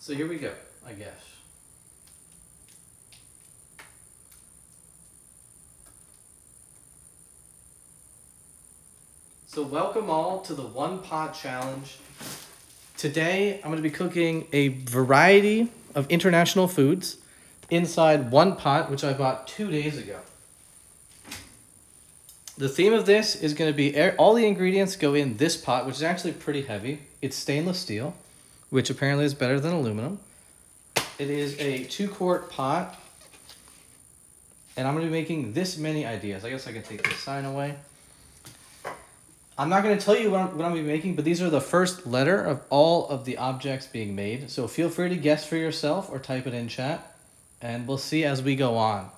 So here we go, I guess. So welcome all to the One Pot Challenge. Today I'm going to be cooking a variety of international foods inside one pot, which I bought two days ago. The theme of this is going to be all the ingredients go in this pot, which is actually pretty heavy. It's stainless steel, which apparently is better than aluminum. It is a two quart pot, and I'm going to be making this many ideas. I guess I can take this sign away. I'm not going to tell you what I'm, what I'm going to be making, but these are the first letter of all of the objects being made. So feel free to guess for yourself or type it in chat, and we'll see as we go on.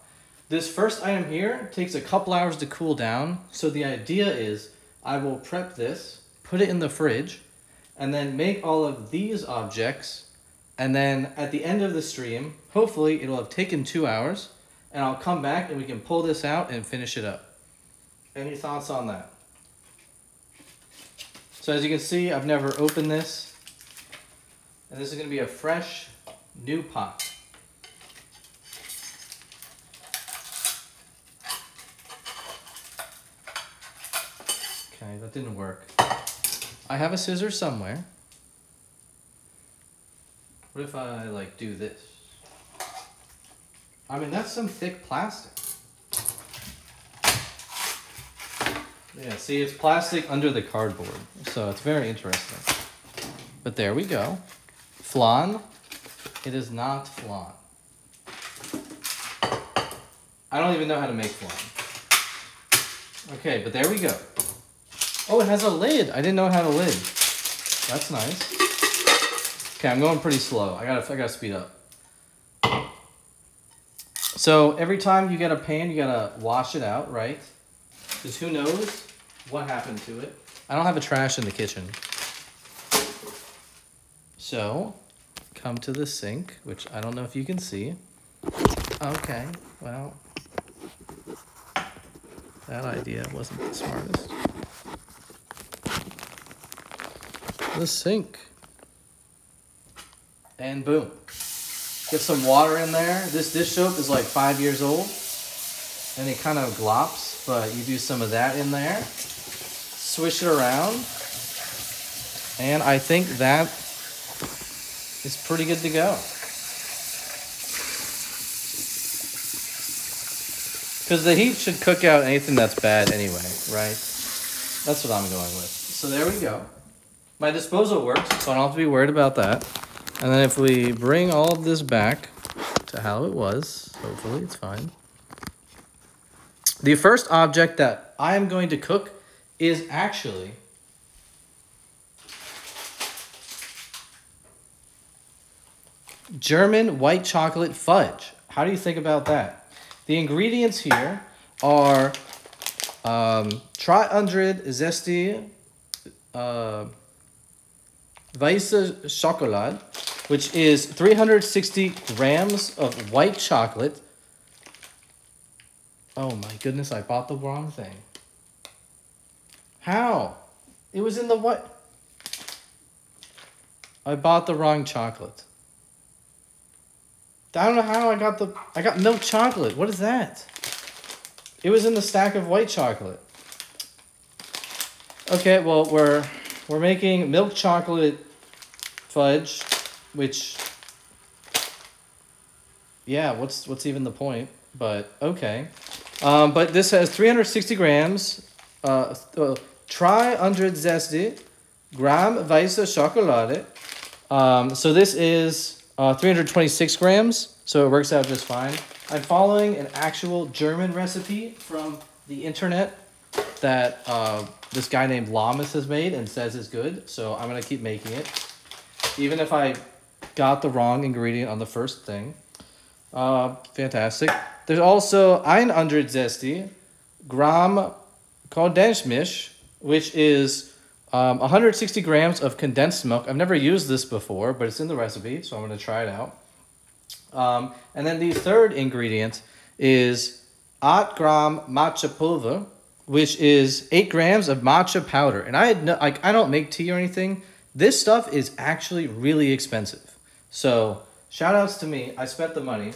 This first item here takes a couple hours to cool down. So the idea is I will prep this, put it in the fridge, and then make all of these objects. And then at the end of the stream, hopefully it'll have taken two hours, and I'll come back and we can pull this out and finish it up. Any thoughts on that? So as you can see, I've never opened this. And this is going to be a fresh, new pot. Okay, that didn't work. I have a scissor somewhere. What if I like do this? I mean, that's some thick plastic. Yeah, see, it's plastic under the cardboard, so it's very interesting. But there we go. Flan. It is not flan. I don't even know how to make flan. Okay, but there we go. Oh, it has a lid. I didn't know it had a lid. That's nice. Okay, I'm going pretty slow. I gotta, I gotta speed up. So every time you get a pan, you gotta wash it out, right? Because who knows what happened to it. I don't have a trash in the kitchen. So, come to the sink, which I don't know if you can see. Okay, well, that idea wasn't the smartest. The sink. And boom. Get some water in there. This dish soap is like five years old. And it kind of glops, but you do some of that in there. Swish it around. And I think that is pretty good to go. Because the heat should cook out anything that's bad anyway, right? That's what I'm going with. So there we go. My disposal works, so I don't have to be worried about that. And then if we bring all of this back to how it was, hopefully it's fine. The first object that I am going to cook is actually German white chocolate fudge. How do you think about that? The ingredients here are um, 300 zesty uh, Weiße Schokolade, which is 360 grams of white chocolate. Oh my goodness, I bought the wrong thing. How? It was in the what? I bought the wrong chocolate. I don't know how I got the I got milk chocolate. What is that? It was in the stack of white chocolate. Okay, well we're we're making milk chocolate fudge, which yeah, what's what's even the point? But okay. Um, but this has 360 grams. Uh, uh, 300 zesty gram weiße Schokolade. Um, so this is uh, 326 grams, so it works out just fine. I'm following an actual German recipe from the internet that uh, this guy named Lahmus has made and says is good, so I'm going to keep making it. Even if I got the wrong ingredient on the first thing. Uh, fantastic. There's also 100 zesty gram Kondensmilch, which is um, 160 grams of condensed milk. I've never used this before, but it's in the recipe, so I'm going to try it out. Um, and then the third ingredient is 8 gram matcha pulver, which is 8 grams of matcha powder. And I had no, like I don't make tea or anything, This stuff is actually really expensive. So shout outs to me. I spent the money.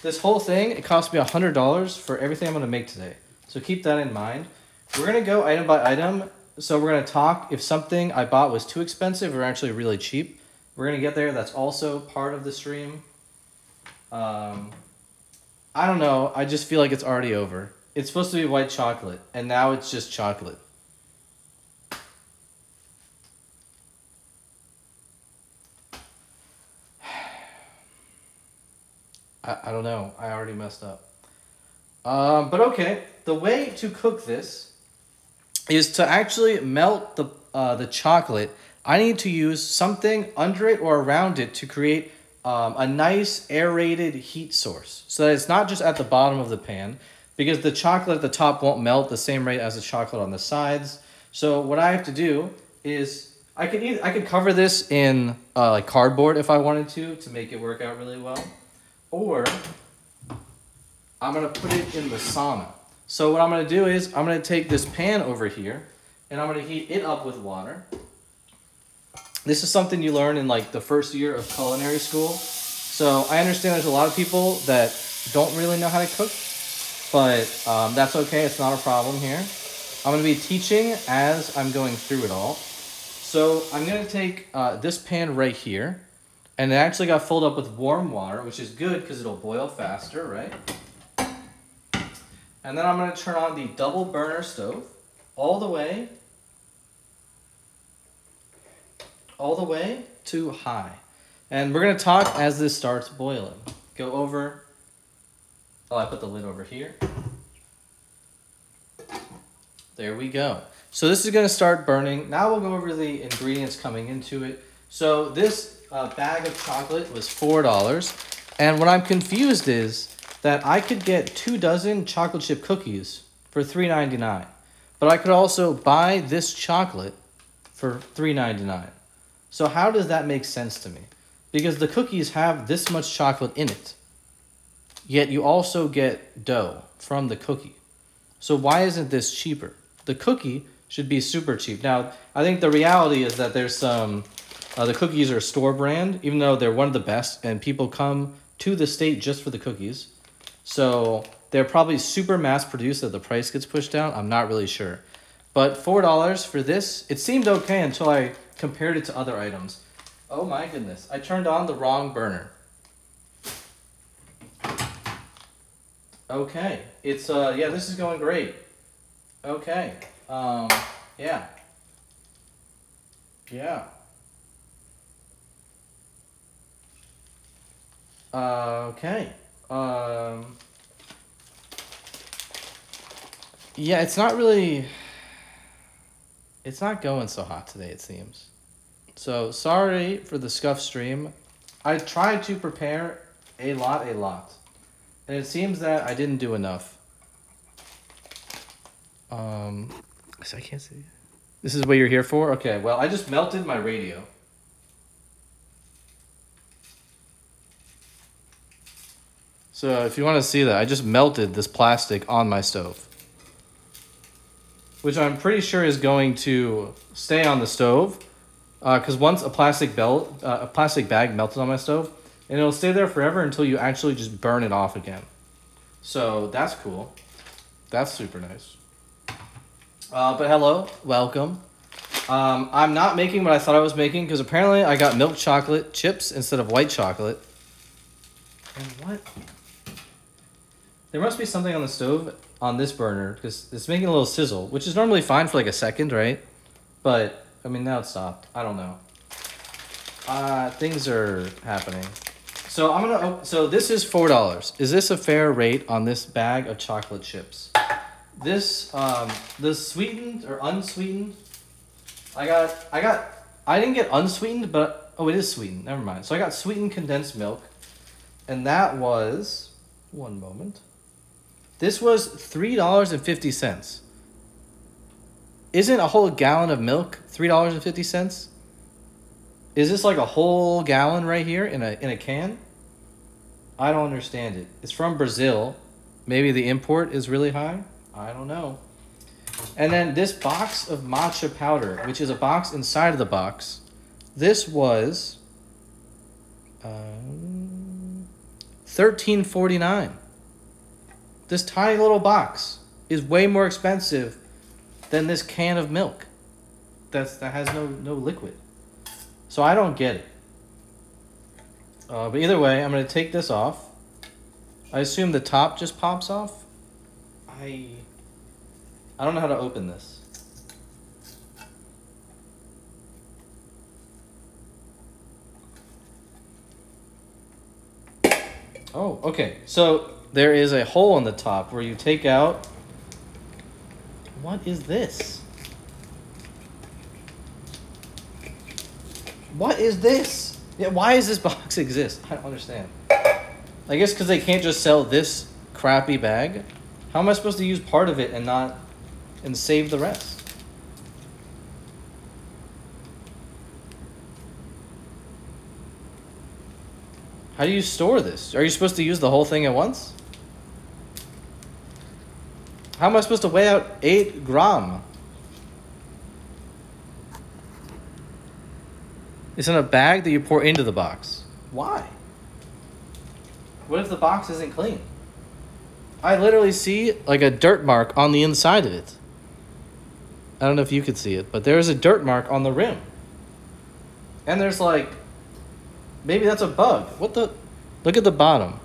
This whole thing, it cost me a $100 for everything I'm going to make today. So keep that in mind. We're going to go item by item. So we're going to talk if something I bought was too expensive or actually really cheap. We're going to get there. That's also part of the stream. Um, I don't know. I just feel like it's already over. It's supposed to be white chocolate, and now it's just chocolate. I, I don't know. I already messed up. Um, but okay, the way to cook this is to actually melt the uh, the chocolate. I need to use something under it or around it to create um, a nice aerated heat source so that it's not just at the bottom of the pan because the chocolate at the top won't melt the same rate as the chocolate on the sides. So what I have to do is I could either, I could cover this in uh, like cardboard if I wanted to to make it work out really well, or I'm gonna put it in the sauna. So what I'm gonna do is I'm gonna take this pan over here and I'm gonna heat it up with water. This is something you learn in like the first year of culinary school. So I understand there's a lot of people that don't really know how to cook, but um, that's okay. It's not a problem here. I'm gonna be teaching as I'm going through it all. So I'm gonna take uh, this pan right here, and it actually got filled up with warm water, which is good because it'll boil faster, right? And then I'm to turn on the double burner stove all the way, all the way to high. And we're to talk as this starts boiling. Go over, oh, I put the lid over here. There we go. So this is going to start burning. Now we'll go over the ingredients coming into it. So this uh, bag of chocolate was $4. And what I'm confused is that I could get two dozen chocolate chip cookies for $3.99. But I could also buy this chocolate for $3.99. So how does that make sense to me? Because the cookies have this much chocolate in it. Yet you also get dough from the cookie. So why isn't this cheaper? The cookie should be super cheap. Now, I think the reality is that there's some uh, the cookies are store brand, even though they're one of the best, and people come to the state just for the cookies. So they're probably super mass produced that the price gets pushed down. I'm not really sure. But $4 for this, it seemed okay until I compared it to other items. Oh my goodness, I turned on the wrong burner. Okay, it's, uh, yeah, this is going great. Okay, um, yeah. Yeah. Uh, okay. Um, yeah, it's not really. It's not going so hot today, it seems. So, sorry for the scuff stream. I tried to prepare a lot, a lot. And it seems that I didn't do enough. Um, so I can't see. This is what you're here for? Okay, well, I just melted my radio. So if you want to see that, I just melted this plastic on my stove. Which I'm pretty sure is going to stay on the stove. Because uh, once a plastic belt, uh, a plastic bag melted on my stove, and it'll stay there forever until you actually just burn it off again. So that's cool. That's super nice. Uh, but hello, welcome. Um, I'm not making what I thought I was making because apparently I got milk chocolate chips instead of white chocolate. And what? There must be something on the stove on this burner because it's making a little sizzle, which is normally fine for like a second, right? But I mean, now it stopped. I don't know. Uh, things are happening. So I'm gonna. Oh, so this is four dollars. Is this a fair rate on this bag of chocolate chips? This um, the sweetened or unsweetened. I got. I got. I didn't get unsweetened, but oh, it is sweetened. Never mind. So I got sweetened condensed milk, and that was one moment. This was $3.50. Isn't a whole gallon of milk $3.50? Is this like a whole gallon right here in a in a can? I don't understand it. It's from Brazil. Maybe the import is really high. I don't know. And then this box of matcha powder, which is a box inside of the box. this was um, thirteen forty nine. This tiny little box is way more expensive than this can of milk. That's that has no no liquid. So I don't get it. Uh, but either way, I'm gonna take this off. I assume the top just pops off. I I don't know how to open this. Oh, okay. So there is a hole in the top where you take out. What is this? What is this? Yeah, why does this box exist? I don't understand. I guess because they can't just sell this crappy bag. How am I supposed to use part of it and not and save the rest? How do you store this? Are you supposed to use the whole thing at once? How am I supposed to weigh out 8 gram? It's in a bag that you pour into the box. Why? What if the box isn't clean? I literally see like a dirt mark on the inside of it. I don't know if you could see it, but there's a dirt mark on the rim. And there's like maybe that's a bug. What the Look at the bottom.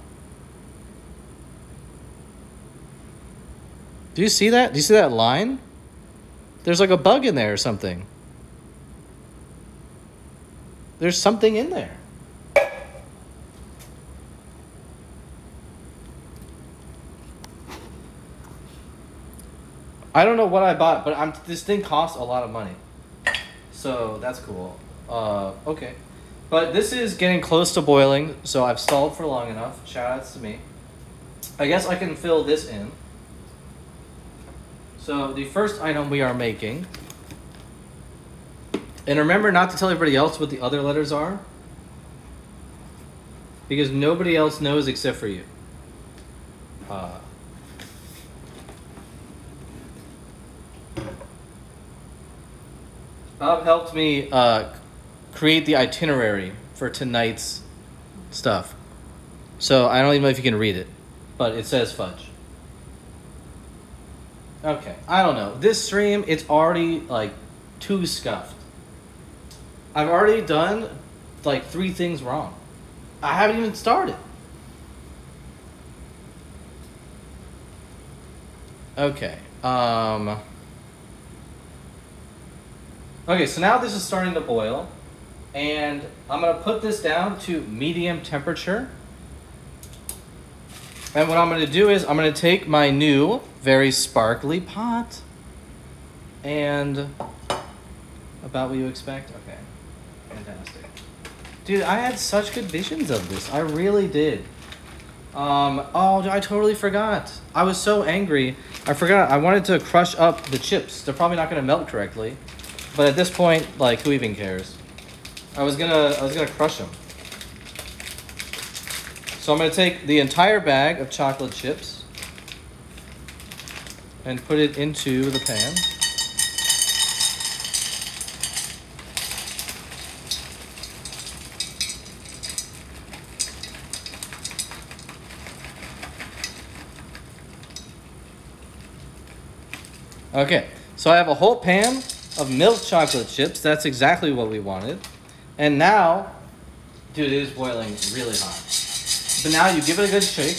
Do you see that? Do you see that line? There's like a bug in there or something. There's something in there. I don't know what I bought, but I'm this thing costs a lot of money. So that's cool. Uh, okay. But this is getting close to boiling, so I've stalled for long enough. Shout outs to me. I guess I can fill this in. So the first item we are making, and remember not to tell everybody else what the other letters are, because nobody else knows except for you. Uh, Bob helped me uh, create the itinerary for tonight's stuff. So I don't even know if you can read it, but it says fudge. Okay, I don't know. This stream, it's already like too scuffed. I've already done like three things wrong. I haven't even started. Okay. Um Okay, so now this is starting to boil. And I'm going to put this down to medium temperature. And what I'm going to do is I'm going to take my new very sparkly pot and about what you expect. Okay. Fantastic. Dude, I had such good visions of this. I really did. Um, oh, I totally forgot. I was so angry. I forgot. I wanted to crush up the chips. They're probably not going to melt correctly. But at this point, like, who even cares? I was gonna, I was gonna crush them. So I'm gonna take the entire bag of chocolate chips and put it into the pan. Okay, so I have a whole pan of milk chocolate chips. That's exactly what we wanted. And now, dude, it is boiling really hot. But now you give it a good shake.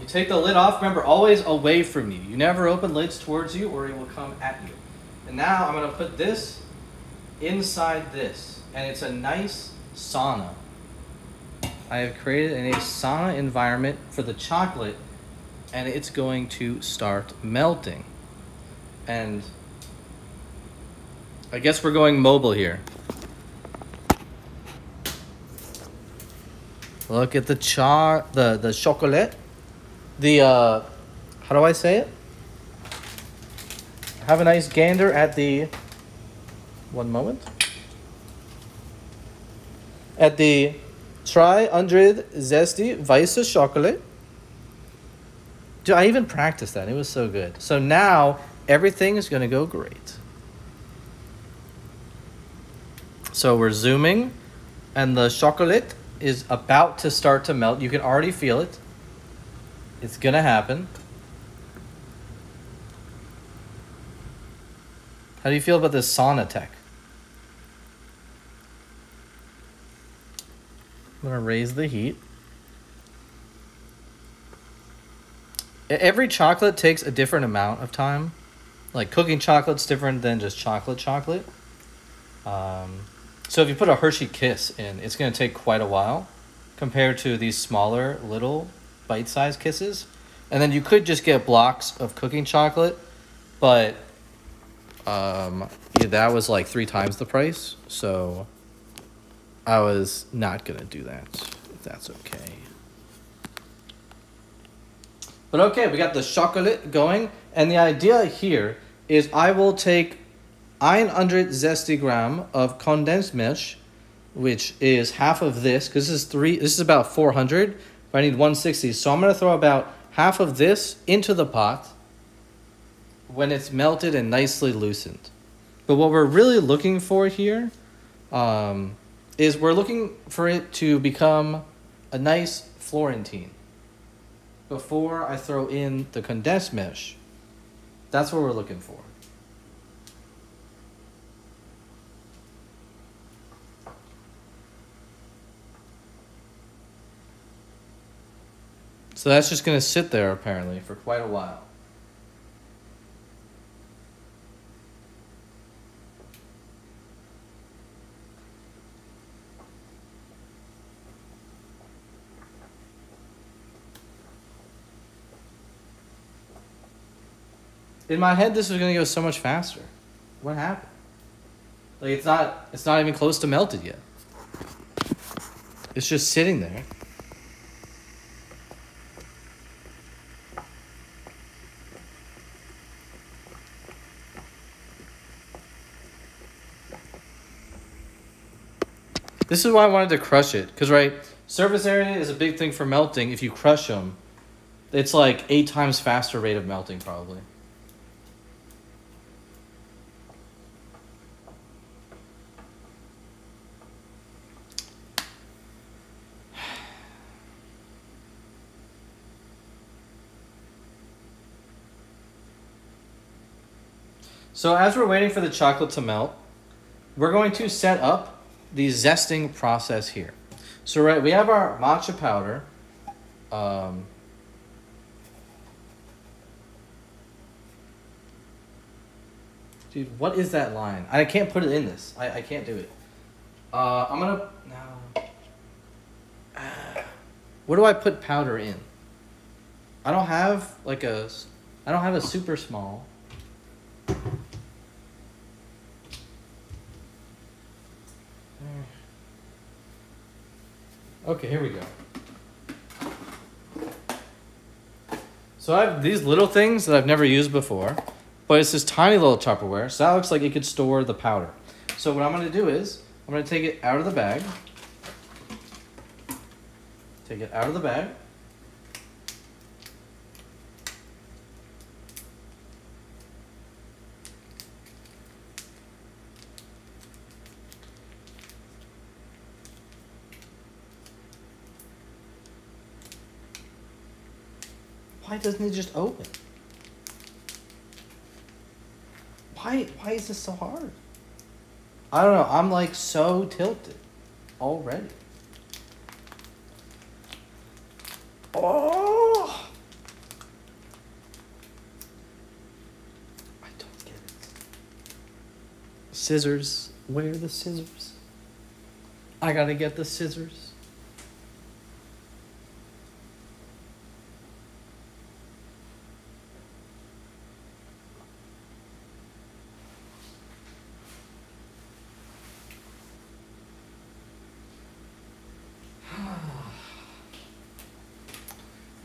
You take the lid off. Remember, always away from you. You never open lids towards you or it will come at you. And now I'm going to put this inside this. And it's a nice sauna. I have created a sauna environment for the chocolate and it's going to start melting. And I guess we're going mobile here. Look at the char, the, the chocolate. The, uh, how do I say it? Have a nice gander at the, one moment. At the try hundred zesty weiße chocolate. Dude, I even practiced that. It was so good. So now everything is going to go great. So we're zooming, and the chocolate is about to start to melt. You can already feel it. It's gonna happen. How do you feel about this sauna tech? I'm gonna raise the heat. Every chocolate takes a different amount of time. Like cooking chocolate's different than just chocolate chocolate. Um, so if you put a Hershey Kiss in, it's gonna take quite a while, compared to these smaller little bite-sized kisses. And then you could just get blocks of cooking chocolate, but um, yeah, that was like three times the price. So I was not gonna do that. If that's okay. But okay, we got the chocolate going, and the idea here is I will take 160 gram of condensed milk, which is half of this, because this is three. This is about 400, but I need 160. So I'm gonna throw about half of this into the pot when it's melted and nicely loosened. But what we're really looking for here um, is we're looking for it to become a nice Florentine before I throw in the condensed mesh. That's what we're looking for. So that's just going to sit there apparently for quite a while. In my head, this was gonna go so much faster. What happened? Like it's not. It's not even close to melted yet. It's just sitting there. This is why I wanted to crush it, cause right, surface area is a big thing for melting. If you crush them, it's like eight times faster rate of melting probably. So as we're waiting for the chocolate to melt, we're going to set up the zesting process here. So right, we have our matcha powder. Um, dude, what is that line? I can't put it in this. I, I can't do it. Uh, I'm gonna. Ah. where do I put powder in? I don't have like a. I don't have a super small. Okay, here we go. So I have these little things that I've never used before, but it's this tiny little Tupperware, so that looks like it could store the powder. So what I'm gonna do is, I'm gonna take it out of the bag. Take it out of the bag. Why doesn't it just open? Why why is this so hard? I don't know. I'm like so tilted already. Oh. I don't get it. Scissors. Where are the scissors? I gotta get the scissors.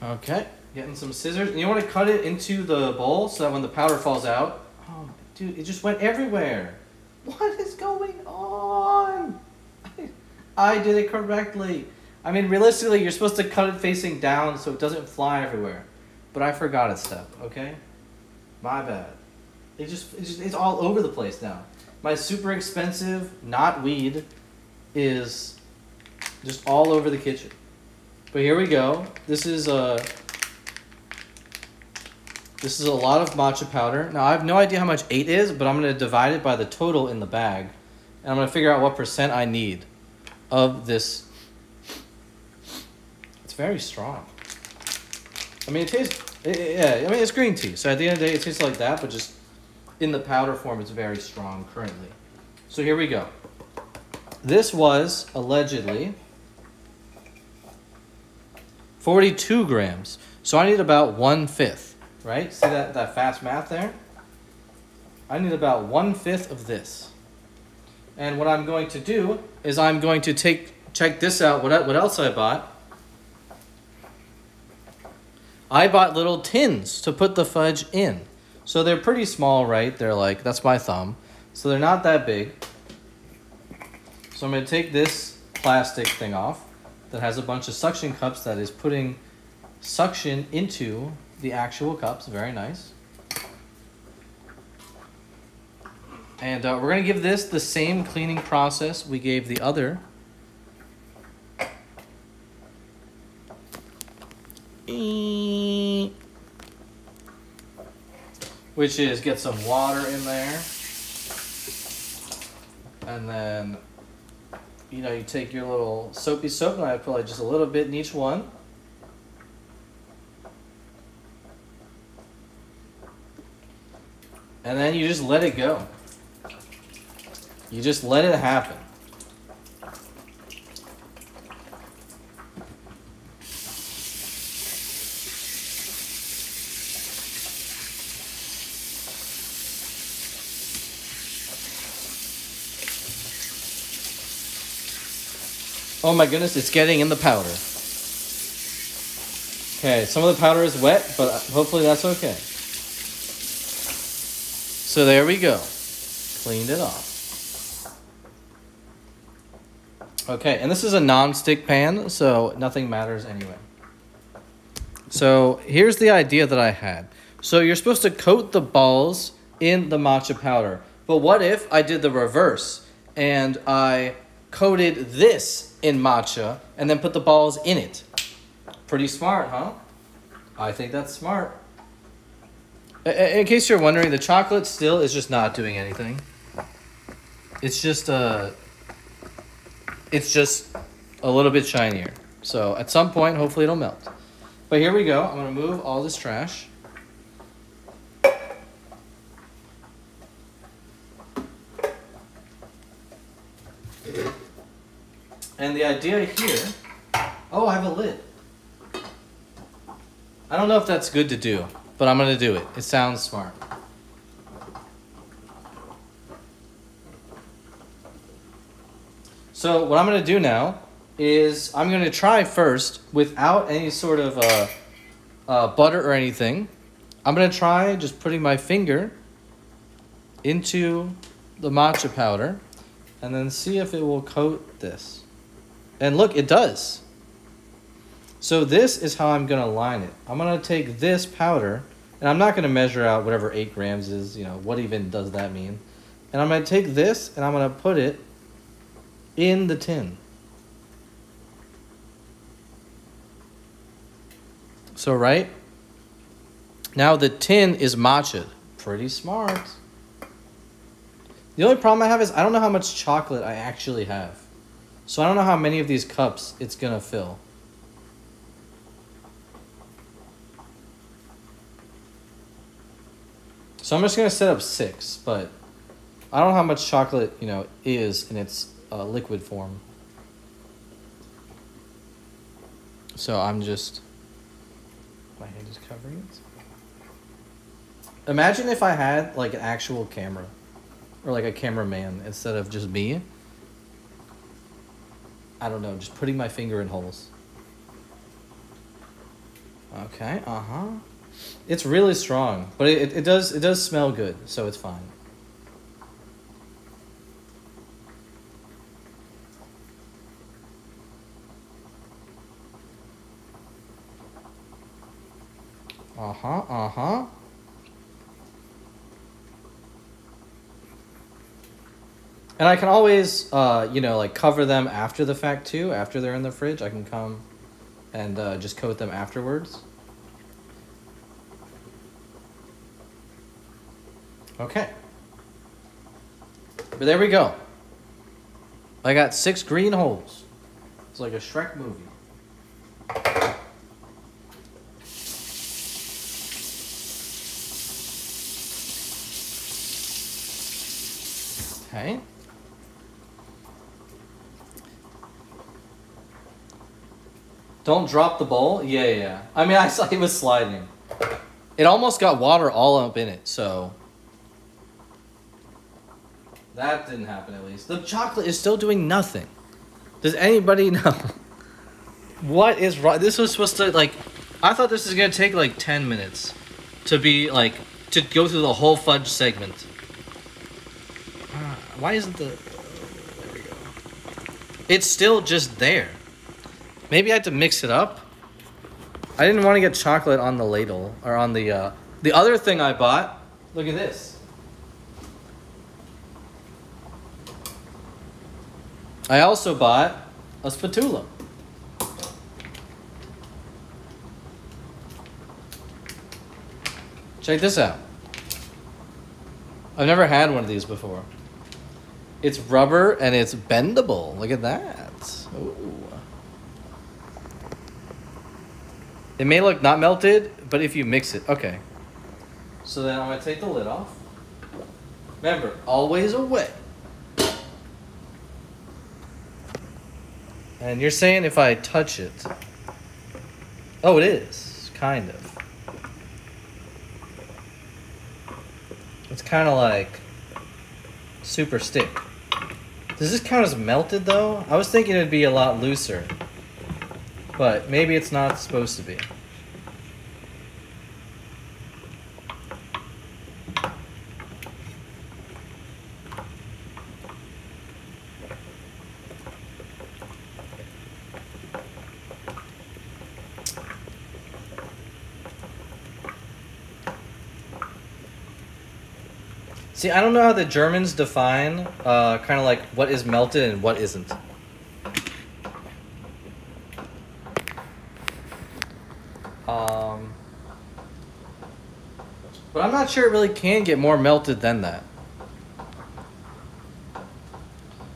Okay, getting some scissors. And you want to cut it into the bowl so that when the powder falls out. Oh, dude, it just went everywhere. What is going on? I did it correctly. I mean, realistically, you're supposed to cut it facing down so it doesn't fly everywhere. But I forgot a step, okay? My bad. It just, it just it's all over the place now. my super expensive, not weed, is just all over the kitchen. But here we go. This is a this is a lot of matcha powder. Now I have no idea how much eight is, but I'm gonna divide it by the total in the bag, and I'm gonna figure out what percent I need of this. It's very strong. I mean, it tastes. Yeah, I mean it's green tea. So at the end of the day, it tastes like that, but just in the powder form, it's very strong currently. So here we go. This was allegedly 42 grams. So I need about one fifth, right? See that, that fast math there? I need about one fifth of this. And what I'm going to do is I'm going to take, check this out, what, what else I bought. I bought little tins to put the fudge in. So they're pretty small, right? They're like, that's my thumb. So they're not that big. So I'm going to take this plastic thing off that has a bunch of suction cups that is putting suction into the actual cups. Very nice. And uh, we're going to give this the same cleaning process we gave the other. Which is get some water in there. And then, you know, you take your little soapy soap, and I put like just a little bit in each one. And then you just let it go. You just let it happen. Oh my goodness, it's getting in the powder. Okay, some of the powder is wet, but hopefully that's okay. So there we go. Cleaned it off. Okay, and this is a non-stick pan, so nothing matters anyway. So here's the idea that I had. So you're supposed to coat the balls in the matcha powder. But what if I did the reverse and I coated this in matcha and then put the balls in it? Pretty smart, huh? I think that's smart. In case you're wondering, the chocolate still is just not doing anything. It's just uh it's just a little bit shinier. So at some point, hopefully it'll melt. But here we go. I'm gonna move all this trash. And the idea here, oh, I have a lid. I don't know if that's good to do, but I'm gonna do it. It sounds smart. So what I'm gonna do now is I'm gonna try first without any sort of uh, uh, butter or anything. I'm gonna try just putting my finger into the matcha powder and then see if it will coat this. And look, it does. So this is how I'm gonna line it. I'm gonna take this powder, and I'm not gonna measure out whatever eight grams is, you know, what even does that mean? And I'm gonna take this and I'm gonna put it in the tin. So right now the tin is matcha. Pretty smart. The only problem I have is I don't know how much chocolate I actually have. So I don't know how many of these cups it's gonna fill. So I'm just gonna set up six, but I don't know how much chocolate you know is in its uh, liquid form. So I'm just my hand is covering it. Imagine if I had like an actual camera, or like a cameraman instead of just me. I don't know, just putting my finger in holes. Okay, uh huh. It's really strong, but it, it, does it does smell good, so it's fine. Uh-huh, Uh huh, uh huh. And I can always, uh, you know, like cover them after the fact too. After they're in the fridge, I can come and uh, just coat them afterwards. Okay. But there we go. I got six green holes. It's like a Shrek movie. Okay. Don't drop the bowl? Yeah, yeah. I mean, I saw it was sliding. It almost got water all up in it, so. That didn't happen at least. The chocolate is still doing nothing. Does anybody know? What is wrong? This was supposed to, like. I thought this was gonna take like 10 minutes to be, like, to go through the whole fudge segment. Uh, why isn't the. There we go. It's still just there. Maybe I had to mix it up. I didn't want to get chocolate on the ladle or on the uh the other thing I bought. Look at this. I also bought a spatula. Check this out. I've never had one of these before. It's rubber and it's bendable. Look at that. Ooh. It may look not melted, but if you mix it, okay. So then I'm gonna take the lid off. Remember, always away. And you're saying if I touch it. Oh, it is, kind of. It's kind of like super stick. Does this count as melted though? I was thinking it'd be a lot looser. But maybe it's not supposed to be. See, I don't know how the Germans define uh, kind of like what is melted and what isn't. Um, but I'm not sure it really can get more melted than that.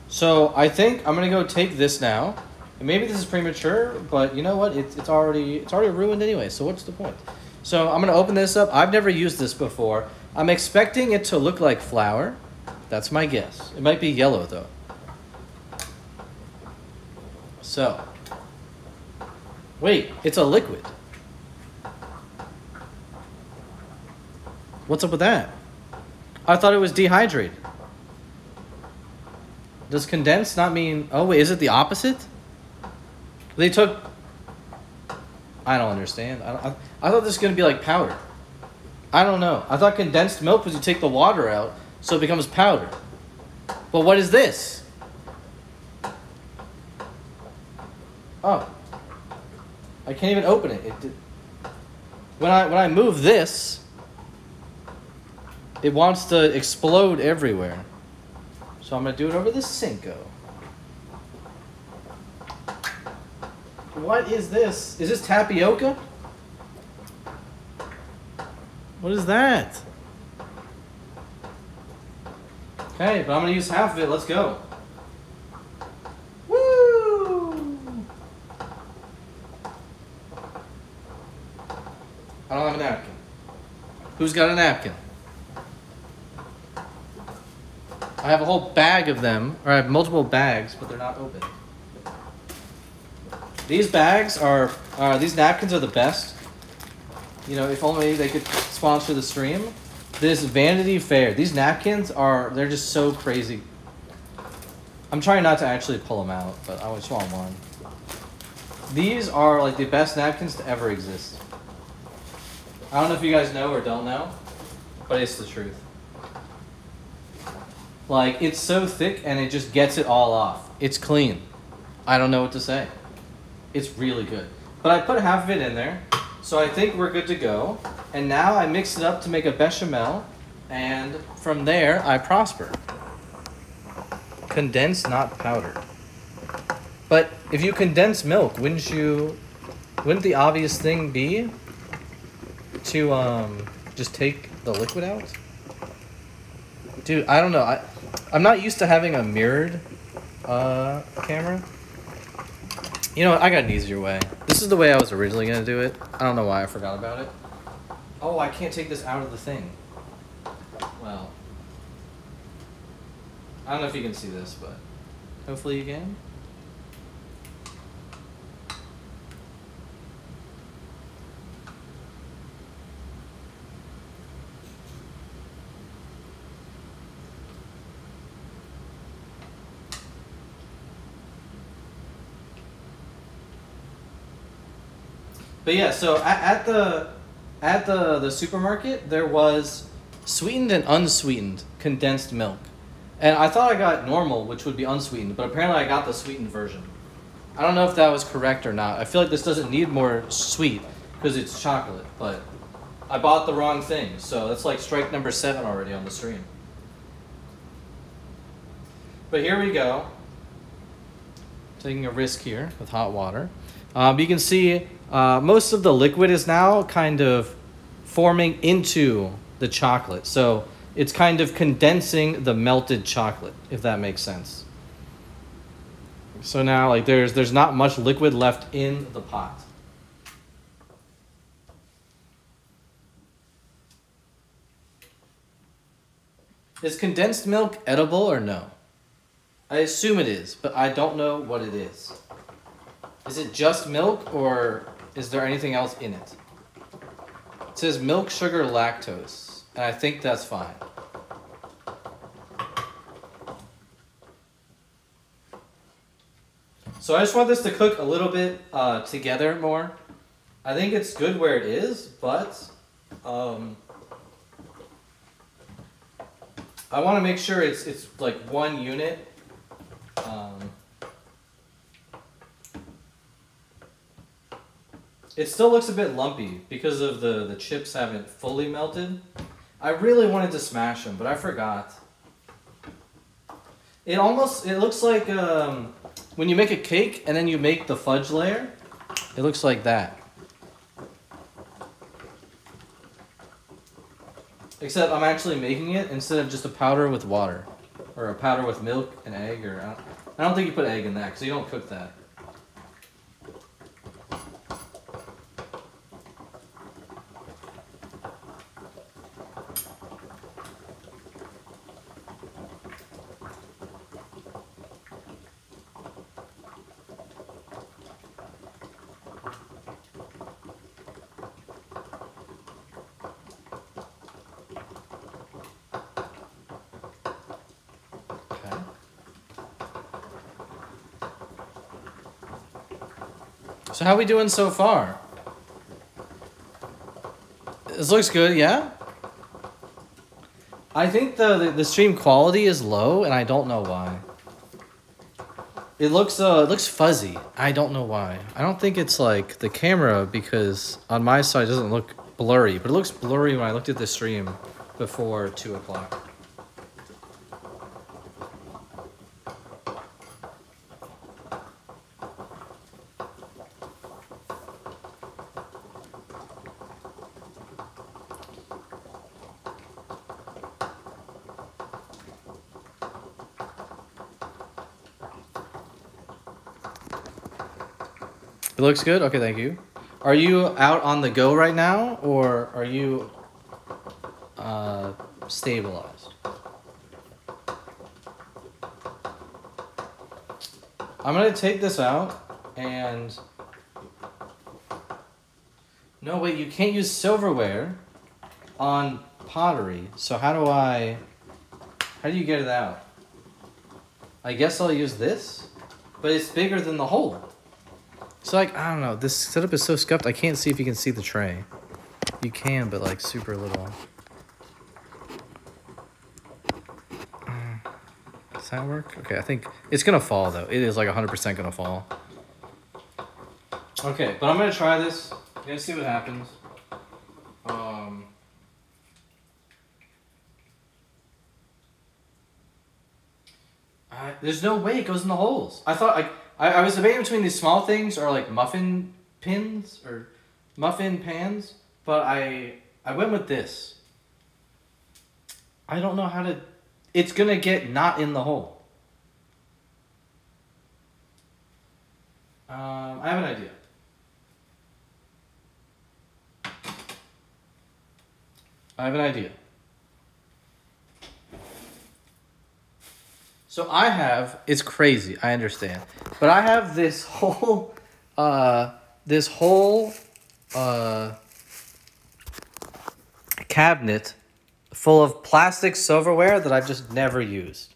So I think I'm gonna go take this now. And maybe this is premature, but you know what? It's, it's already it's already ruined anyway. So what's the point? So I'm gonna open this up. I've never used this before. I'm expecting it to look like flour. That's my guess. It might be yellow though. So, wait, it's a liquid. What's up with that? I thought it was dehydrated. Does condensed not mean? Oh wait, is it the opposite? They took. I don't understand. I, I, I thought this was gonna be like powder. I don't know. I thought condensed milk was you take the water out, so it becomes powder. But what is this? Oh. I can't even open it. It did. When I when I move this, it wants to explode everywhere. So I'm gonna do it over the Cinco. What is this? Is this tapioca? What is that? Okay, but I'm gonna use half of it. Let's go. Woo! I don't have a napkin. Who's got a napkin? I have a whole bag of them, or I have multiple bags, but they're not open. These bags are, uh, these napkins are the best. You know, if only they could sponsor the stream. This Vanity Fair, these napkins are, they're just so crazy. I'm trying not to actually pull them out, but I just want one. These are like the best napkins to ever exist. I don't know if you guys know or don't know, but it's the truth. Like, it's so thick and it just gets it all off. It's clean. I don't know what to say. It's really good. But I put half of it in there, so I think we're good to go. And now I mix it up to make a bechamel, and from there I prosper. condensed, not powdered. But if you condense milk, wouldn't you? Wouldn't the obvious thing be to um just take the liquid out? Dude, I don't know. I I'm not used to having a mirrored uh camera. You know what? I got an easier way. This is the way I was originally gonna do it. I don't know why I forgot about it. Oh, I can't take this out of the thing. Well, I don't know if you can see this, but hopefully you can. But yeah, so at, at the at the the supermarket there was sweetened and unsweetened condensed milk. And I thought I got normal, which would be unsweetened, but apparently I got the sweetened version. I don't know if that was correct or not. I feel like this doesn't need more sweet because it's chocolate, but I bought the wrong thing. So that's like strike number 7 already on the stream. But here we go. Taking a risk here with hot water. Um, you can see uh, most of the liquid is now kind of forming into the chocolate. So it's kind of condensing the melted chocolate, if that makes sense. So now like there's there's not much liquid left in the pot. Is condensed milk edible or no? I assume it is, but I don't know what it is. Is it just milk or is there anything else in it? It says milk, sugar, lactose, and I think that's fine. So I just want this to cook a little bit uh, together more. I think it's good where it is, but um, I want to make sure it's it's like one unit. Um, It still looks a bit lumpy because of the, the chips haven't fully melted. I really wanted to smash them, but I forgot. It almost, it looks like um, when you make a cake and then you make the fudge layer, it looks like that. Except I'm actually making it instead of just a powder with water. Or a powder with milk and egg, or I don't, I don't think you put egg in that because you don't cook that. How we doing so far? This looks good, yeah? I think the, the, the stream quality is low and I don't know why. It looks uh it looks fuzzy. I don't know why. I don't think it's like the camera because on my side it doesn't look blurry, but it looks blurry when I looked at the stream before two o'clock. Looks good? Okay, thank you. Are you out on the go right now or are you uh, stabilized? I'm gonna take this out and. No, wait, you can't use silverware on pottery. So, how do I. How do you get it out? I guess I'll use this, but it's bigger than the hole. So like I don't know, this setup is so scuffed. I can't see if you can see the tray. You can, but like super little. Does that work? Okay, I think it's gonna fall though. It is like hundred percent gonna fall. Okay, but I'm gonna try this. Gonna see what happens. Um. Uh, there's no way it goes in the holes. I thought like I, I was debating between these small things or like muffin pins or muffin pans, but I I went with this. I don't know how to. It's gonna get not in the hole. Um, I have an idea. I have an idea. So I have it's crazy, I understand. But I have this whole uh this whole uh cabinet full of plastic silverware that I've just never used.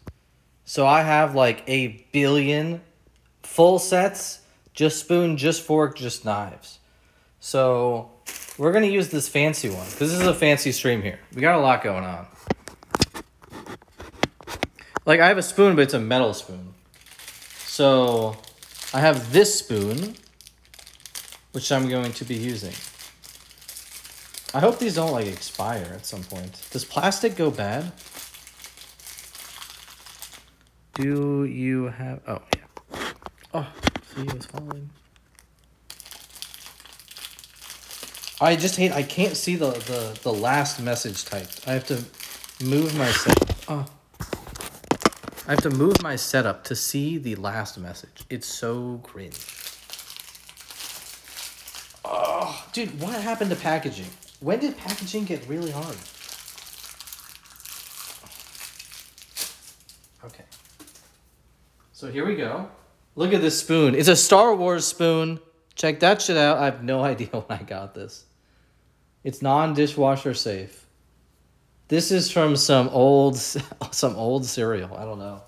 So I have like a billion full sets, just spoon, just fork, just knives. So we're gonna use this fancy one because this is a fancy stream here. We got a lot going on. Like I have a spoon, but it's a metal spoon. So I have this spoon, which I'm going to be using. I hope these don't like expire at some point. Does plastic go bad? Do you have? Oh yeah. Oh, see, it was falling. I just hate. I can't see the the the last message typed. I have to move myself. Oh. I have to move my setup to see the last message. It's so cringe. Oh, dude, what happened to packaging? When did packaging get really hard? Okay. So here we go. Look at this spoon. It's a Star Wars spoon. Check that shit out. I have no idea when I got this. It's non-dishwasher safe. This is from some old some old cereal. I don't know.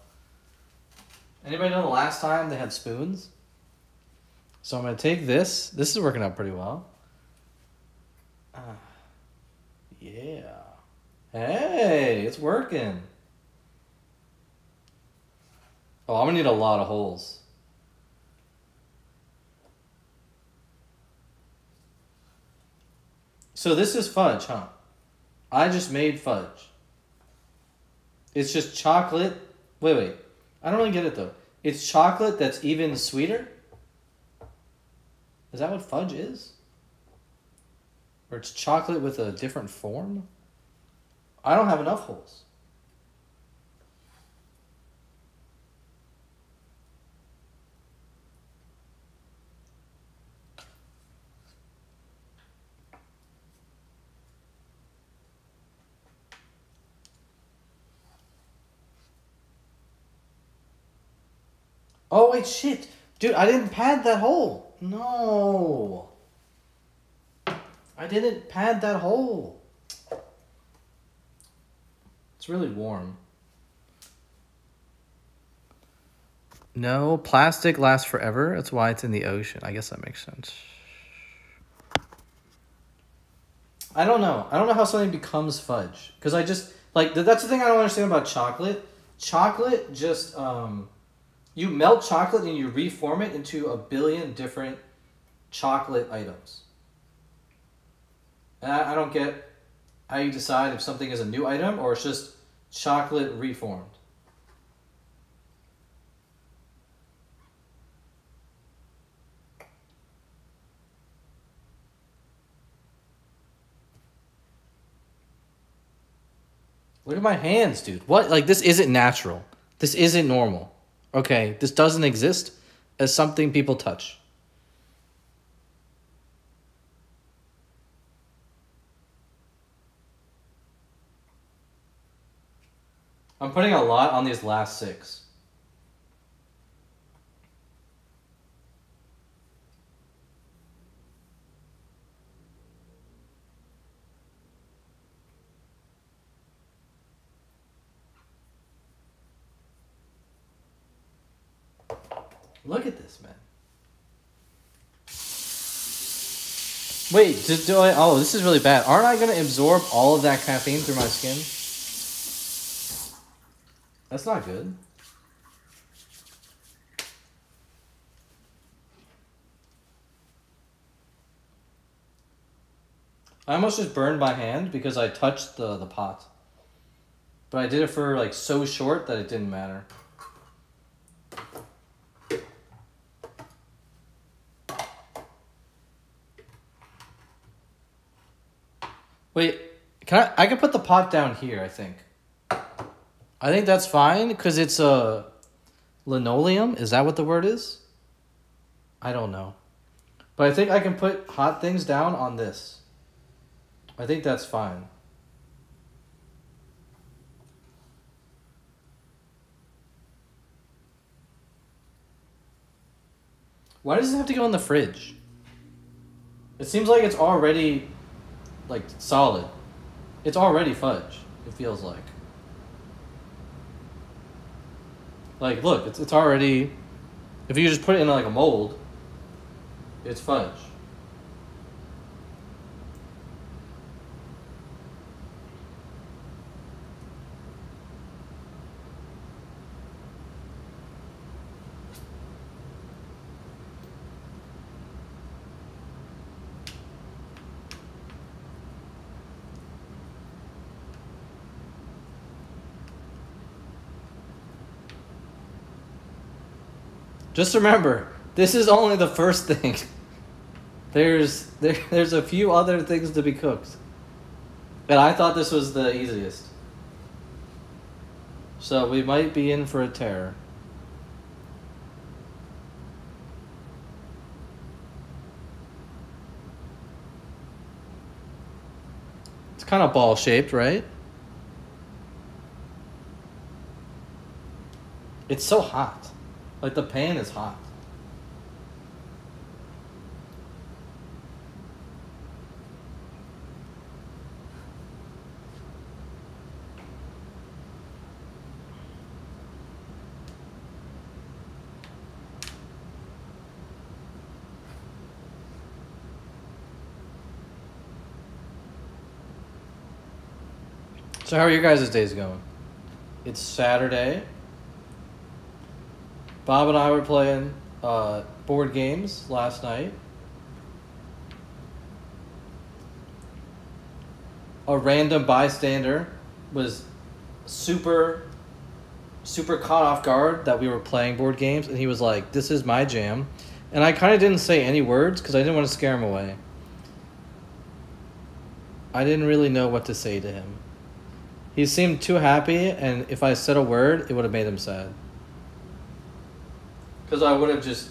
Anybody know the last time they had spoons? So I'm gonna take this. This is working out pretty well. Uh, yeah. Hey, it's working. Oh, I'm gonna need a lot of holes. So this is fudge, huh? I just made fudge. It's just chocolate. Wait, wait. I don't really get it though. It's chocolate that's even sweeter? Is that what fudge is? Or it's chocolate with a different form? I don't have enough holes. Oh wait, shit. Dude, I didn't pad that hole. No. I didn't pad that hole. It's really warm. No, plastic lasts forever. That's why it's in the ocean. I guess that makes sense. I don't know. I don't know how something becomes fudge. Because I just, like, that's the thing I don't understand about chocolate. Chocolate just, um, you melt chocolate and you reform it into a billion different chocolate items. And I, I don't get how you decide if something is a new item or it's just chocolate reformed. Look at my hands, dude. What? Like, this isn't natural. This isn't normal. Okay, this doesn't exist as something people touch. I'm putting a lot on these last six. Look at this, man. Wait, do, do I? Oh, this is really bad. Aren't I gonna absorb all of that caffeine through my skin? That's not good. I almost just burned my hand because I touched the, the pot. But I did it for like so short that it didn't matter. Wait, can I? I can put the pot down here. I think. I think that's fine because it's a linoleum. Is that what the word is? I don't know, but I think I can put hot things down on this. I think that's fine. Why does it have to go in the fridge? It seems like it's already like solid. It's already fudge. It feels like. Like look, it's it's already if you just put it in like a mold, it's fudge. Just remember, this is only the first thing. There's there, there's a few other things to be cooked. And I thought this was the easiest. So we might be in for a terror. It's kind of ball shaped, right? It's so hot. Like the pan is hot. So how are your guys' days going? It's Saturday. Bob and I were playing uh, board games last night. A random bystander was super, super caught off guard that we were playing board games, and he was like, "This is my jam," and I kind of didn't say any words because I didn't want to scare him away. I didn't really know what to say to him. He seemed too happy, and if I said a word, it would have made him sad. Because I would have just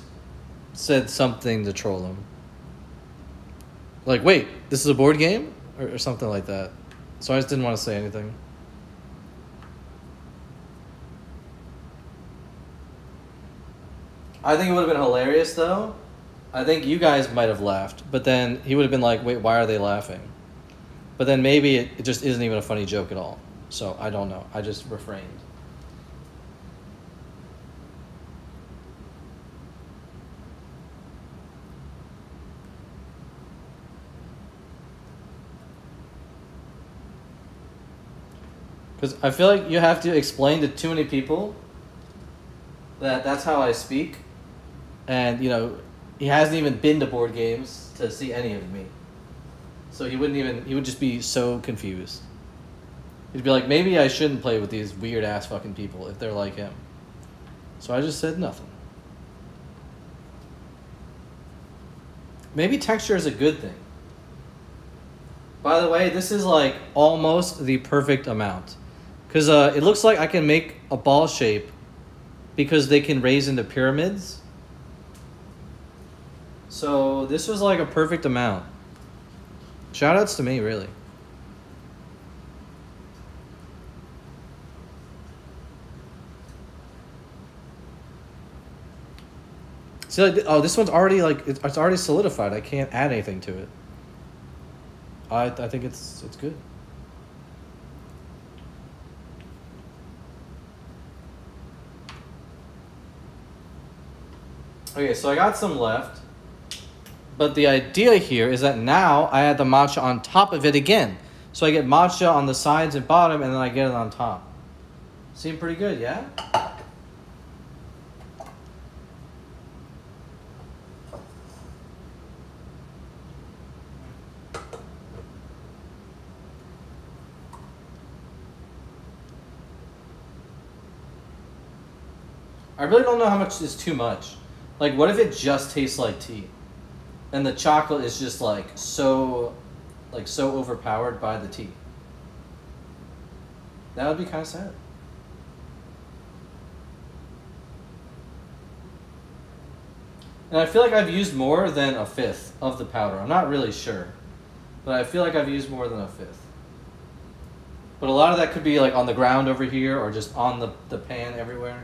said something to troll him. Like, wait, this is a board game? Or, or something like that. So I just didn't want to say anything. I think it would have been hilarious, though. I think you guys might have laughed, but then he would have been like, wait, why are they laughing? But then maybe it, it just isn't even a funny joke at all. So I don't know. I just refrained. Because I feel like you have to explain to too many people that that's how I speak. And, you know, he hasn't even been to board games to see any of me. So he wouldn't even, he would just be so confused. He'd be like, maybe I shouldn't play with these weird ass fucking people if they're like him. So I just said nothing. Maybe texture is a good thing. By the way, this is like almost the perfect amount. Because uh, it looks like I can make a ball shape because they can raise into pyramids. So this was like a perfect amount. Shoutouts to me, really. See, like, oh, this one's already like it's already solidified. I can't add anything to it. I I think it's it's good. Okay, so I got some left. But the idea here is that now I add the matcha on top of it again. So I get matcha on the sides and bottom, and then I get it on top. Seem pretty good, yeah? I really don't know how much is too much. Like, what if it just tastes like tea? And the chocolate is just like so like so overpowered by the tea. That would be kind of sad. And I feel like I've used more than a fifth of the powder. I'm not really sure. But I feel like I've used more than a fifth. But a lot of that could be like on the ground over here or just on the, the pan everywhere.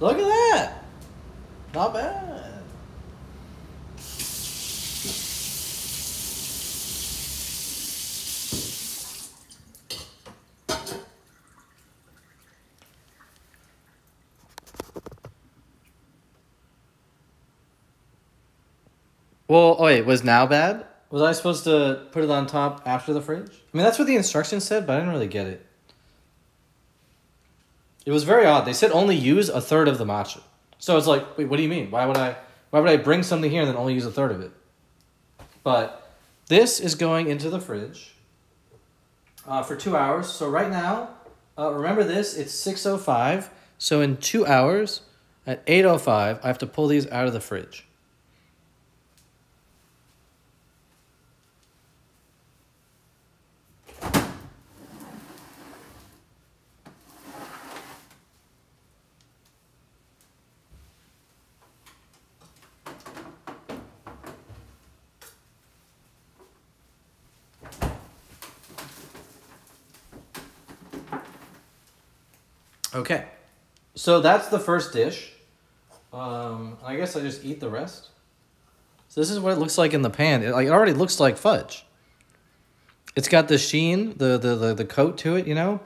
Look at that. Not bad. Well, oh wait, was now bad? Was I supposed to put it on top after the fridge? I mean, that's what the instructions said, but I didn't really get it. It was very odd. They said only use a third of the matcha. So it's like, wait, what do you mean? Why would I why would I bring something here and then only use a third of it? But this is going into the fridge uh, for two hours. So right now, uh, remember this, it's 6.05. So in two hours, at 8.05, I have to pull these out of the fridge. Okay, so that's the first dish. Um, I guess I just eat the rest. So this is what it looks like in the pan. It, like, it already looks like fudge. It's got the sheen, the, the, the, the coat to it, you know?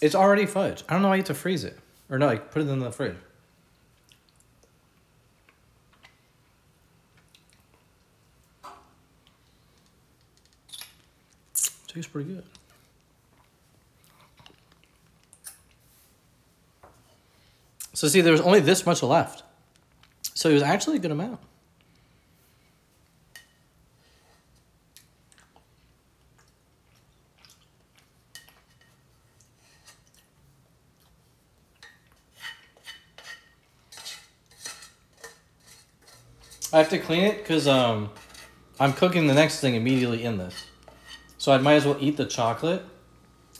It's already fudge. I don't know why you have to freeze it. Or no, like put it in the fridge. Tastes pretty good. So see, there was only this much left. So it was actually a good amount. I have to clean it because um, I'm cooking the next thing immediately in this. So I might as well eat the chocolate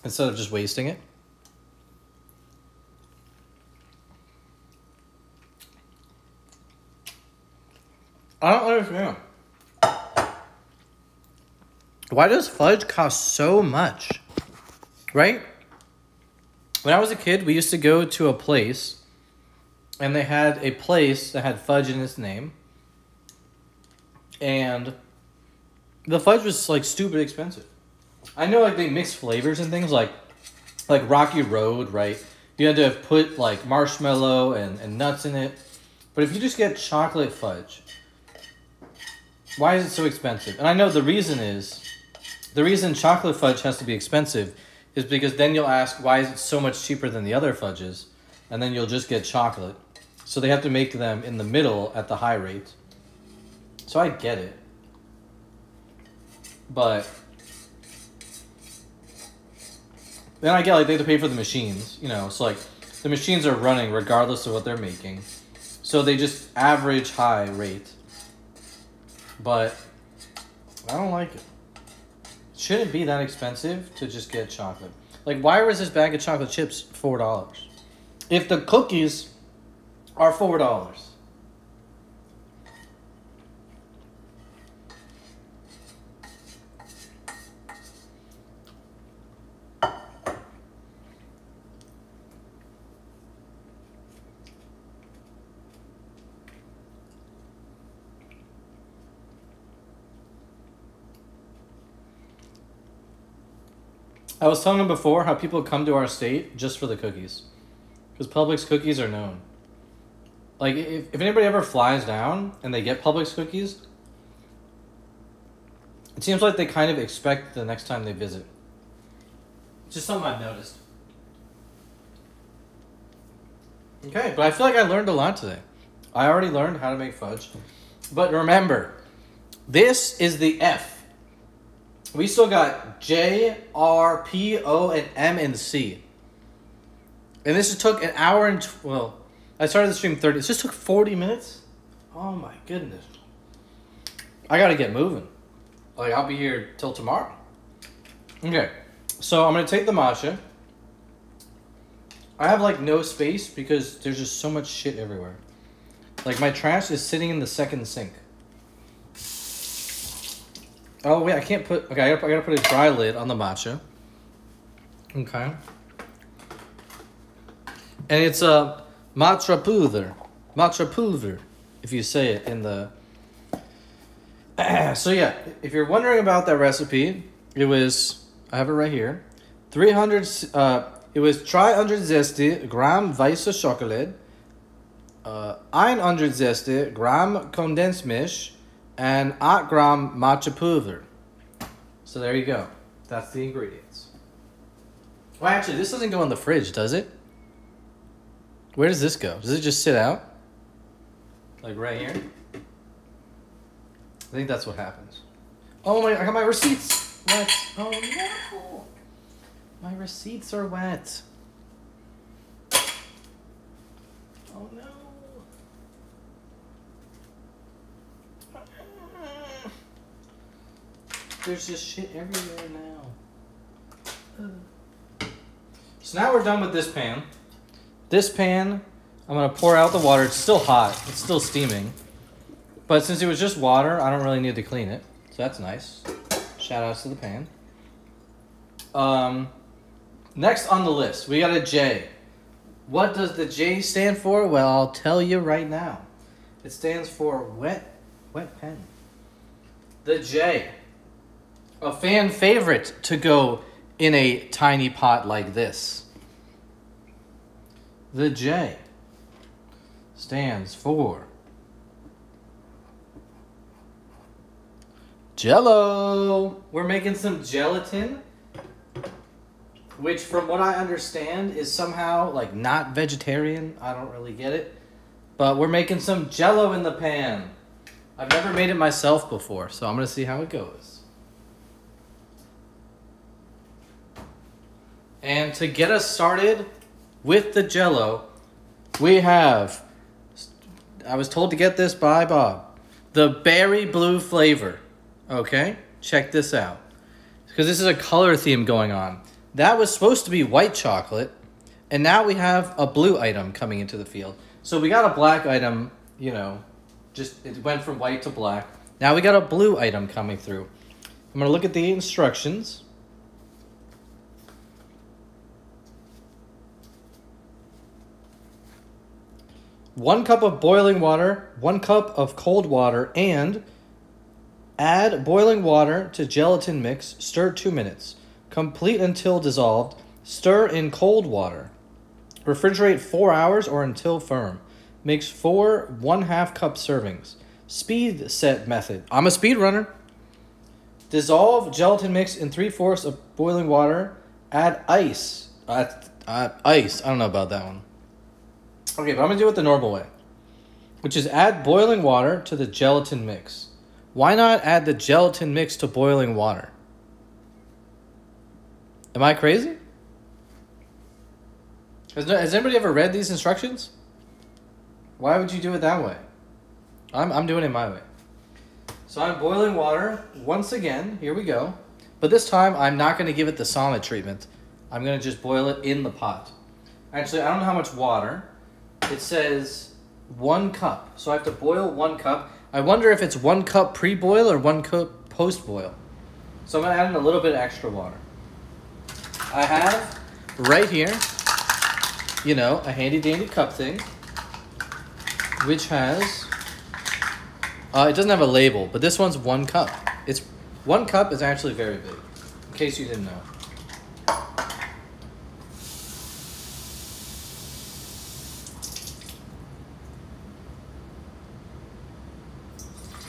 instead of just wasting it. I don't understand. Why does fudge cost so much? Right? When I was a kid, we used to go to a place and they had a place that had fudge in its name. And the fudge was like stupid expensive. I know like they mix flavors and things like like Rocky Road, right? You had to put like marshmallow and, and nuts in it. But if you just get chocolate fudge, why is it so expensive? And I know the reason is the reason chocolate fudge has to be expensive is because then you'll ask why is it so much cheaper than the other fudges and then you'll just get chocolate. So they have to make them in the middle at the high rate. So I get it. But then I get like they have to pay for the machines, you know, so like the machines are running regardless of what they're making. So they just average high rate but I don't like it. it. Shouldn't be that expensive to just get chocolate. Like, why was this bag of chocolate chips four dollars? If the cookies are four dollars. I was telling him before how people come to our state just for the cookies. Because Publix cookies are known. Like, if, if anybody ever flies down and they get Publix cookies, it seems like they kind of expect the next time they visit. Just something I've noticed. Okay, but I feel like I learned a lot today. I already learned how to make fudge. But remember, this is the F. We still got J, R, P, O, and M and C. And this took an hour and, well, I started the stream 30. This just took 40 minutes? Oh my goodness. I gotta get moving. Like, I'll be here till tomorrow. Okay, so I'm gonna take the matcha. I have like no space because there's just so much shit everywhere. Like my trash is sitting in the second sink. Oh wait, I can't put. Okay, I gotta, I gotta put a dry lid on the matcha. Okay. And it's a matcha pulver, matcha pulver, if you say it in the. so yeah, if you're wondering about that recipe, it was I have it right here, three hundred. Uh, it was 360 gram weiße Schokolade, uh, 160 gram Kondensmilch, and 8 gram matcha pulver. So there you go. That's the ingredients. Well, actually, this doesn't go in the fridge, does it? Where does this go? Does it just sit out? Like right here? I think that's what happens. Oh my, I got my receipts wet. Oh no. My receipts are wet. Oh no. There's just shit everywhere now. So now we're done with this pan. This pan, I'm gonna pour out the water. It's still hot. It's still steaming. But since it was just water, I don't really need to clean it. So that's nice. Shout outs to the pan. Um, next on the list, we got a J. What does the J stand for? Well, I'll tell you right now. It stands for wet, wet pen. The J. A fan favorite to go in a tiny pot like this. The J stands for Jello. We're making some gelatin, which, from what I understand, is somehow like not vegetarian. I don't really get it, but we're making some Jello in the pan. I've never made it myself before, so I'm gonna see how it goes. And to get us started with the Jello, we have. I was told to get this by Bob. The berry blue flavor. Okay, check this out. Because this is a color theme going on. That was supposed to be white chocolate, and now we have a blue item coming into the field. So we got a black item, you know, just it went from white to black. Now we got a blue item coming through. I'm gonna look at the instructions. One cup of boiling water, one cup of cold water, and Add boiling water to gelatin mix, stir 2 minutes. Complete until dissolved. Stir in cold water. Refrigerate 4 hours or until firm. Makes 4 1 half cup servings. Speed set method. I'm a speed runner. Dissolve gelatin mix in 3 fourths of boiling water. Add ice. Uh, uh, ice. I don't know about that one. Okay, but I'm to do it the normal way. Which is add boiling water to the gelatin mix. Why not add the gelatin mix to boiling water? Am I crazy? Has, no, has anybody ever read these instructions? Why would you do it that way? I'm, I'm doing it my way. So I'm boiling water once again. Here we go. But this time I'm not going to give it the Sonnett treatment. I'm going to just boil it in the pot. Actually, I don't know how much water. It says one cup. So I have to boil one cup. I wonder if it's one cup pre-boil or one cup post-boil. So I'm gonna add in a little bit extra water. I have right here, you know, a handy dandy cup thing, which has, uh, it doesn't have a label, but this one's one cup. It's one cup is actually very big, in case you didn't know.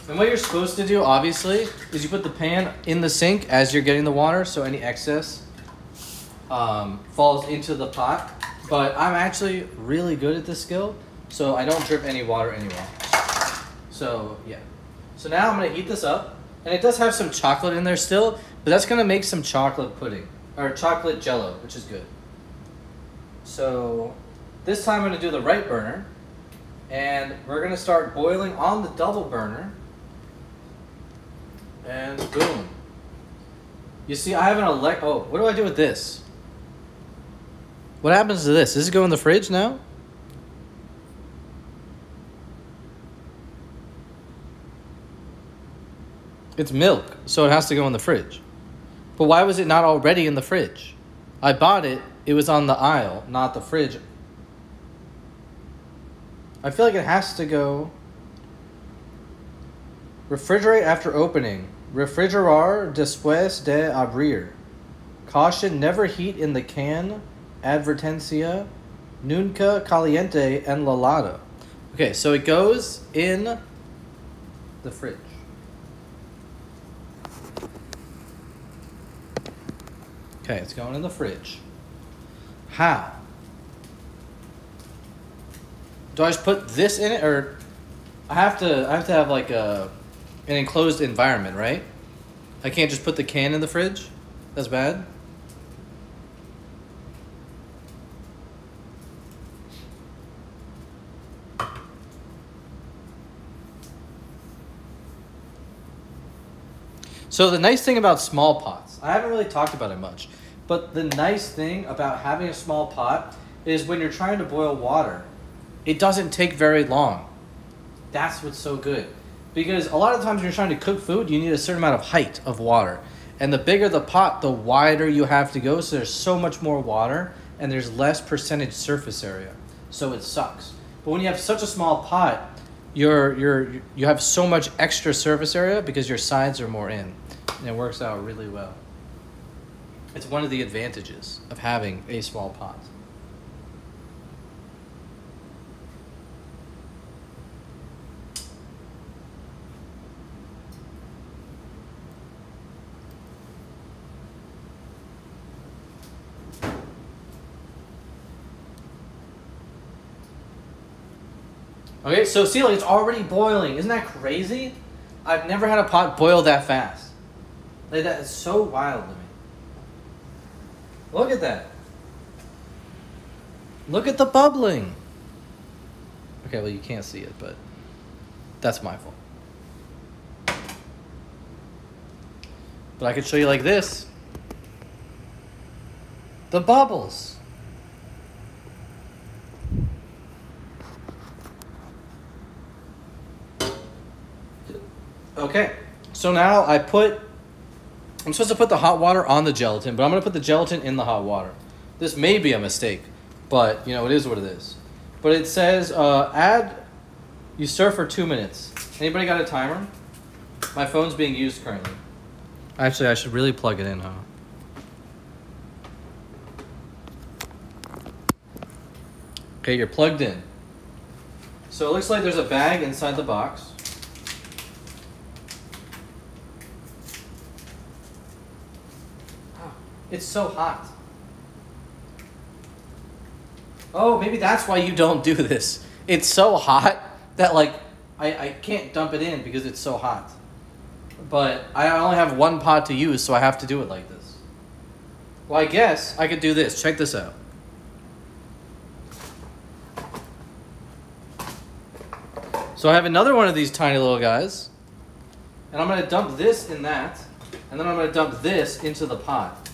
And what you're supposed to do, obviously, is you put the pan in the sink as you're getting the water, so any excess um, falls into the pot. But I'm actually really good at this skill, so I don't drip any water anywhere. So yeah. So now I'm gonna heat this up, and it does have some chocolate in there still, but that's gonna make some chocolate pudding or chocolate jello, which is good. So this time I'm gonna do the right burner, and we're gonna start boiling on the double burner. And boom. You see, I have an elect. Oh, what do I do with this? What happens to this? Does it go in the fridge now? It's milk, so it has to go in the fridge. But why was it not already in the fridge? I bought it, it was on the aisle, not the fridge. I feel like it has to go. Refrigerate after opening. Refrigerar después de abrir. Caution never heat in the can. Advertencia. Nunca caliente en la lata. Okay, so it goes in the fridge. Okay, it's going in the fridge. How? Do I just put this in it, or I have to? I have to have like a an enclosed environment, right? I can't just put the can in the fridge. That's bad. So the nice thing about small pots, I haven't really talked about it much, but the nice thing about having a small pot is when you're trying to boil water, it doesn't take very long. That's what's so good. Because a lot of times when you're trying to cook food, you need a certain amount of height of water. And the bigger the pot, the wider you have to go, so there's so much more water and there's less percentage surface area. So it sucks. But when you have such a small pot, you're you're you have so much extra surface area because your sides are more in. And it works out really well. It's one of the advantages of having a small pot. Okay, so see, like it's already boiling. Isn't that crazy? I've never had a pot boil that fast. Like that is so wild to me. Look at that. Look at the bubbling. Okay, well you can't see it, but that's my fault. But I could show you like this. The bubbles. Okay, so now I put, I'm supposed to put the hot water on the gelatin, but I'm going to put the gelatin in the hot water. This may be a mistake, but you know, it is what it is. But it says uh, add, you stir for two minutes. Anybody got a timer? My phone's being used currently. Actually, I should really plug it in, huh? Okay, you're plugged in. So it looks like there's a bag inside the box. It's so hot. Oh, maybe that's why you don't do this. It's so hot that like I, I can't dump it in because it's so hot. But I only have one pot to use, so I have to do it like this. Well, I guess I could do this. Check this out. So I have another one of these tiny little guys. And I'm going to dump this in that. And then I'm going to dump this into the pot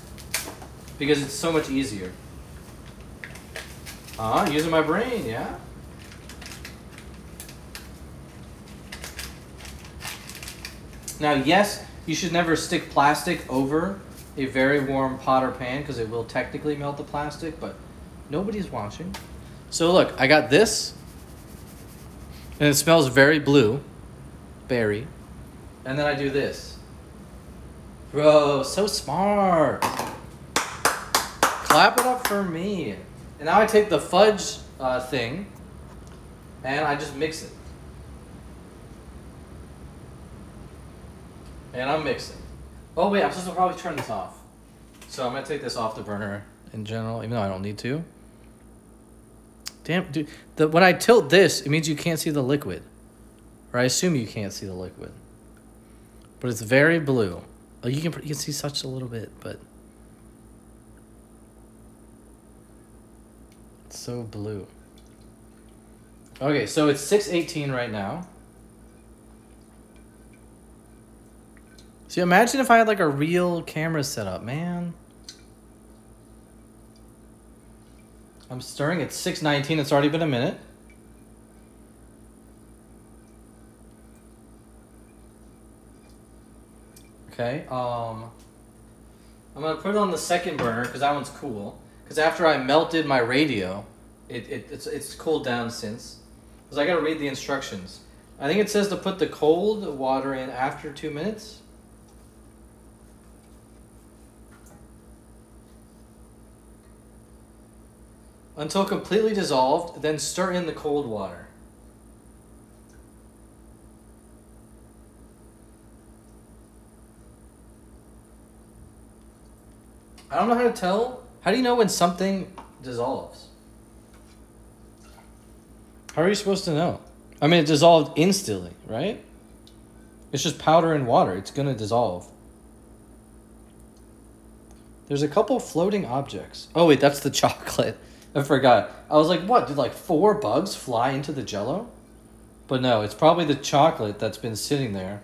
because it's so much easier. Ah, using my brain, yeah? Now, yes, you should never stick plastic over a very warm pot or pan because it will technically melt the plastic, but nobody's watching. So look, I got this, and it smells very blue, berry, and then I do this. Bro, so smart. Clap it up for me. And now I take the fudge uh, thing and I just mix it. And I'm mixing. Oh wait, I'm supposed to probably turn this off. So I'm gonna take this off the burner in general, even though I don't need to. Damn, dude. The, when I tilt this, it means you can't see the liquid. Or I assume you can't see the liquid. But it's very blue. Oh, you can you can see such a little bit, but so blue. Okay, so it's 618 right now. See, imagine if I had like a real camera setup, man. I'm stirring. It's 619. It's already been a minute. Okay. Um, I'm gonna put it on the second burner because that one's cool. Because after I melted my radio, it, it it's it's cooled down since. Because I gotta read the instructions. I think it says to put the cold water in after two minutes. Until completely dissolved, then stir in the cold water. I don't know how to tell. How do you know when something dissolves? How are you supposed to know? I mean, it dissolved instantly, right? It's just powder and water. It's going to dissolve. There's a couple floating objects. Oh, wait, that's the chocolate. I forgot. I was like, what? Did like four bugs fly into the jello? But no, it's probably the chocolate that's been sitting there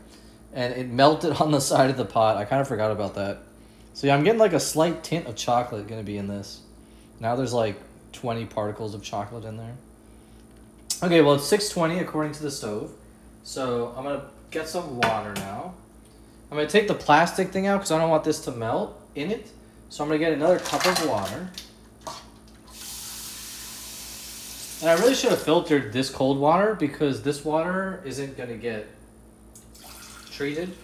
and it melted on the side of the pot. I kind of forgot about that. So yeah, I'm getting like a slight tint of chocolate going to be in this. Now there's like 20 particles of chocolate in there. Okay, well it's 620 according to the stove. So I'm to get some water now. I'm to take the plastic thing out because I don't want this to melt in it. So I'm to get another cup of water. And I really should have filtered this cold water because this water isn't to get treated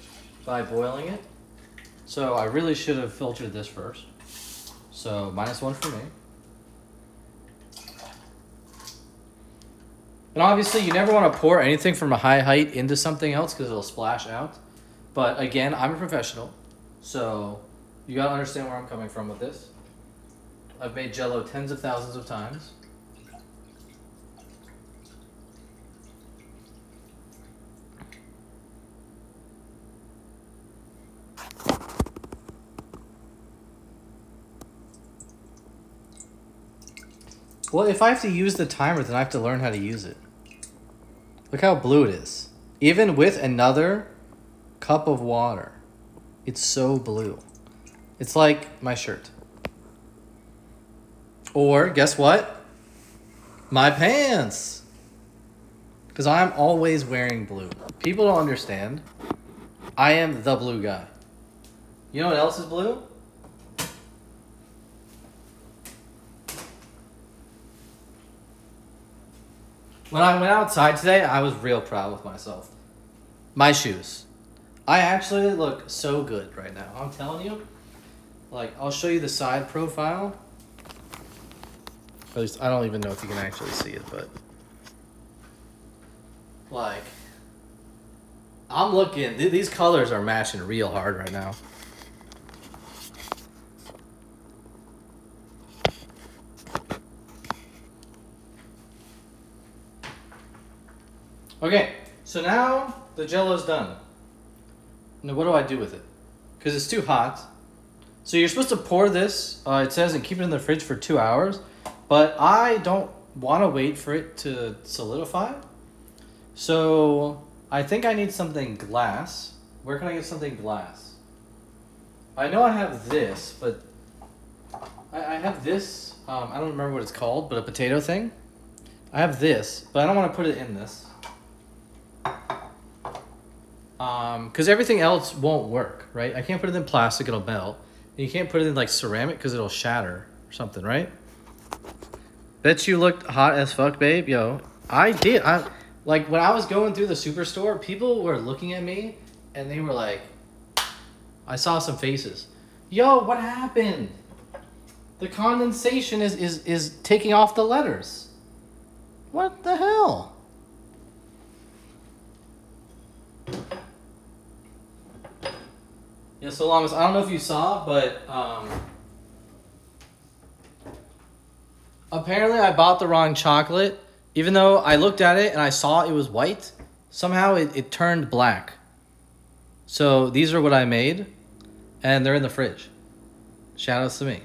by boiling it. So I really should have filtered this first. So minus one for me. And obviously you never want to pour anything from a high height into something else because it'll splash out. But again, I'm a professional. So you got to understand where I'm coming from with this. I've made jello tens of thousands of times. Well, if I have to use the timer, then I have to learn how to use it. Look how blue it is. Even with another cup of water, it's so blue. It's like my shirt. Or, guess what? My pants. Because I'm always wearing blue. People don't understand. I am the blue guy. You know what else is blue? When I went outside today, I was real proud with myself. My shoes. I actually look so good right now. I'm telling you. Like, I'll show you the side profile. At least, I don't even know if you can actually see it, but. Like. I'm looking. Th- these colors are matching real hard right now. Okay, so now the jello's done. Now what do I do with it? Because it's too hot. So you're supposed to pour this, uh, it says, and keep it in the fridge for two hours. But I don't want to wait for it to solidify. So I think I need something glass. Where can I get something glass? I know I have this, but I, I have this. Um, I don't remember what it's called, but a potato thing. I have this, but I don't want to put it in this because um, everything else won't work, right? I can't put it in plastic; it'll melt. And you can't put it in like ceramic because it'll shatter or something, right? Bet you looked hot as fuck, babe. Yo, I did. I like when I was going through the superstore, people were looking at me, and they were like, I saw some faces. Yo, what happened? The condensation is is is taking off the letters. What the hell? Yeah, so Lahmus, I don't know if you saw, but um, Apparently, I bought the wrong chocolate. Even though I looked at it and I saw it was white, somehow it, it turned black. So these are what I made, and they're in the fridge. Shout outs to me.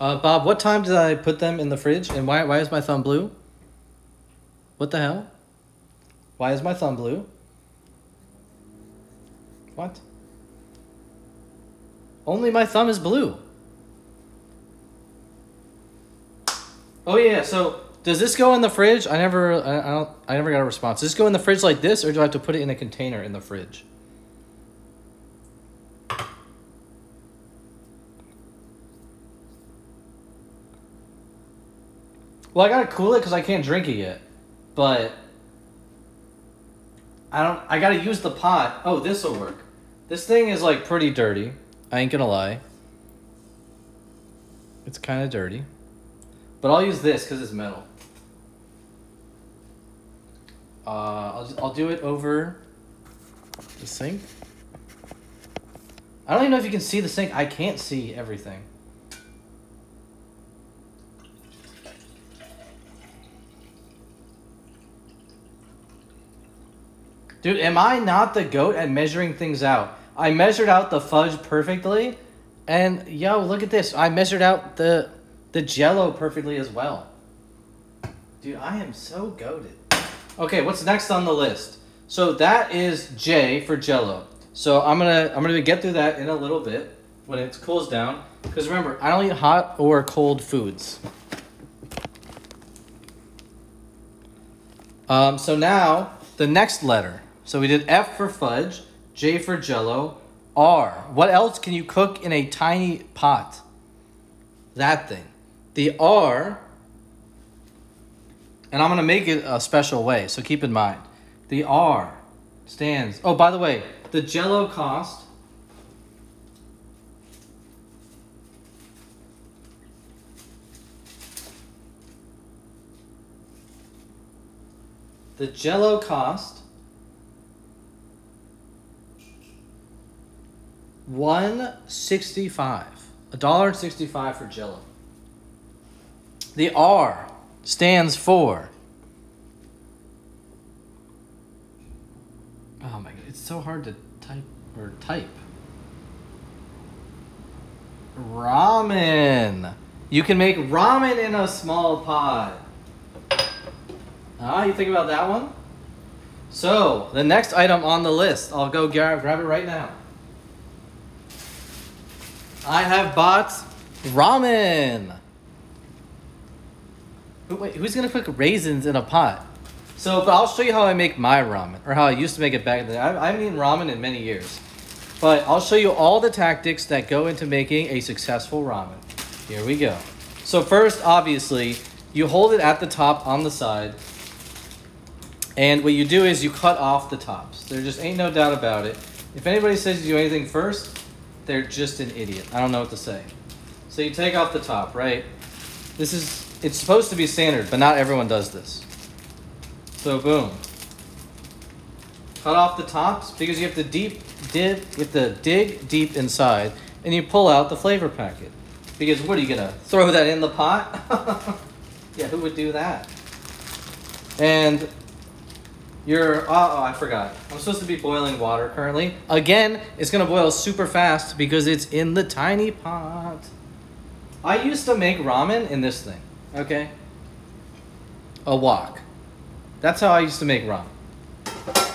Uh, Bob, what time did I put them in the fridge, and why, why is my thumb blue? What the hell? Why is my thumb blue? What? Only my thumb is blue. Oh yeah, so does this go in the fridge? I never I, don't I never got a response. Does this go in the fridge like this or do I have to put it in a container in the fridge? Well, I gotta cool it because I can't drink it yet. But I don't I gotta use the pot. Oh, this'll work. This thing is like pretty dirty. I ain't gonna lie. It's kind of dirty. But I'll use this because it's metal. Uh, I'll, just, I'll do it over the sink. I don't even know if you can see the sink. I can't see everything. Dude, am I not the goat at measuring things out? I measured out the fudge perfectly, and yo, look at this. I measured out the the jello perfectly as well. Dude, I am so goaded. Okay, what's next on the list? So that is J for jello. So I'm gonna I'm gonna get through that in a little bit when it cools down. Because remember, I don't eat hot or cold foods. Um, so now the next letter. So we did F for fudge. J for jello. R. What else can you cook in a tiny pot? That thing. The R, and I'm going to make it a special way, so keep in mind. The R stands. Oh, by the way, the jello cost. The jello cost One sixty-five. A dollar and sixty-five for Jello. The R stands for. Oh my god, it's so hard to type or type. Ramen. You can make ramen in a small pot. Ah, you think about that one? So, the next item on the list, I'll go grab, grab it right now. I have bought ramen. Wait, who's gonna cook raisins in a pot? So, but I'll show you how I make my ramen, or how I used to make it back in the day. I haven't eaten ramen in many years. But I'll show you all the tactics that go into making a successful ramen. Here we go. So first, obviously, you hold it at the top on the side. And what you do is you cut off the tops. There just ain't no doubt about it. If anybody says you do anything first, they're just an idiot. I don't know what to say. So you take off the top, right? This is, it's supposed to be standard, but not everyone does this. So boom. Cut off the tops because you have to deep dip, you have to dig deep inside, and you pull out the flavor packet. Because what are you gonna throw that in the pot? yeah, who would do that? And you're, oh, oh, I forgot. I'm supposed to be boiling water currently. Again, it's gonna boil super fast because it's in the tiny pot. I used to make ramen in this thing, okay? A wok. That's how I used to make ramen.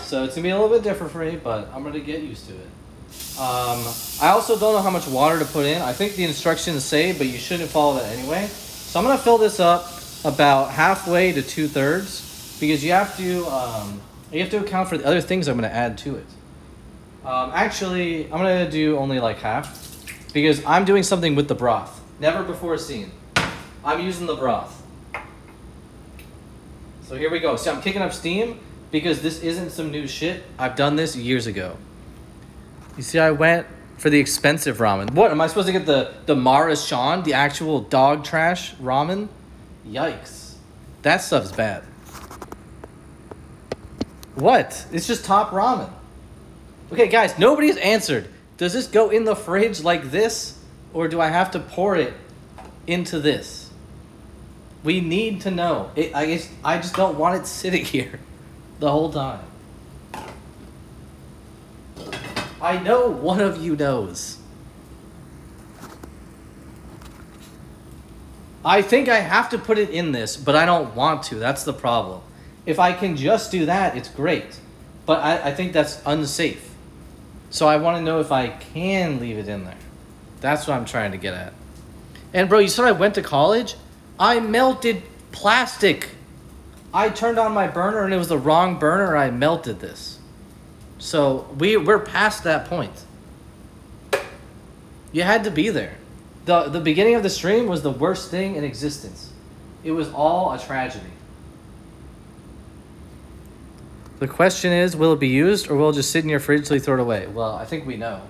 So it's gonna be a little bit different for me, but I'm gonna get used to it. Um, I also don't know how much water to put in. I think the instructions say, but you shouldn't follow that anyway. So I'm gonna fill this up about halfway to two thirds because you have to um, you have to account for the other things I'm going to add to it. Um, actually, I'm going to do only like half because I'm doing something with the broth. Never before seen. I'm using the broth. So here we go. See, I'm kicking up steam because this isn't some new shit. I've done this years ago. You see, I went for the expensive ramen. What am I supposed to get the the Maruchan, the actual dog trash ramen? Yikes, that stuff's bad. What? It's just top ramen. Okay, guys, nobody's answered. Does this go in the fridge like this, or do I have to pour it into this? We need to know. It, I guess I just don't want it sitting here the whole time. I know one of you knows. I think I have to put it in this, but I don't want to. That's the problem. If I can just do that, it's great. But I, I think that's unsafe. So I want to know if I can leave it in there. That's what I'm trying to get at. And bro, you said I went to college? I melted plastic. I turned on my burner and it was the wrong burner. I melted this. So we we're past that point. You had to be there. The the beginning of the stream was the worst thing in existence. It was all a tragedy. The question is, will it be used or will it just sit in your fridge till you throw it away? Well, I think we know.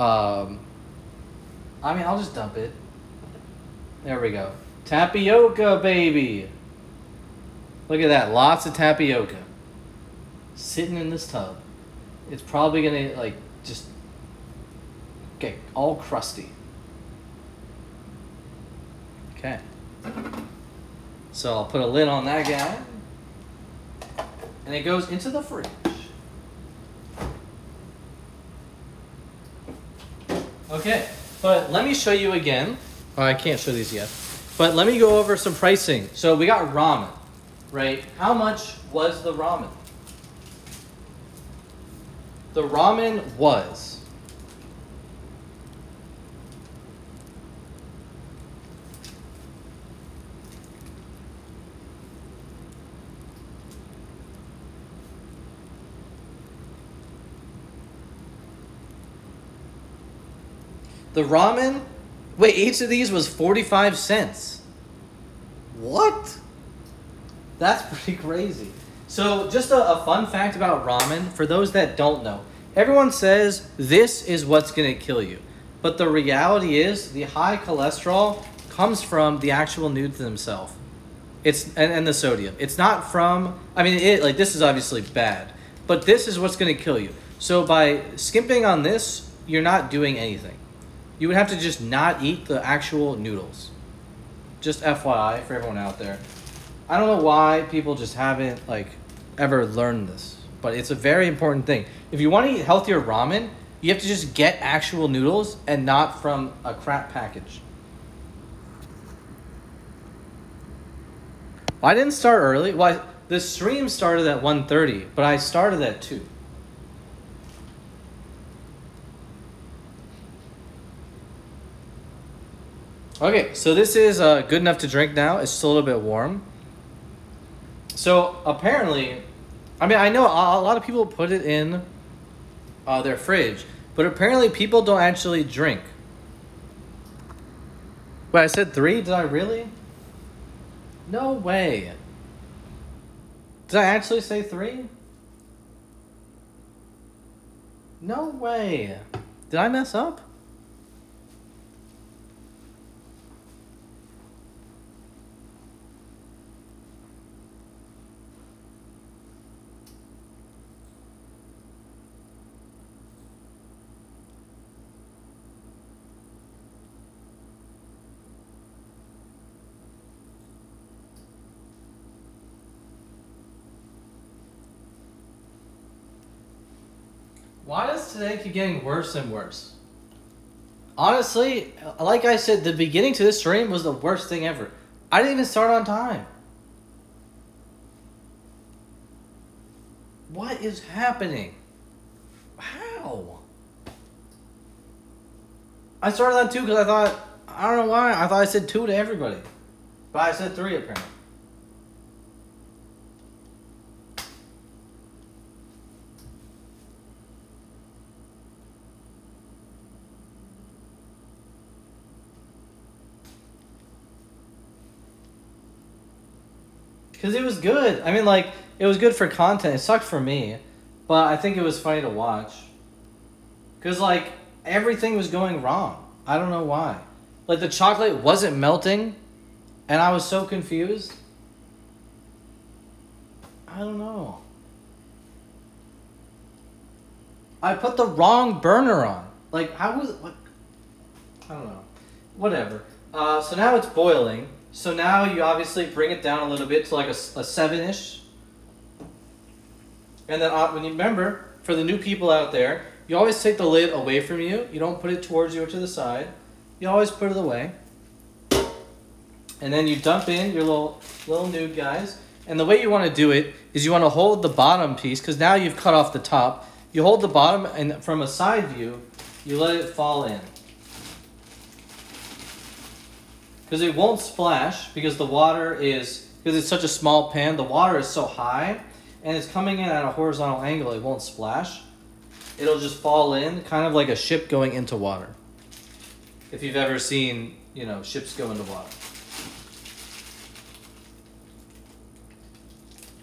Um, I mean, I'll just dump it. There we go. Tapioca, baby. Look at that. Lots of tapioca. Sitting in this tub. It's probably going to, like, just get all crusty. Okay. So I'll put a lid on that guy. And it goes into the fridge. Okay, but let me show you again. Oh, I can't show these yet. But let me go over some pricing. So we got ramen, right? How much was the ramen? The ramen was The ramen, wait, each of these was 45 cents. What? That's pretty crazy. So, just a, a, fun fact about ramen for those that don't know everyone says this is what's going to kill you. But the reality is, the high cholesterol comes from the actual noodles themselves. It's and, and the sodium. It's not from. I mean, it like this is obviously bad, but this is what's going to kill you. So by skimping on this, you're not doing anything. You would have to just not eat the actual noodles. Just FYI for everyone out there. I don't know why people just haven't like ever learned this, but it's a very important thing. If you want to eat healthier ramen, you have to just get actual noodles and not from a crap package. I didn't start early. Well, the stream started at 1.30, but I started at 2. Okay, so this is uh, good enough to drink now. It's still a little bit warm. So apparently, I mean, I know a, lot of people put it in uh, their fridge, but apparently people don't actually drink. Wait, I said three? Did I really? No way. Did I actually say three? No way. Did I mess up? Why does today keep getting worse and worse? Honestly, like I said, the beginning to this stream was the worst thing ever. I didn't even start on time. What is happening? How? I started on two because I thought, I don't know why, I thought I said two to everybody. But I said three apparently. Because it was good. I mean, like it was good for content. It sucked for me, but I think it was funny to watch. Cause like everything was going wrong. I don't know why. Like the chocolate wasn't melting, and I was so confused. I don't know. I put the wrong burner on. Like, how was what? I don't know. Whatever. Uh, so now it's boiling. So now you obviously bring it down a little bit to like a, a seven ish. And then uh, when you remember, for the new people out there, you always take the lid away from you. You don't put it towards you or to the side. You always put it away. And then you dump in your little little nude guys. And the way you want to do it is you want to hold the bottom piece because now you've cut off the top. You hold the bottom and from a side view, you let it fall in. Because it won't splash because the water is, because it's such a small pan, the water is so high and it's coming in at a horizontal angle, it won't splash. It'll just fall in, kind of like a ship going into water. If you've ever seen, you know, ships go into water.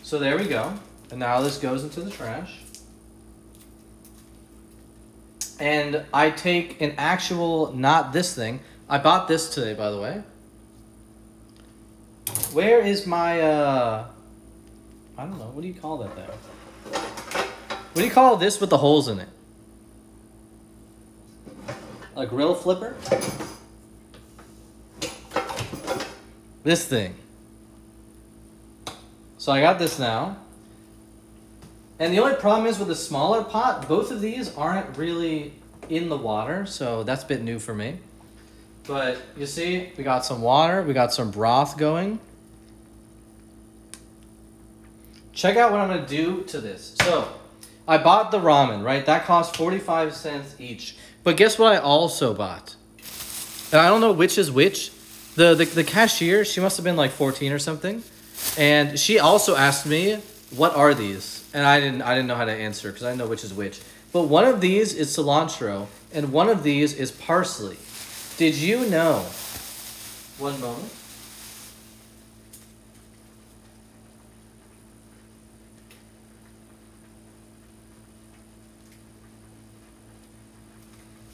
So there we go. And now this goes into the trash. And I take an actual, not this thing. I bought this today, by the way. Where is my, uh, I don't know, what do you call that there? What do you call this with the holes in it? A grill flipper? This thing. So I got this now. And the only problem is with the smaller pot, both of these aren't really in the water, so that's a bit new for me. But you see, we got some water, we got some broth going. Check out what I'm gonna do to this. So, I bought the ramen, right? That cost 45 cents each. But guess what I also bought? And I don't know which is which. The, the, the cashier, she must have been like 14 or something. And she also asked me, "What are these?" And I didn't I didn't know how to answer because I know which is which. But one of these is cilantro, and one of these is parsley. Did you know? One moment.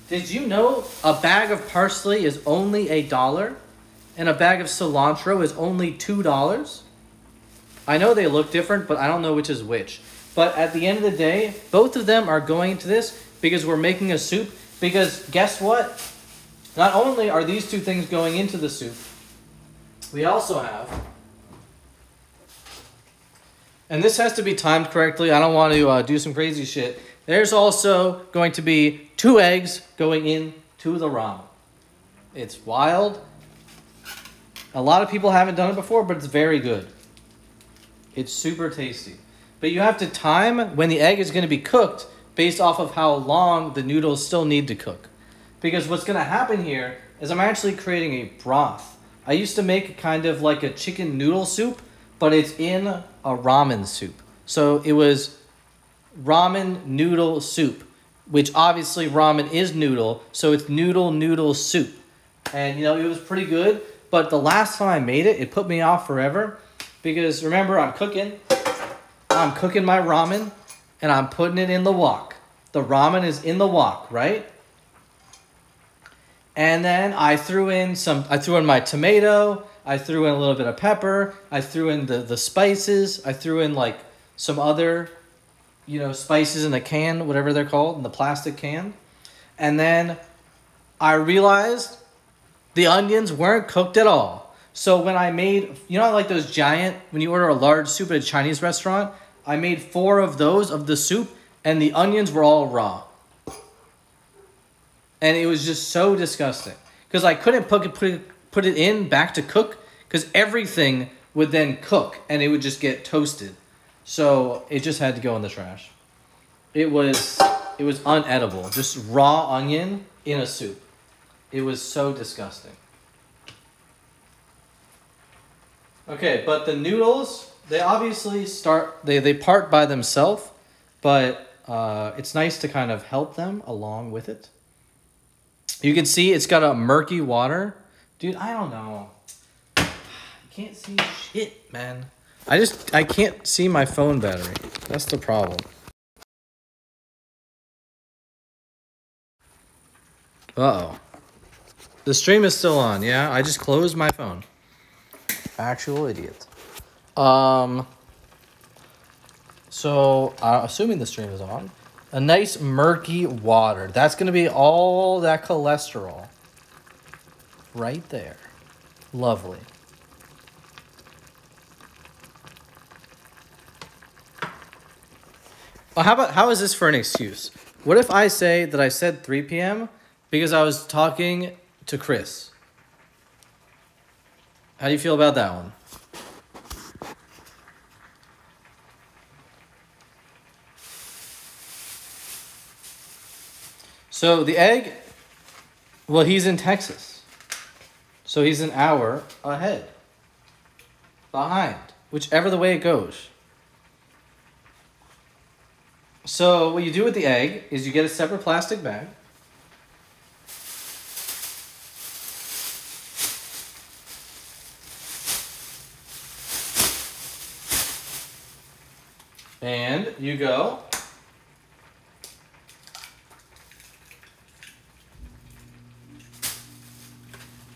Did you know a bag of parsley is only a dollar and a bag of cilantro is only two dollars? I know they look different, but I don't know which is which. But at the end of the day, both of them are going into this because we're making a soup. Because guess what? Not only are these two things going into the soup, we also have, and this has to be timed correctly. I don't want to uh, do some crazy shit. There's also going to be two eggs going into the ramen. It's wild. A lot of people haven't done it before, but it's very good. It's super tasty. But you have to time when the egg is going to be cooked based off of how long the noodles still need to cook. Because what's going to happen here is I'm actually creating a broth. I used to make kind of like a chicken noodle soup, but it's in a ramen soup. So it was ramen noodle soup, which obviously ramen is noodle, so it's noodle noodle soup. And you know, it was pretty good, but the last time I made it, it put me off forever because remember, I'm cooking. I'm cooking my ramen and I'm putting it in the wok. The ramen is in the wok, right? And then I threw in some, I threw in my tomato, I threw in a little bit of pepper, I threw in the, the spices, I threw in like some other, you know, spices in a can, whatever they're called, in the plastic can. And then I realized the onions weren't cooked at all. So when I made, you know, like those giant, when you order a large soup at a Chinese restaurant, I made four of those of the soup, and the onions were all raw. And it was just so disgusting because I couldn't put it, put it, in back to cook because everything would then cook and it would just get toasted. So it just had to go in the trash. It was it was unedible. Just raw onion in a soup. It was so disgusting. Okay, but the noodles, they obviously start, they, they part by themselves, but uh, it's nice to kind of help them along with it. You can see it's got a murky water. Dude, I don't know. I can't see shit, man. I just, I can't see my phone battery. That's the problem. Uh-oh. The stream is still on, yeah? I just closed my phone. Actual idiot. Um. So, uh, assuming the stream is on, A nice murky water. That's going to be all that cholesterol. Right there. Lovely. Well, how about how is this for an excuse? What if I say that I said 3 p.m. because I was talking to Chris? How do you feel about that one? So the egg, well, he's in Texas. So he's an hour ahead. Behind. Whichever the way it goes. So what you do with the egg is you get a separate plastic bag. And you go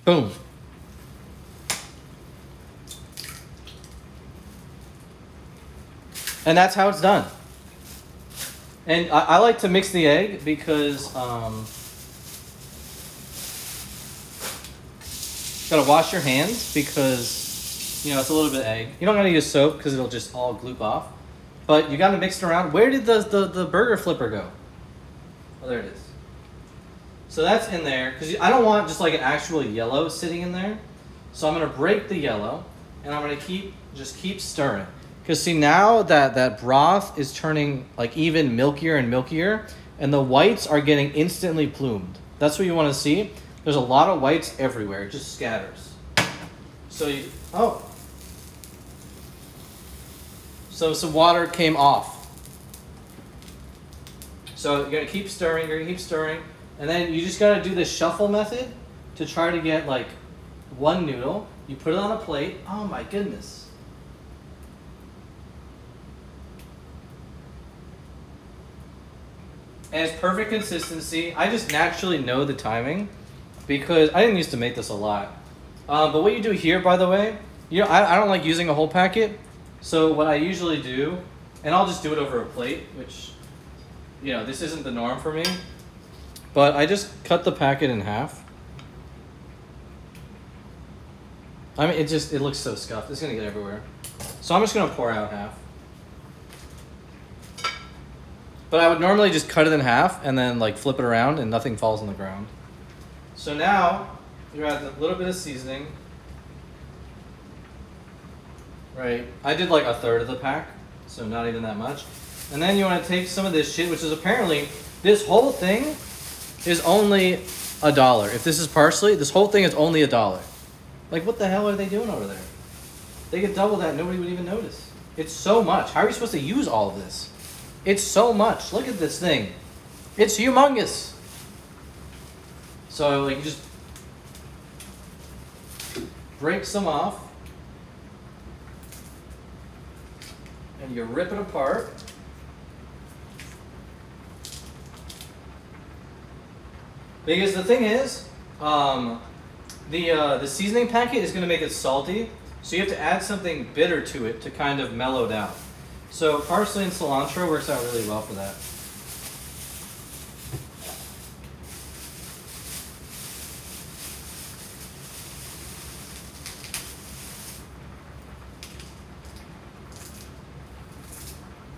Boom. And that's how it's done. And I, I like to mix the egg because um, you gotta wash your hands because you know it's a little bit egg. You don't gotta use soap because it'll just all gloop off. But you gotta mix it around. Where did the, the, the burger flipper go? Oh, there it is. So that's in there because I don't want just like an actual yellow sitting in there. So I'm gonna break the yellow and I'm gonna keep just keep stirring. Because see now that that broth is turning like even milkier and milkier, and the whites are getting instantly plumed. That's what you want to see. There's a lot of whites everywhere. It just scatters. So you oh. So some water came off. So you're gonna keep stirring. You're gonna keep stirring. And then you just gotta do the shuffle method to try to get like one noodle. You put it on a plate. Oh my goodness. And it's perfect consistency. I just naturally know the timing because I didn't used to make this a lot. Um, but what you do here, by the way, you know, I, I don't like using a whole packet. So what I usually do, and I'll just do it over a plate, which, you know, this isn't the norm for me. But I just cut the packet in half. I mean, it just, it looks so scuffed. It's gonna get everywhere. So I'm just gonna pour out half. But I would normally just cut it in half and then like flip it around and nothing falls on the ground. So now, you add a little bit of seasoning. Right, I did like a third of the pack, so not even that much. And then you wanna take some of this shit, which is apparently, this whole thing is only a dollar. If this is parsley, this whole thing is only a dollar. Like, what the hell are they doing over there? They could double that, nobody would even notice. It's so much. How are you supposed to use all of this? It's so much. Look at this thing. It's humongous. So, like, you just break some off. And you rip it apart. Because the thing is, um, the uh, the seasoning packet is going to make it salty, so you have to add something bitter to it to kind of mellow out. So parsley and cilantro works out really well for that.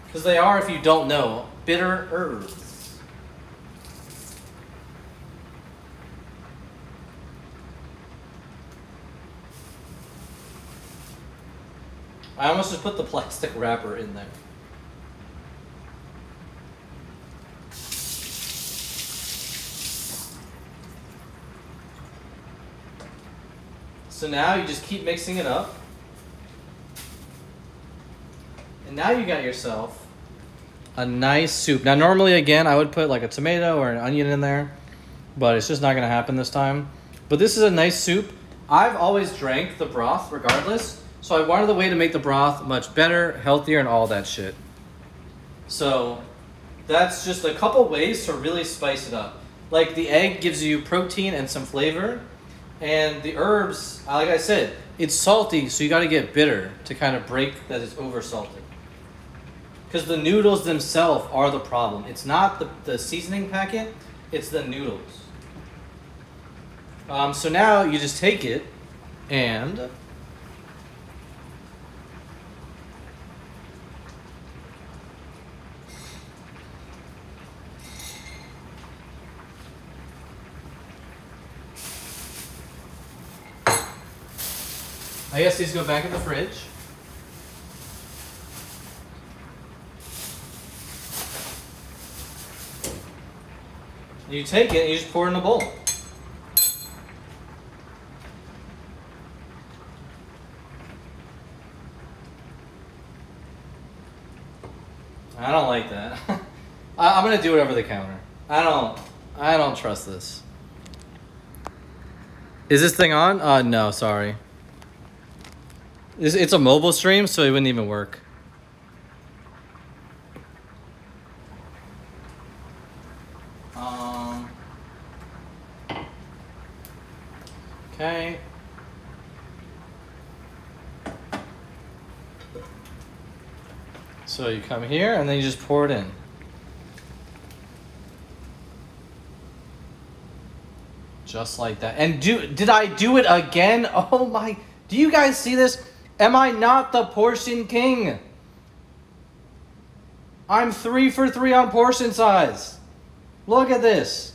Because they are, if you don't know, bitter herbs. I almost just put the plastic wrapper in there. So now you just keep mixing it up. And now you got yourself a nice soup. Now normally again I would put like a tomato or an onion in there, but it's just not gonna happen this time. But this is a nice soup. I've always drank the broth regardless, so I wanted a way to make the broth much better, healthier, and all that shit. So that's just a couple ways to really spice it up. Like the egg gives you protein and some flavor, and the herbs, like I said, it's salty, so you got to get bitter to kind of break that it's over salted. Because the noodles themselves are the problem. It's not the, the seasoning packet, it's the noodles. Um, so now you just take it and I guess these go back in the fridge. You take it and you just pour it in a bowl. I don't like that. I, I'm gonna do it over the counter. I don't. I don't trust this. Is this thing on? Uh, no, sorry. It's, it's a mobile stream, so it wouldn't even work. Um. Okay. So you come here and then you just pour it in. Just like that. And do did I do it again? Oh my do you guys see this? Am I not the portion king? I'm three for three on portion size. Look at this.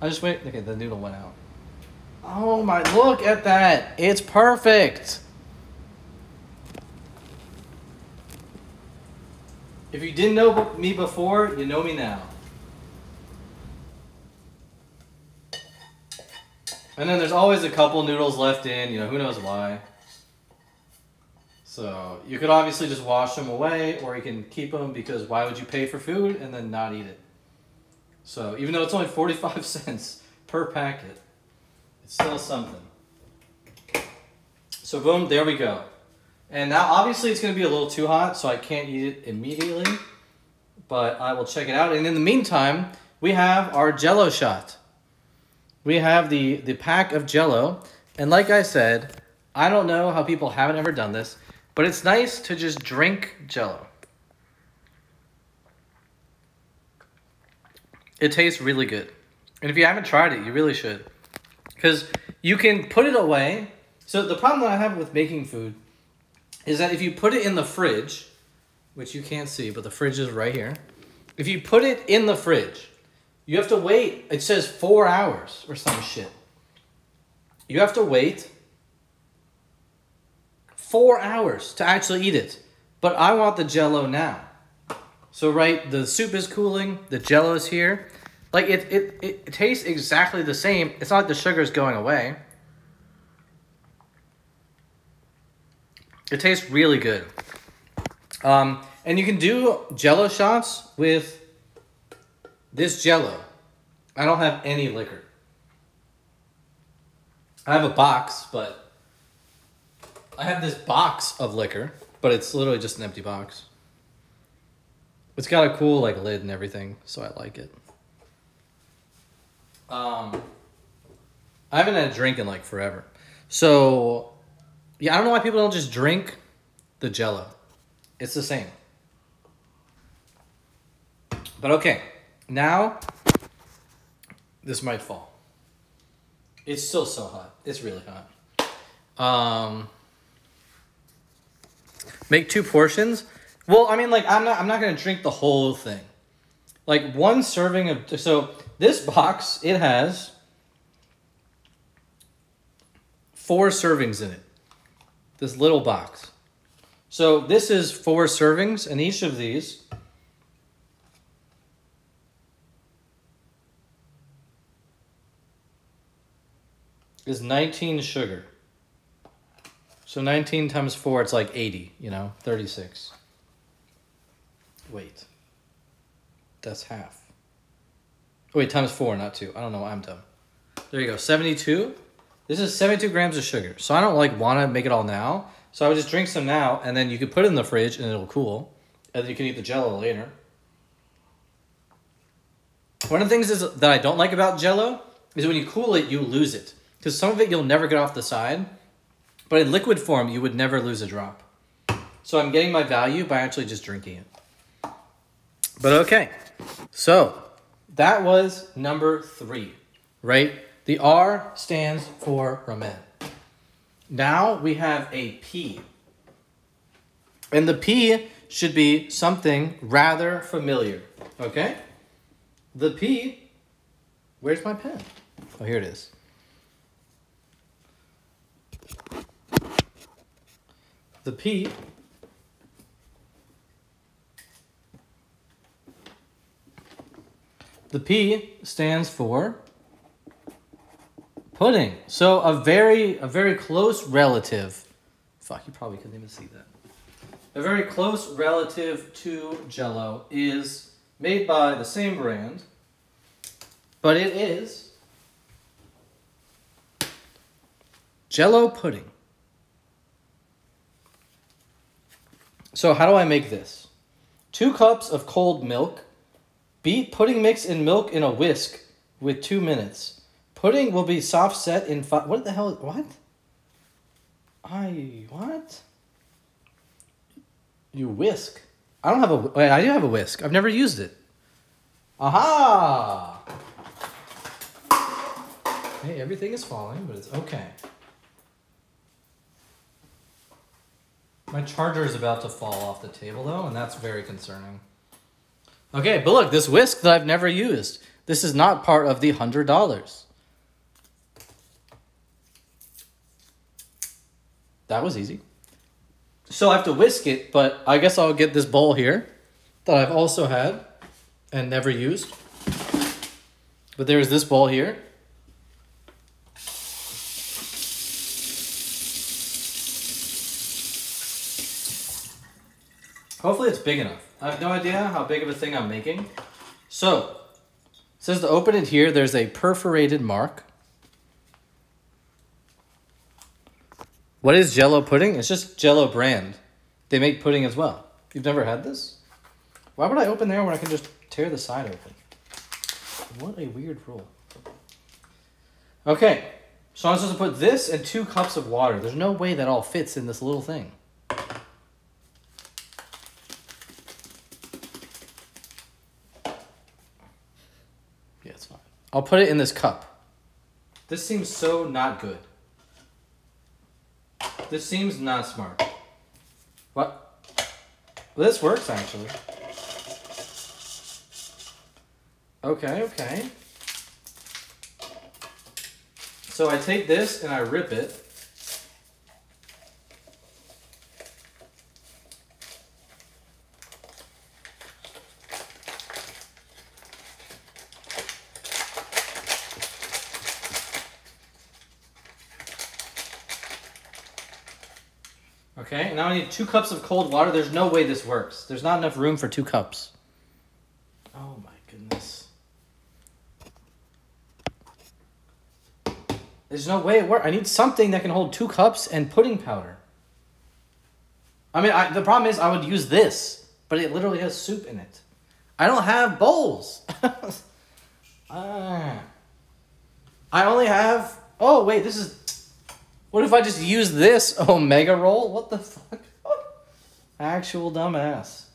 I just wait. Okay, the noodle went out. Oh my, look at that. It's perfect. If you didn't know me before, you know me now. And then there's always a couple noodles left in, you know, who knows why. So you could obviously just wash them away or you can keep them because why would you pay for food and then not eat it? So even though it's only 45 cents per packet, it's still something. So boom, there we go. And now obviously it's gonna be a little too hot, so I can't eat it immediately, but I will check it out. And in the meantime, we have our jello shot. We have the, the pack of jello. And like I said, I don't know how people haven't ever done this, but it's nice to just drink jello. It tastes really good. And if you haven't tried it, you really should. Because you can put it away. So the problem that I have with making food is that if you put it in the fridge, which you can't see, but the fridge is right here. If you put it in the fridge, you have to wait. It says four hours or some shit. You have to wait four hours to actually eat it. But I want the jello now. So right, the soup is cooling, the jello is here. Like it, it, it tastes exactly the same. It's not like the sugar is going away. It tastes really good. Um, and you can do jello shots with this jello. I don't have any liquor. I have a box, but I have this box of liquor, but it's literally just an empty box. It's got a cool like lid and everything, so I like it. Um, I haven't had a drink in like forever, so yeah, I don't know why people don't just drink the Jello. It's the same. But okay, now this might fall. It's still so hot. It's really hot. Um, Make two portions. Well, I mean, like I'm not I'm not gonna drink the whole thing. Like one serving of so this box it has four servings in it. This little box. So this is four servings, and each of these is 19 sugar. So 19 times 4, it's like 80, you know, 36. Wait. That's half. Wait, times 4, not 2. I don't know, I'm dumb. There you go, 72. This is 72 grams of sugar. So I don't like want to make it all now. So I would just drink some now, and then you could put it in the fridge, and it'll cool. And then you can eat the jello later. One of the things is that I don't like about jello is when you cool it, you lose it. Because some of it you'll never get off the side. But in liquid form, you would never lose a drop. So I'm getting my value by actually just drinking it. But okay. So that was number three, right? The R stands for ramen. Now we have a P. And the P should be something rather familiar. Okay? The P, where's my pen? Oh, here it is. The P The P stands for pudding. So a very a very close relative. Fuck, you probably couldn't even see that. A very close relative to Jello is made by the same brand, but it is Jello pudding. So how do I make this? Two cups of cold milk. Beat pudding mix in milk in a whisk with two minutes. Pudding will be soft set in five. What the hell? What? I what? You whisk. I don't have a. Wait, I do have a whisk. I've never used it. Aha! Hey, everything is falling, but it's okay. My charger is about to fall off the table though, and that's very concerning. Okay, but look, this whisk that I've never used. This is not part of the hundred dollars. That was easy. So I have to whisk it, but I guess I'll get this bowl here that I've also had and never used. But there's this bowl here. Hopefully it's big enough. I have no idea how big of a thing I'm making. So, says to open it here, there's a perforated mark. What is Jello pudding? It's just Jello brand. They make pudding as well. You've never had this? Why would I open there when I can just tear the side open? What a weird rule. Okay, so I'm supposed to put this and two cups of water. There's no way that all fits in this little thing. Yeah, it's fine. I'll put it in this cup. This seems so not good. This seems not smart. What? Well, this works actually. Okay, okay. So I take this and I rip it. Okay, now I need two cups of cold water. There's no way this works. There's not enough room for two cups. Oh my goodness. There's no way it works. I need something that can hold two cups and pudding powder. I mean, I, the problem is I would use this, but it literally has soup in it. I don't have bowls. ah. I only have. Oh wait, this is. What if I just use this Omegalol? What the fuck? Actual dumbass.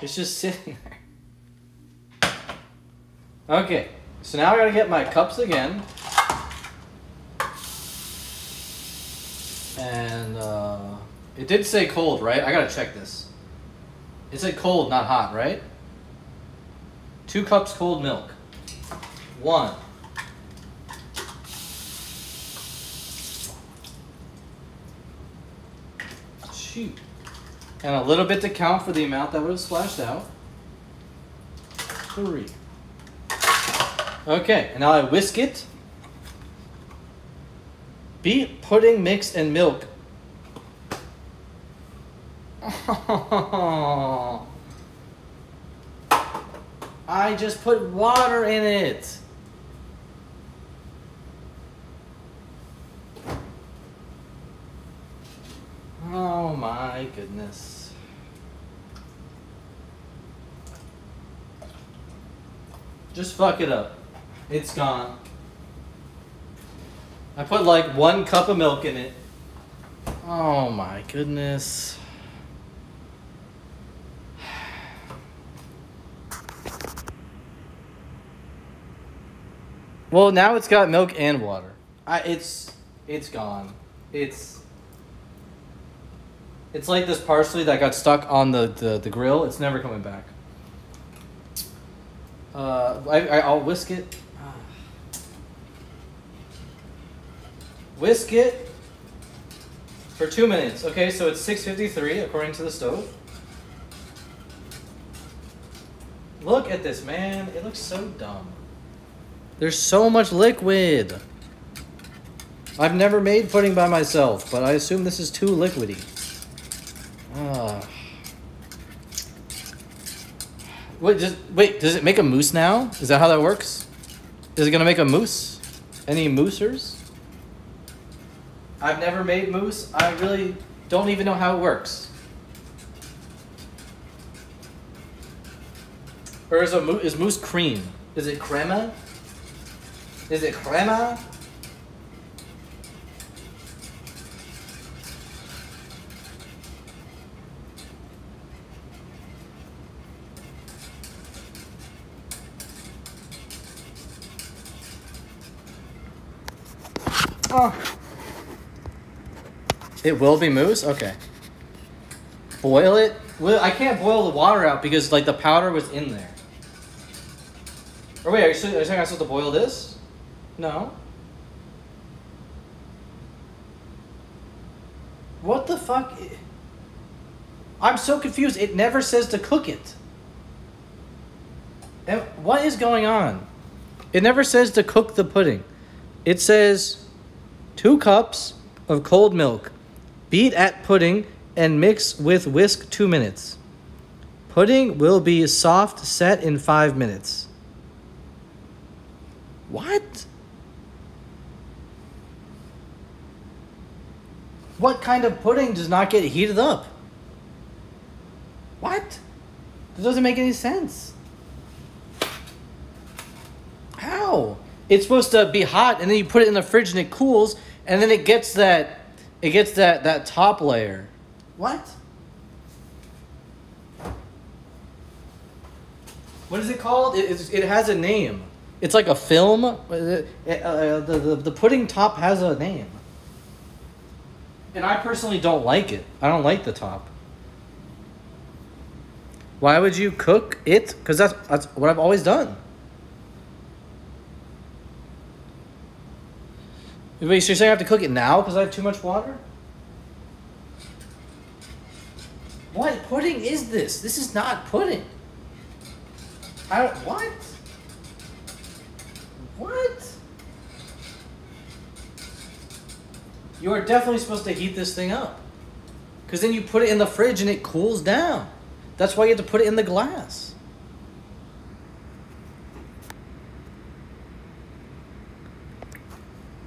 It's just sitting there. Okay, so now I gotta get my cups again. And uh, it did say cold, right? I gotta check this. It said cold, not hot, right? Two cups cold milk. One. Shoot. And a little bit to count for the amount that would have splashed out. Three. Okay, and now I whisk it. Beat, pudding, mix, and milk. I just put water in it. Just fuck it up. It's gone. I put like one cup of milk in it. Oh my goodness. Well, now it's got milk and water. I, it's it's gone. It's it's like this parsley that got stuck on the, the, the grill. It's never coming back. Uh, I, I I'll whisk it. Whisk it for two minutes. Okay, so it's six fifty three according to the stove. Look at this, man. It looks so dumb. There's so much liquid. I've never made pudding by myself, but I assume this is too liquidy. Ah. Wait, just, wait, does it make a mousse now? Is that how that works? Is it gonna make a mousse? Any moosers? I've never made mousse. I really don't even know how it works. Or is a mousse, is mousse cream? Is it crema? Is it crema? Oh. It will be mousse? Okay. Boil it? Well, I can't boil the water out because like the powder was in there. Or wait, are you, are you saying I'm supposed to boil this? No. What the fuck? I'm so confused. It never says to cook it. And what is going on? It never says to cook the pudding. It says two cups of cold milk. Beat at pudding and mix with whisk two minutes. Pudding will be soft set in five minutes. What? What kind of pudding does not get heated up? What? That doesn't make any sense. How? It's supposed to be hot and then you put it in the fridge and it cools and then it gets that it gets that that top layer. What? What is it called? It, it's, it has a name. It's like a film. Uh, uh, the, the, the pudding top has a name. And I personally don't like it. I don't like the top. Why would you cook it? Because that's, that's what I've always done. Wait, so you're saying I have to cook it now because I have too much water? What pudding is this? This is not pudding. I don't, what? What? You are definitely supposed to heat this thing up. Because then you put it in the fridge and it cools down. That's why you have to put it in the glass.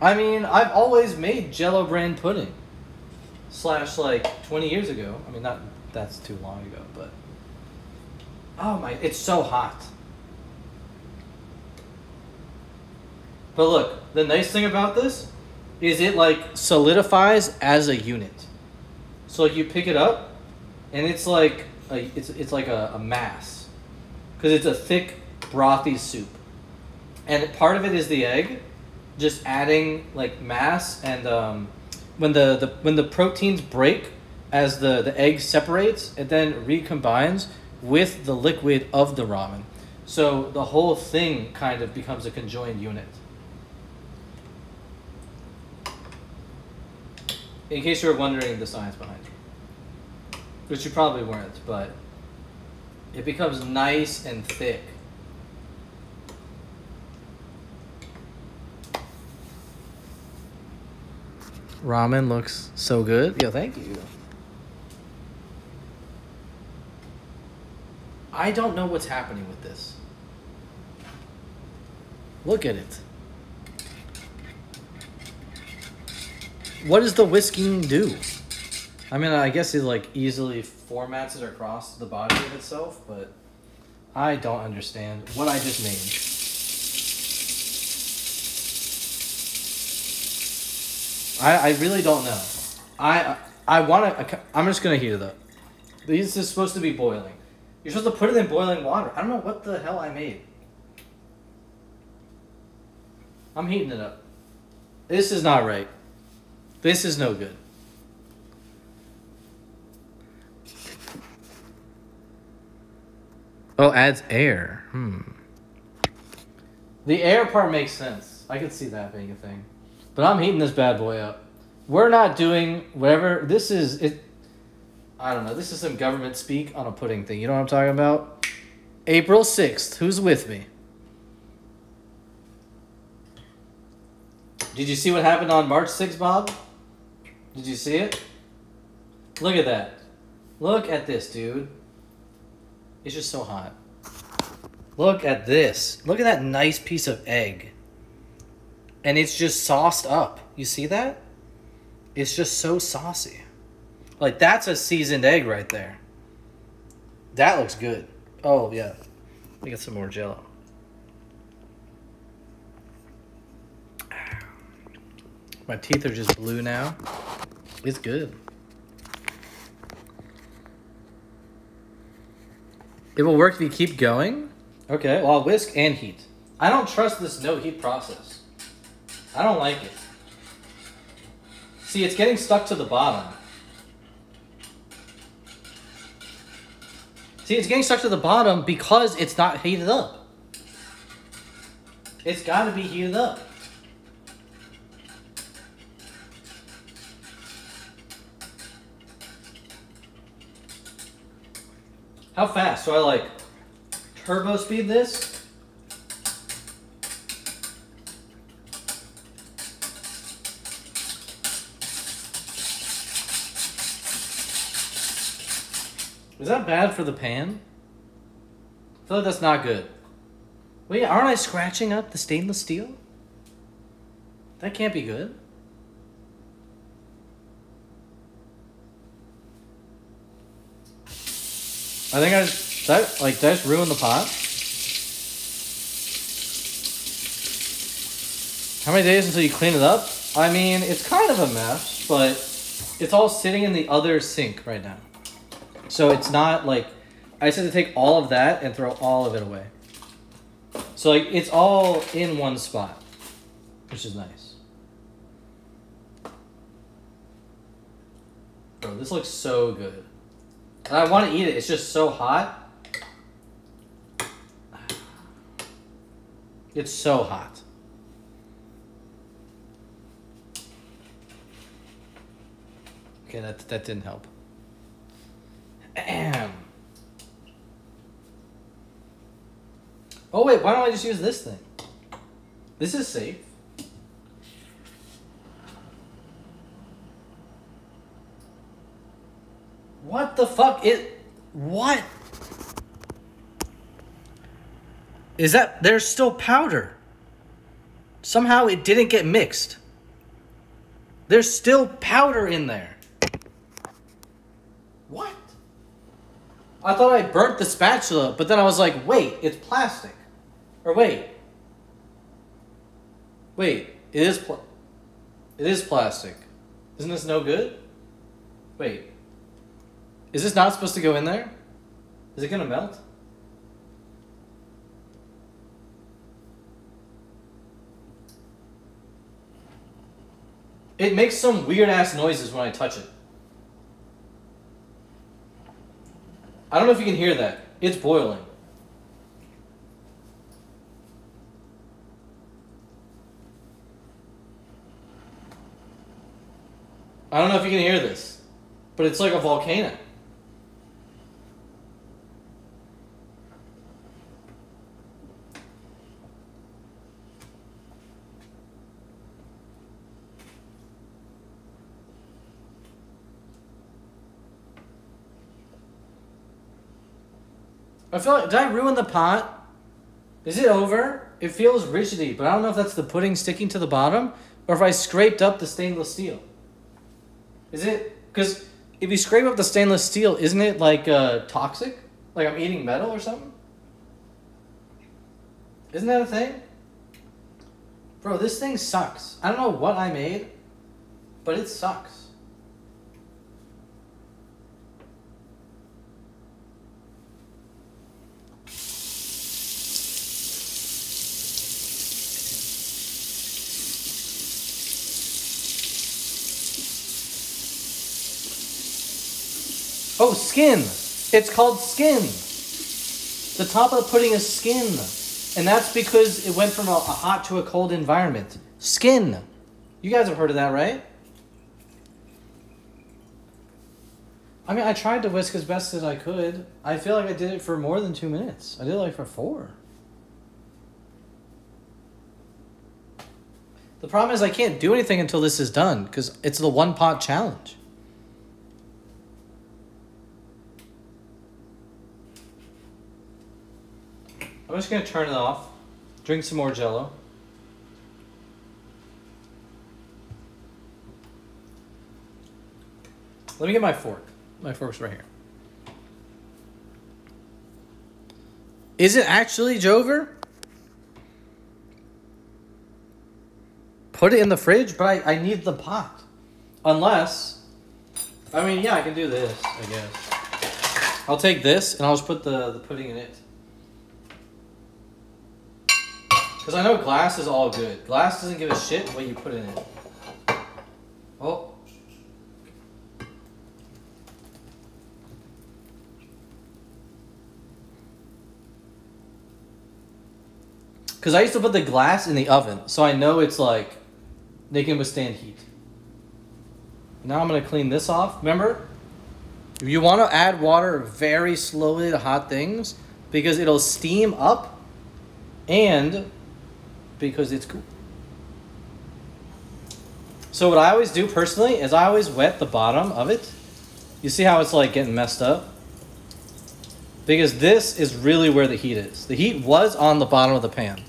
I mean, I've always made Jello brand pudding. Slash, like, 20 years ago. I mean, not that's too long ago, but. Oh my, it's so hot. But look, the nice thing about this is it like solidifies as a unit. So like you pick it up, and it's like a, it's it's like a, a mass, because it's a thick brothy soup, and part of it is the egg, just adding like mass and um, when the, the when the proteins break as the the egg separates, it then recombines with the liquid of the ramen. So the whole thing kind of becomes a conjoined unit. In case you were wondering the science behind it, which you probably weren't, but it becomes nice and thick. Ramen looks so good. Yo, thank you. I don't know what's happening with this. Look at it. What does the whisking do? I mean, I guess it like easily formats it across the body of itself, but I don't understand what I just made. I, I really don't know. I I want to. I'm just gonna heat it up. This is supposed to be boiling. You're supposed to put it in boiling water. I don't know what the hell I made. I'm heating it up. This is not right. This is no good. Oh, adds air. Hmm. The air part makes sense. I could see that being a thing. But I'm heating this bad boy up. We're not doing whatever. This is it. I don't know. This is some government speak on a pudding thing. You know what I'm talking about? April 6th. Who's with me? Did you see what happened on March 6th, Bob? Did you see it? Look at that. Look at this, dude. It's just so hot. Look at this. Look at that nice piece of egg. And it's just sauced up. You see that? It's just so saucy. Like, that's a seasoned egg right there. That looks good. Oh, yeah. Me get some more jello. My teeth are just blue now. It's good. It will work if you keep going? Okay, well, whisk and heat. I don't trust this no heat process. I don't like it. See, it's getting stuck to the bottom. See, it's getting stuck to the bottom because it's not heated up. It's got to be heated up. How fast? So I like turbo speed this? Is that bad for the pan? I feel like that's not good. Wait, aren't I scratching up the stainless steel? That can't be good. I think I just, that like that just ruined the pot. How many days until you clean it up? I mean, it's kind of a mess, but it's all sitting in the other sink right now. So it's not like I just have to take all of that and throw all of it away. So like it's all in one spot, which is nice. Bro, this looks so good. And I want to eat it. It's just so hot. It's so hot. Okay, that that didn't help. Oh wait, why don't I just use this thing? This is safe. What the fuck? It what? Is that there's still powder? Somehow it didn't get mixed. There's still powder in there. What? I thought I burnt the spatula, but then I was like, wait, it's plastic. Or wait. Wait, it is pl- It is plastic. Isn't this no good? Wait. Is this not supposed to go in there? Is it gonna melt? It makes some weird ass noises when I touch it. I don't know if you can hear that. It's boiling. I don't know if you can hear this, but it's like a volcano. I feel like did I ruin the pot? Is it over? It feels rigidy, but I don't know if that's the pudding sticking to the bottom or if I scraped up the stainless steel. Is it because if you scrape up the stainless steel, isn't it like uh, toxic? Like I'm eating metal or something? Isn't that a thing? Bro, this thing sucks. I don't know what I made, but it sucks. Oh, skin. It's called skin. The top of the pudding is skin. And that's because it went from a, a hot to a cold environment. Skin. You guys have heard of that, right? I mean, I tried to whisk as best as I could. I feel like I did it for more than two minutes. I did it like for four. The problem is I can't do anything until this is done because it's the one pot challenge. I'm just gonna turn it off, drink some more jello. Let me get my fork. My fork's right here. Is it actually Jover? Put it in the fridge, but I, I need the pot. Unless, I mean, yeah, I can do this, I guess. I'll take this and I'll just put the, the pudding in it. Because I know glass is all good. Glass doesn't give a shit what you put in it. Oh. Because I used to put the glass in the oven, so I know it's like they can withstand heat. Now I'm going to clean this off. Remember, you want to add water very slowly to hot things, because it'll steam up and because it's cool. So what I always do personally is I always wet the bottom of it. You see how it's like getting messed up? Because this is really where the heat is. The heat was on the bottom of the pan.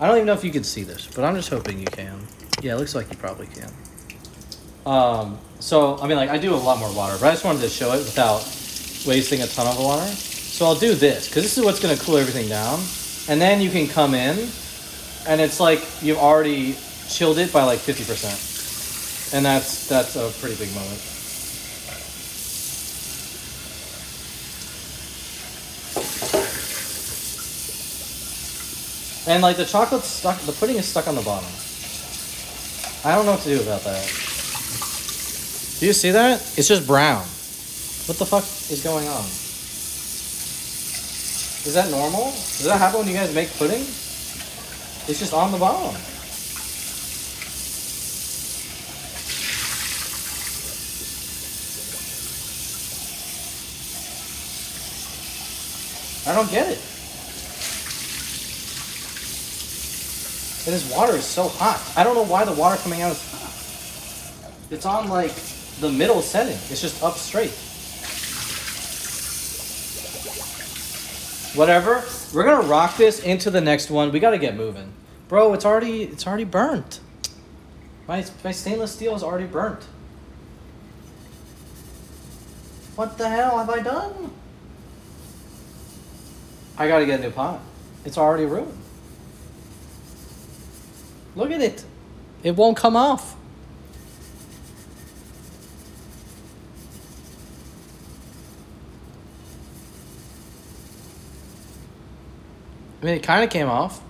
I don't even know if you can see this, but I'm just hoping you can. Yeah, it looks like you probably can. Um, so, I mean, like, I do a lot more water, but I just wanted to show it without wasting a ton of water. So I'll do this, because this is what's going to cool everything down. And then you can come in, and it's like you've already chilled it by like 50%. And that's, that's a pretty big moment. And like the chocolate's stuck, the pudding is stuck on the bottom. I don't know what to do about that. Do you see that? It's just brown. What the fuck is going on? Is that normal? Does that happen when you guys make pudding? It's just on the bottom. I don't get it. And this water is so hot. I don't know why the water coming out is hot. It's on like the middle setting. It's just up straight. Whatever. We're gonna rock this into the next one. We gotta get moving. Bro, it's already it's already burnt. My my stainless steel is already burnt. What the hell have I done? I gotta get a new pot. It's already ruined. Look at it. It won't come off. Mean, it kind of came off.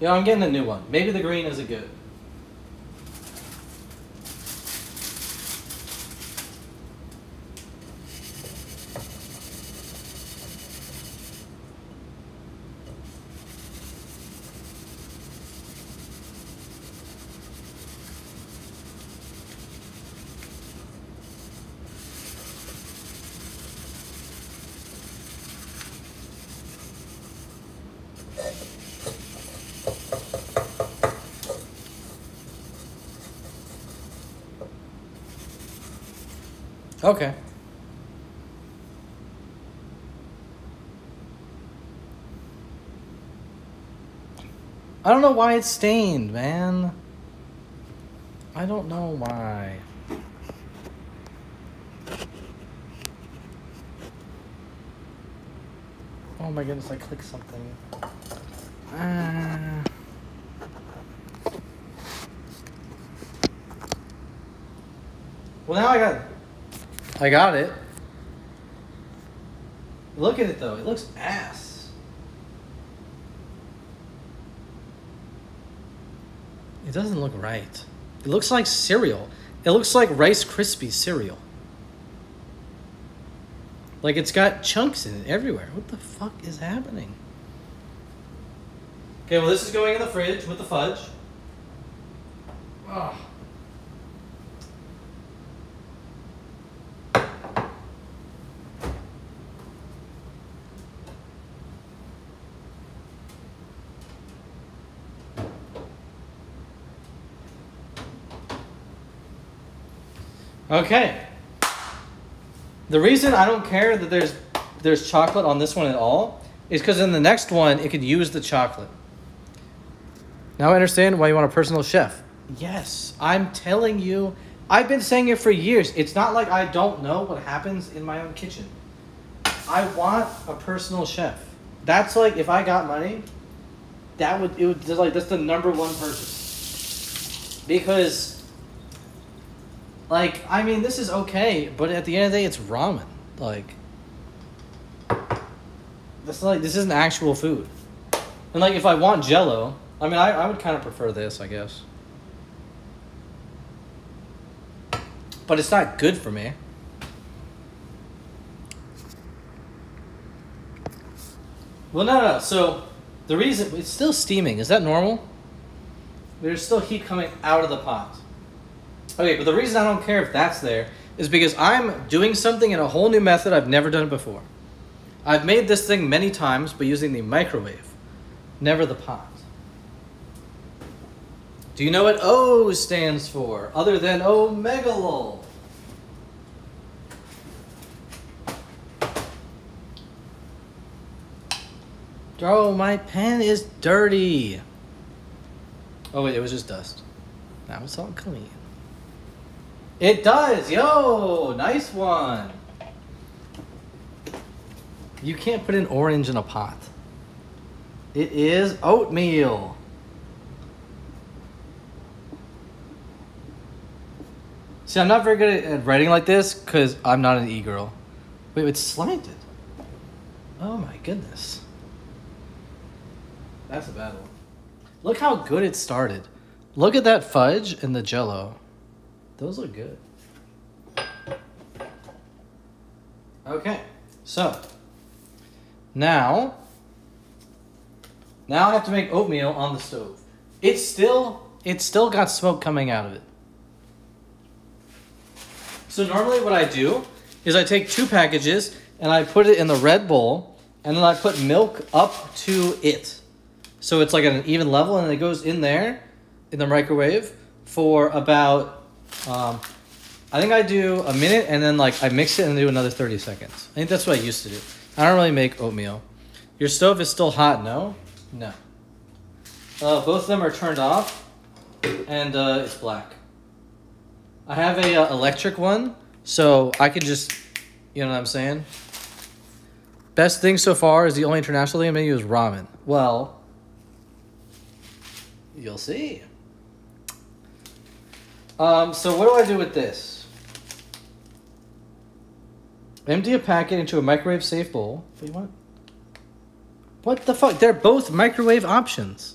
Yeah, I'm getting a new one. Maybe the green isn't good. Okay. I don't know why it's stained, man. I don't know why. Oh my goodness, I clicked something. Ah. Well, now I got I got it. Look at it though. It looks ass. It doesn't look right. It looks like cereal. It looks like Rice Krispie cereal. Like it's got chunks in it everywhere. What the fuck is happening? Okay, well this is going in the fridge with the fudge. Okay. The reason I don't care that there's there's chocolate on this one at all is because in the next one it could use the chocolate. Now I understand why you want a personal chef. Yes, I'm telling you, I've been saying it for years. It's not like I don't know what happens in my own kitchen. I want a personal chef. That's like if I got money, that would it would just like that's the number one purpose. Because like, I mean, this is okay, but at the end of the day, it's ramen. Like, this like this isn't actual food. And like, if I want Jello, I mean, I, I would kind of prefer this, I guess. But it's not good for me. Well, no, no. So the reason it's still steaming. Is that normal? There's still heat coming out of the pot. Okay, but the reason I don't care if that's there is because I'm doing something in a whole new method I've never done before. I've made this thing many times by using the microwave, never the pot. Do you know what O stands for, other than Omegalol? Oh, my pen is dirty. Oh wait, it was just dust. Now it's all clean. It does. Yo, nice one. You can't put an orange in a pot. It is oatmeal. See, I'm not very good at writing like this because I'm not an e-girl. Wait, it's slanted. Oh my goodness. That's a bad one. Look how good it started. Look at that fudge and the jello. Those look good. Okay, so now, now I have to make oatmeal on the stove. It's still, it's still got smoke coming out of it. So normally what I do is I take two packages and I put it in the red bowl and then I put milk up to it. So it's like an even level and it goes in there in the microwave for about um, I think I do a minute and then like I mix it and do another 30 seconds. I think that's what I used to do. I don't really make oatmeal. Your stove is still hot, no? No. Uh, both of them are turned off and uh, it's black. I have a uh, electric one, so I can just, you know what I'm saying? Best thing so far is the only international thing I'm gonna use ramen. Well, you'll see. Um, so what do I do with this? Empty a packet into a microwave safe bowl. Wait, what? What the fuck? They're both microwave options.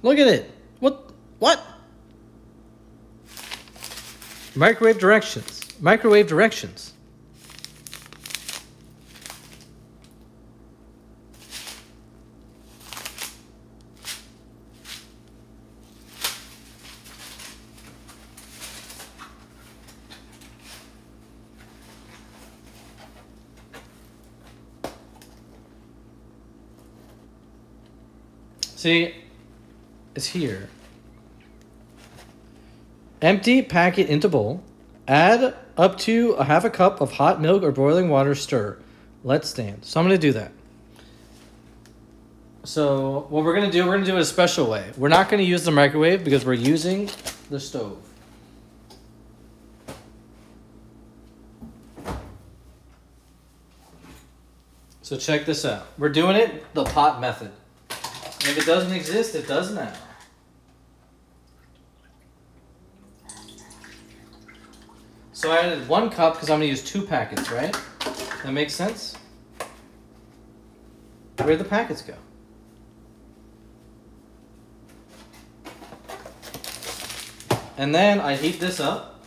Look at it. What? What? Microwave directions. Microwave directions. See, it's here. Empty packet into bowl. Add up to a half a cup of hot milk or boiling water. Stir. Let stand. So I'm going to do that. So what we're going to do, we're going to do it a special way. We're not going to use the microwave because we're using the stove. So check this out. We're doing it the pot method. If it doesn't exist, it does now. So I added one cup because I'm going to use two packets, right? That makes sense? Where'd the packets go? And then I heat this up.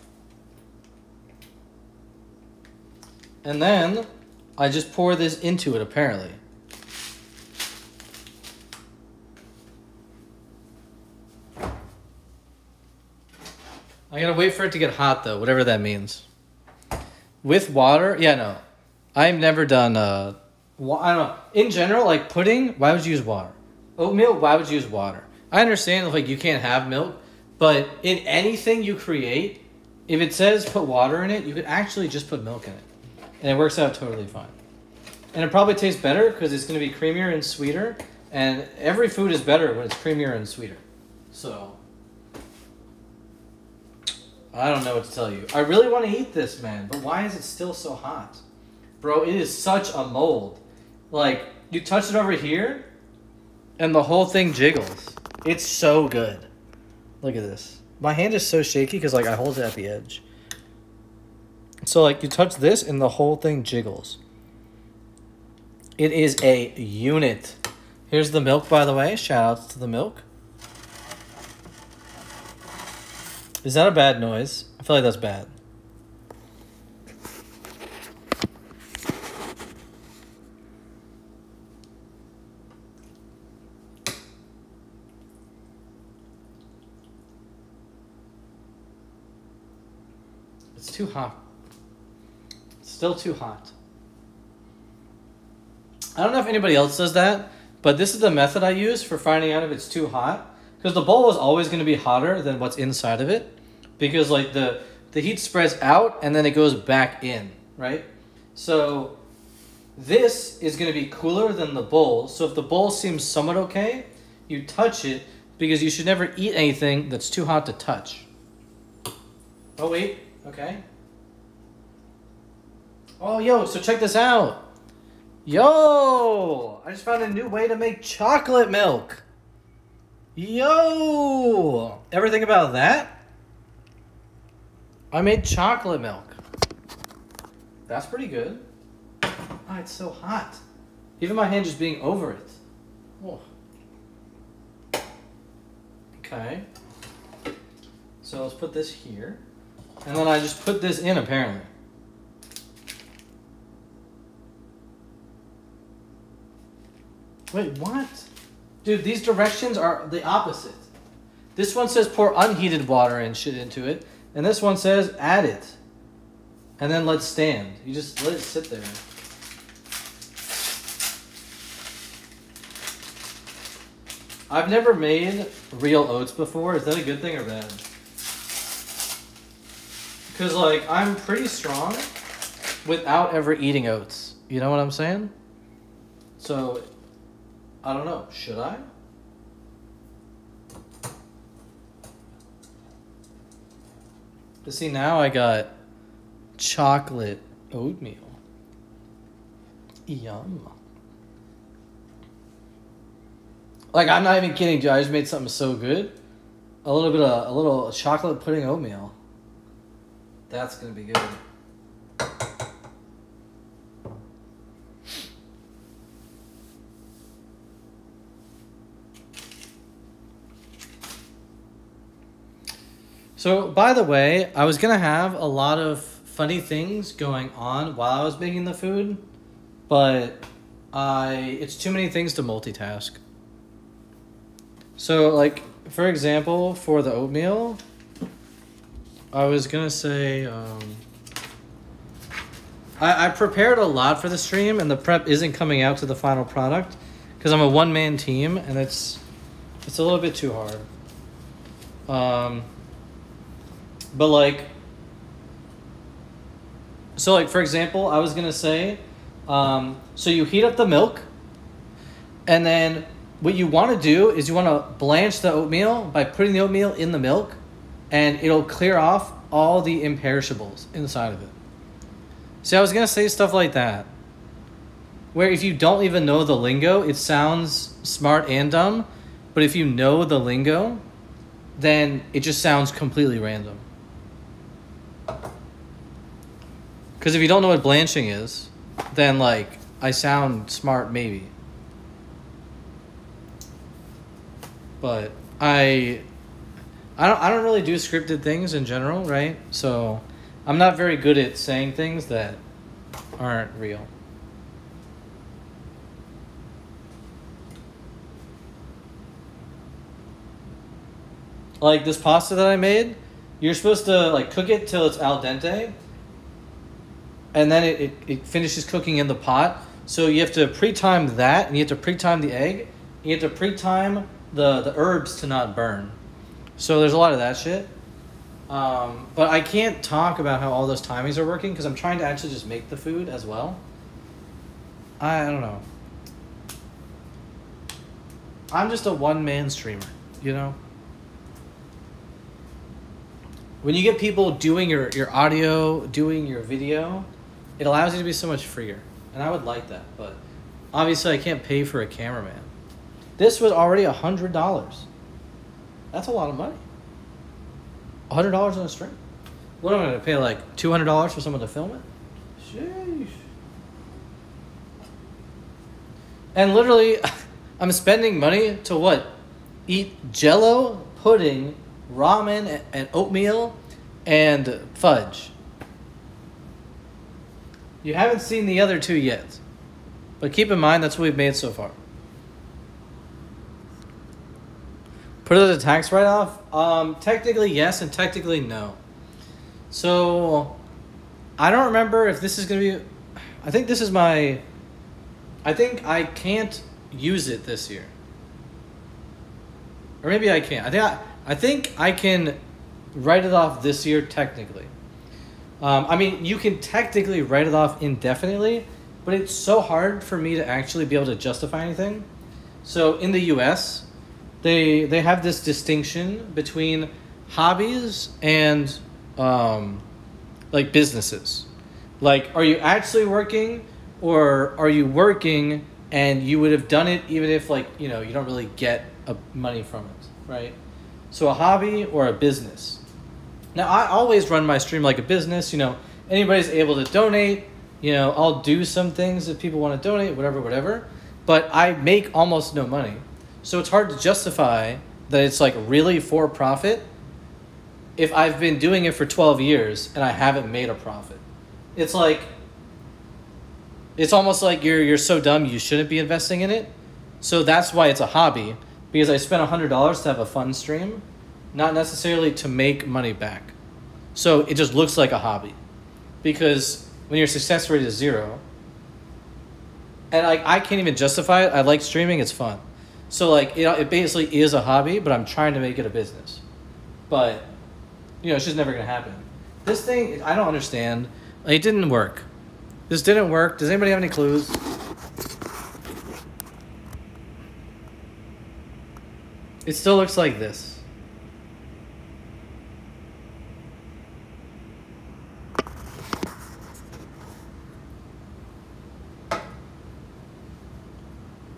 And then I just pour this into it, apparently. I gotta wait for it to get hot though, whatever that means. With water, yeah, no. I've never done uh I don't know. In general, like pudding, why would you use water? Oatmeal, why would you use water? I understand like you can't have milk, but in anything you create, if it says put water in it, you could actually just put milk in it. And it works out totally fine. And it probably tastes better because it's gonna be creamier and sweeter. And every food is better when it's creamier and sweeter. So I don't know what to tell you. I really want to eat this, man, but why is it still so hot? Bro, it is such a mold. Like, you touch it over here, and the whole thing jiggles. It's so good. Look at this. My hand is so shaky because, like, I hold it at the edge. So, like, you touch this, and the whole thing jiggles. It is a unit. Here's the milk, by the way. Shout outs to the milk. Is that a bad noise? I feel like that's bad. It's too hot. It's still too hot. I don't know if anybody else does that, but this is the method I use for finding out if it's too hot because the bowl is always going to be hotter than what's inside of it because like the the heat spreads out and then it goes back in right? So this is going to be cooler than the bowl so if the bowl seems somewhat okay you touch it because you should never eat anything that's too hot to touch. Oh wait okay. Oh yo so check this out. Yo i just found a new way to make chocolate milk Yo! Ever think about that? I made chocolate milk. That's pretty good. Oh, it's so hot. Even my hand just being over it. Oh. Okay. So let's put this here. And then I just put this in apparently. Wait, what? Dude, these directions are the opposite. This one says pour unheated water and shit into it, and this one says add it. And then let stand. You just let it sit there. I've never made real oats before. Is that a good thing or bad? Because, like, I'm pretty strong without ever eating oats. You know what I'm saying? So, I don't know. Should I? But see, now I got chocolate oatmeal. Yum. Like I'm not even kidding, dude. I just made something so good. A little bit of a little chocolate pudding oatmeal. That's gonna be good. So, by the way, I was gonna have a lot of funny things going on while I was making the food, but I it's too many things to multitask. So, like for example, for the oatmeal, I was gonna say um, I I prepared a lot for the stream, and the prep isn't coming out to the final product because I'm a one man team, and it's it's a little bit too hard. Um, but like so like for example i was gonna say um, so you heat up the milk and then what you want to do is you want to blanch the oatmeal by putting the oatmeal in the milk and it'll clear off all the imperishables inside of it. See i was gonna say stuff like that where if you don't even know the lingo it sounds smart and dumb but if you know the lingo then it just sounds completely random Because if you don't know what blanching is, then like I sound smart maybe. But I I don't I don't really do scripted things in general, right? So I'm not very good at saying things that aren't real. Like this pasta that I made, you're supposed to like cook it till it's al dente. And then it, it, it finishes cooking in the pot. So you have to pre-time that and you have to pre-time the egg. You have to pre-time the, the herbs to not burn. So there's a lot of that shit. Um, but I can't talk about how all those timings are working because I'm trying to actually just make the food as well. I don't know. I'm just a one man streamer, you know? When you get people doing your, your audio, doing your video, it allows you to be so much freer. And I would like that, but obviously I can't pay for a cameraman. This was already a hundred dollars. That's a lot of money. A hundred dollars on a string. What am I gonna pay like two hundred dollars for someone to film it? Sheesh. And literally, I'm spending money to what? Eat Jello, pudding, ramen, and oatmeal, and fudge. You haven't seen the other two yet, but keep in mind that's what we've made so far. Put it as a tax write off? Um, technically yes, and technically no. So, I don't remember if this is gonna be. I think this is my. I think I can't use it this year. Or maybe I can. I think I, I think I can write it off this year technically. Um, I mean, you can technically write it off indefinitely, but it's so hard for me to actually be able to justify anything. So in the U.S., they they have this distinction between hobbies and um, like businesses. Like, are you actually working, or are you working and you would have done it even if like you know you don't really get a money from it, right? So a hobby or a business. Now I always run my stream like a business. You know, anybody's able to donate. You know, I'll do some things if people want to donate, whatever, whatever. But I make almost no money, so it's hard to justify that it's like really for profit. If I've been doing it for twelve years and I haven't made a profit, it's like. It's almost like you're you're so dumb you shouldn't be investing in it. So that's why it's a hobby because I spent hundred dollars to have a fun stream not necessarily to make money back. So it just looks like a hobby. Because when your success rate is zero, and like I can't even justify it. I like streaming, it's fun. So like it, it basically is a hobby, but I'm trying to make it a business. But you know, it's just never gonna happen. This thing I don't understand. It didn't work. This didn't work. Does anybody have any clues? It still looks like this.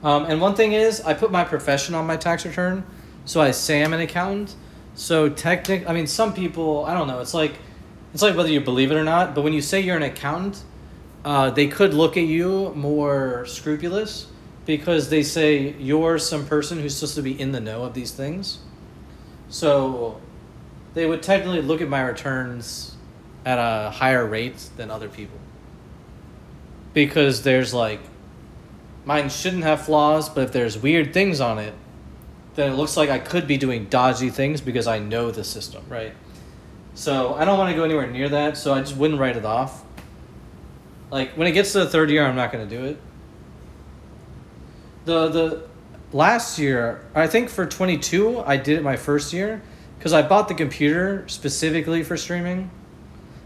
Um, and one thing is, I put my profession on my tax return, so I say I'm an accountant. So technic, I mean, some people, I don't know. It's like, it's like whether you believe it or not. But when you say you're an accountant, uh, they could look at you more scrupulous because they say you're some person who's supposed to be in the know of these things. So they would technically look at my returns at a higher rate than other people because there's like mine shouldn't have flaws, but if there's weird things on it, then it looks like I could be doing dodgy things because I know the system, right? So I don't want to go anywhere near that, so I just wouldn't write it off. Like when it gets to the third year, I'm not going to do it. The the last year, I think for 22, I did it my first year because I bought the computer specifically for streaming.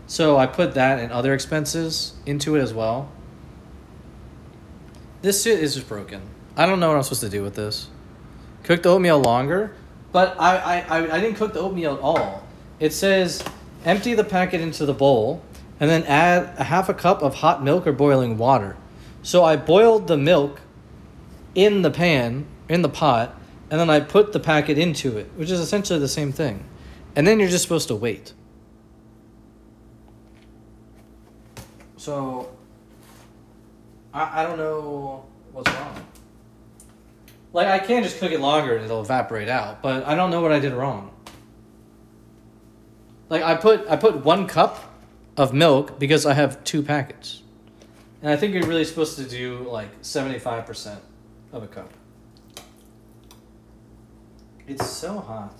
So I put that and other expenses into it as well. This shit is just broken. I don't know what I'm supposed to do with this. Cook the oatmeal longer, but I, I, I, I didn't cook the oatmeal at all. It says empty the packet into the bowl and then add a half a cup of hot milk or boiling water. So I boiled the milk in the pan, in the pot, and then I put the packet into it, which is essentially the same thing. And then you're just supposed to wait. So I, I don't know what's wrong. Like I can't just cook it longer and it'll evaporate out, but I don't know what I did wrong. Like I put I put one cup of milk because I have two packets. And I think you're really supposed to do like 75% of a cup. It's so hot.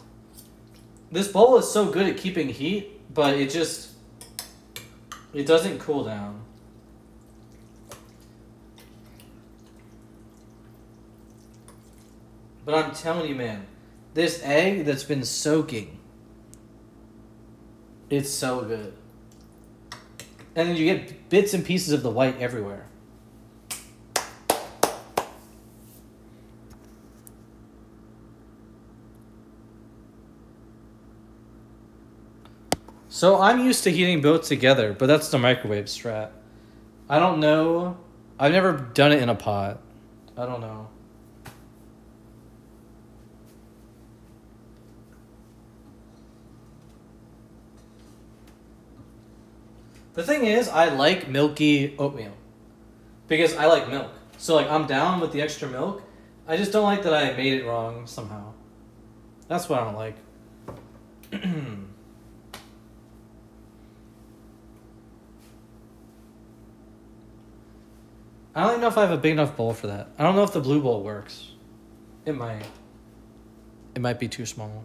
This bowl is so good at keeping heat, but it just it doesn't cool down. But I'm telling you, man, this egg that's been soaking, it's so good. And then you get bits and pieces of the white everywhere. So I'm used to heating both together, but that's the microwave strat. I don't know. I've never done it in a pot. I don't know. The thing is, I like milky oatmeal because I like milk. So like I'm down with the extra milk. I just don't like that I made it wrong somehow. That's what I don't like. I don't even know if I have a big enough bowl for that. I don't know if the blue bowl works. It might. It might be too small.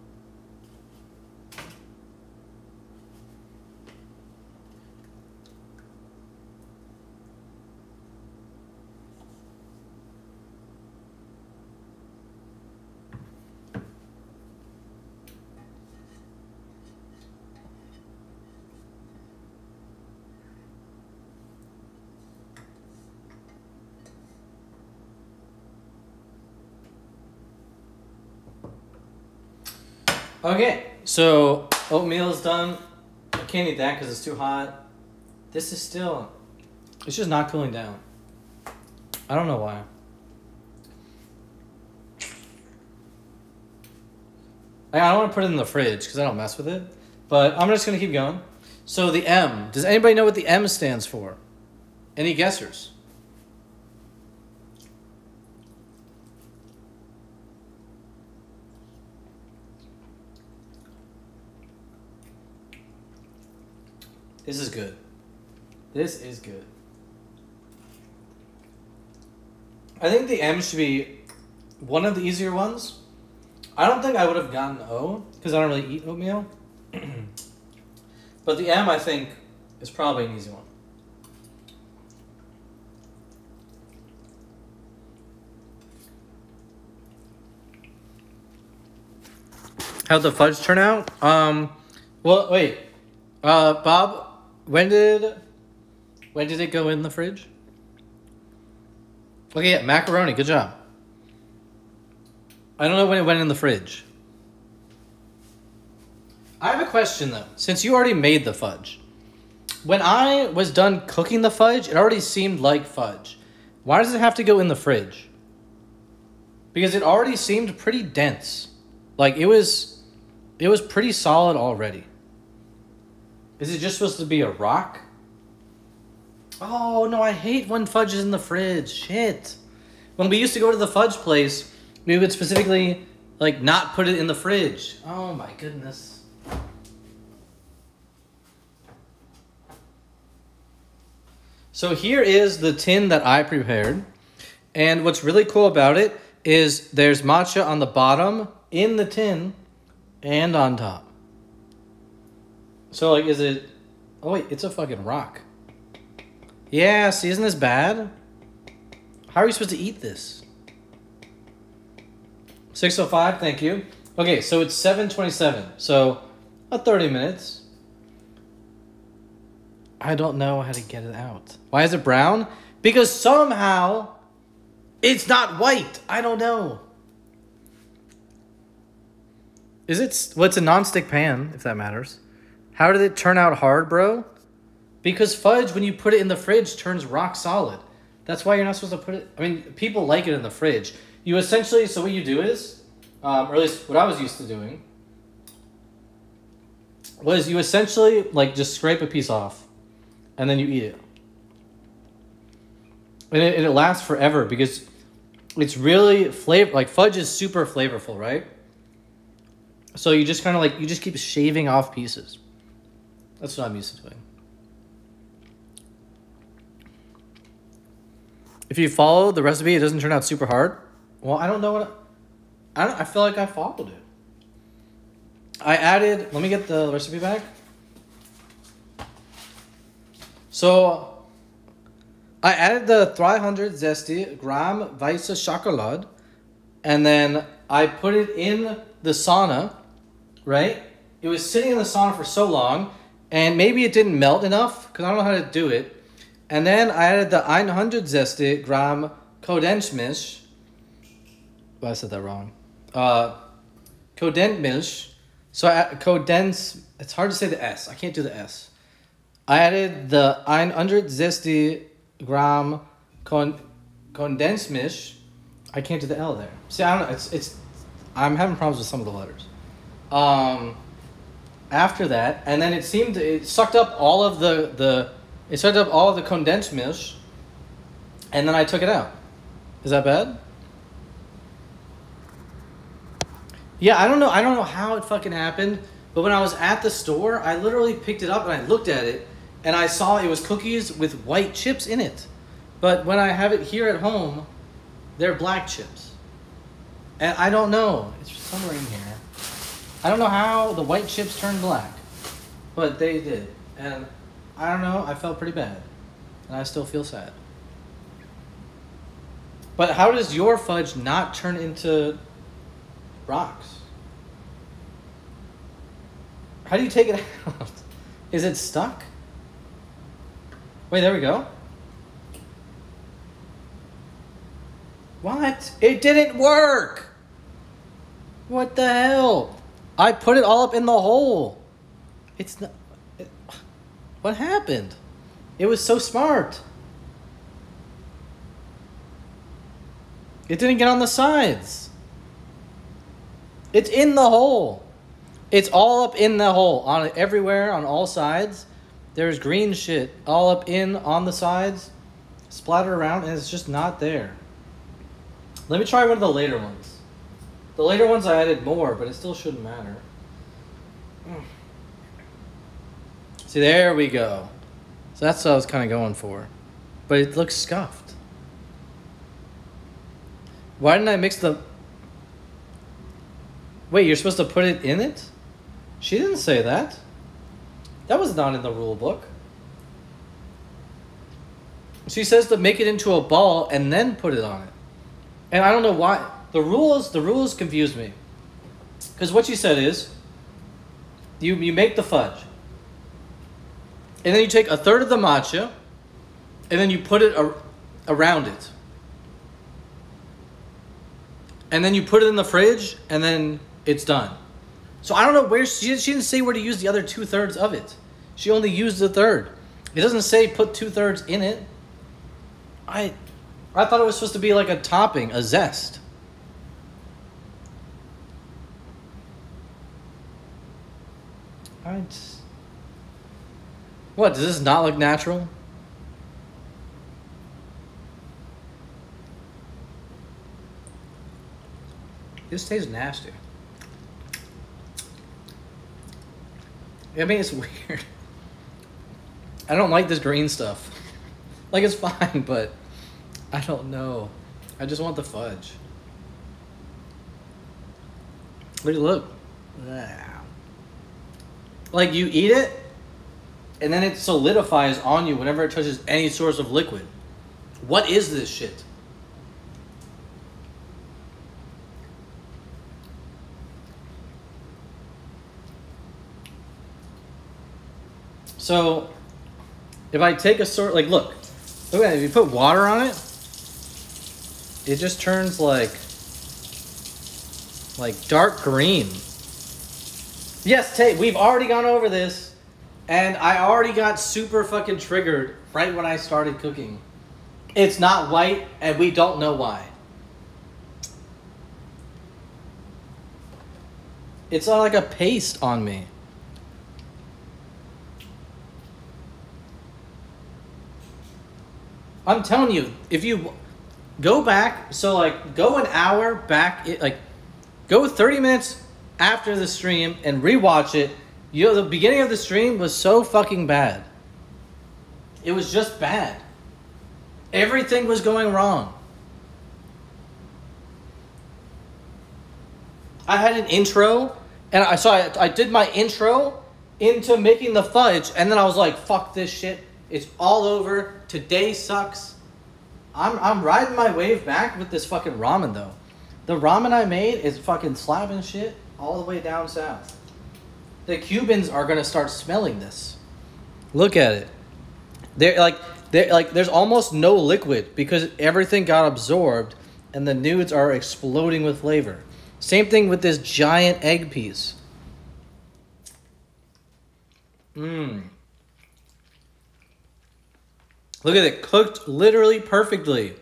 Okay, so oatmeal is done. I can't eat that because it's too hot. This is still, it's just not cooling down. I don't know why. I don't want to put it in the fridge because I don't mess with it. But I'm just going to keep going. So the M. Does anybody know what the M stands for? Any guessers? This is good. This is good. I think the M should be one of the easier ones. I don't think I would have gotten O because I don't really eat oatmeal. but the M, I think, is probably an easy one. How'd the fudge turn out? Um, well, wait. Uh, Bob, when did when did it go in the fridge? Okay, yeah, macaroni. Good job. I don't know when it went in the fridge. I have a question though. Since you already made the fudge, when I was done cooking the fudge, it already seemed like fudge. Why does it have to go in the fridge? Because it already seemed pretty dense. Like it was it was pretty solid already. Is it just supposed to be a rock? Oh no, I hate when fudge is in the fridge. Shit. When we used to go to the fudge place, we would specifically like not put it in the fridge. Oh my goodness. So here is the tin that I prepared. And what's really cool about it is there's matcha on the bottom, in the tin, and on top. So like, is it? Oh wait, it's a fucking rock. Yeah, see, isn't this bad? How are you supposed to eat this? 605, thank you. Okay, so it's 727. So, about 30 minutes. I don't know how to get it out. Why is it brown? Because somehow it's not white. I don't know. Is it? Well, it's a non-stick pan, if that matters. How did it turn out hard, bro? Because fudge, when you put it in the fridge, turns rock solid. That's why you're not supposed to put it. I mean, people like it in the fridge. You essentially, so what you do is, um, or at least what I was used to doing, was you essentially like just scrape a piece off, and then you eat it. And it, and it lasts forever because it's really flavor. Like fudge is super flavorful, right? So you just kind of like you just keep shaving off pieces That's what I'm used to doing. If you follow the recipe, it doesn't turn out super hard. Well, I don't know what. I don't. I feel like I followed it. I added. Let me get the recipe back. So, I added the 300 zesty gram weiße chocolate, and then I put it in the sauna, right? It was sitting in the sauna for so long, and maybe it didn't melt enough because I don't know how to do it. And then I added the 160 gram Kondensmilch. Well, I said that wrong. Uh, Kondensmilch. So I Kodens. It's hard to say the S. I can't do the S. I added the 160 gram con, Kondensmilch. I can't do the L there. See, I don't know. It's it's. I'm having problems with some of the letters. Um, after that, and then it seemed it sucked up all of the the it sucked up all of the condensed milk, and then I took it out. Is that bad? Yeah, I don't know. I don't know how it fucking happened, but when I was at the store, I literally picked it up and I looked at it, and I saw it was cookies with white chips in it. But when I have it here at home, they're black chips. And I don't know. It's somewhere in here. I don't know how the white chips turned black, but they did. And I don't know, I felt pretty bad. And I still feel sad. But how does your fudge not turn into rocks? How do you take it out? Is it stuck? Wait, there we go. What? It didn't work! What the hell? I put it all up in the hole. It's not. What happened? It was so smart. It didn't get on the sides. It's in the hole. It's all up in the hole. On everywhere, on all sides. There's green shit all up in on the sides, splattered around, and it's just not there. Let me try one of the later ones. The later ones I added more, but it still shouldn't matter. See, there we go. So that's what I was kind of going for. But it looks scuffed. Why didn't I mix the... Wait, you're supposed to put it in it? She didn't say that. That was not in the rule book. She says to make it into a ball and then put it on it. And I don't know why. The rules, the rules confuse me. Because what she said is, you, you make the fudge. And then you take a third of the matcha, and then you put it ar- around it. And then you put it in the fridge, and then it's done. So I don't know where she, she didn't say where to use the other two thirds of it. She only used the third. It doesn't say put two thirds in it. I, I thought it was supposed to be like a topping, a zest. What, does this not look natural? This tastes nasty. I mean, it's weird. I don't like this green stuff. Like, it's fine, but I don't know. I just want the fudge. Look, look. Like, you eat it, and then it solidifies on you whenever it touches any source of liquid. What is this shit? So, if I take a sort, like, look, look at. If you put water on it, it just turns like, like dark green. Yes, Tate, we've already gone over this. And I already got super fucking triggered right when I started cooking. It's not white, and we don't know why. It's all like a paste on me. I'm telling you, if you go back, so like go an hour back, like go 30 minutes after the stream and rewatch it You know, the beginning of the stream was so fucking bad. It was just bad. Everything was going wrong. I had an intro, and I saw I, I did my intro into making the fudge, and then I was like, "Fuck this shit! It's all over. Today sucks." I'm I'm riding my wave back with this fucking ramen though. The ramen I made is fucking slapping shit all the way down south. The Cubans are gonna start smelling this. Look at it. They're like they're like there's almost no liquid because everything got absorbed and the nudes are exploding with flavor. Same thing with this giant egg piece. Mmm. Look at it, cooked literally perfectly.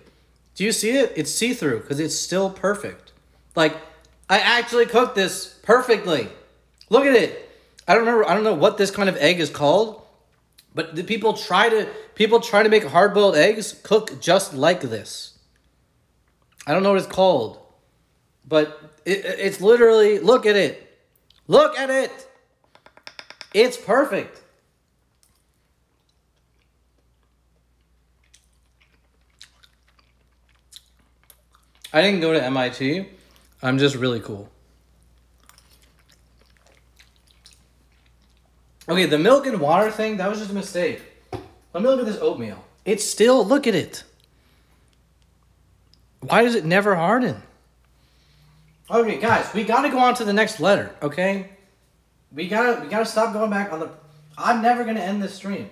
Do you see it? It's see through because it's still perfect. Like, I actually cooked this perfectly. Look at it. I don't know. I don't know what this kind of egg is called, but the people try to people try to make hard boiled eggs cook just like this. I don't know what it's called, but it, it's literally look at it, look at it. It's perfect. I didn't go to MIT. I'm just really cool. Okay, the milk and water thing, that was just a mistake. Let me look at this oatmeal. It's still, look at it. Why does it never harden? Okay, guys, we gotta go on to the next letter, okay? We gotta we gotta stop going back on the I'm never gonna end this stream.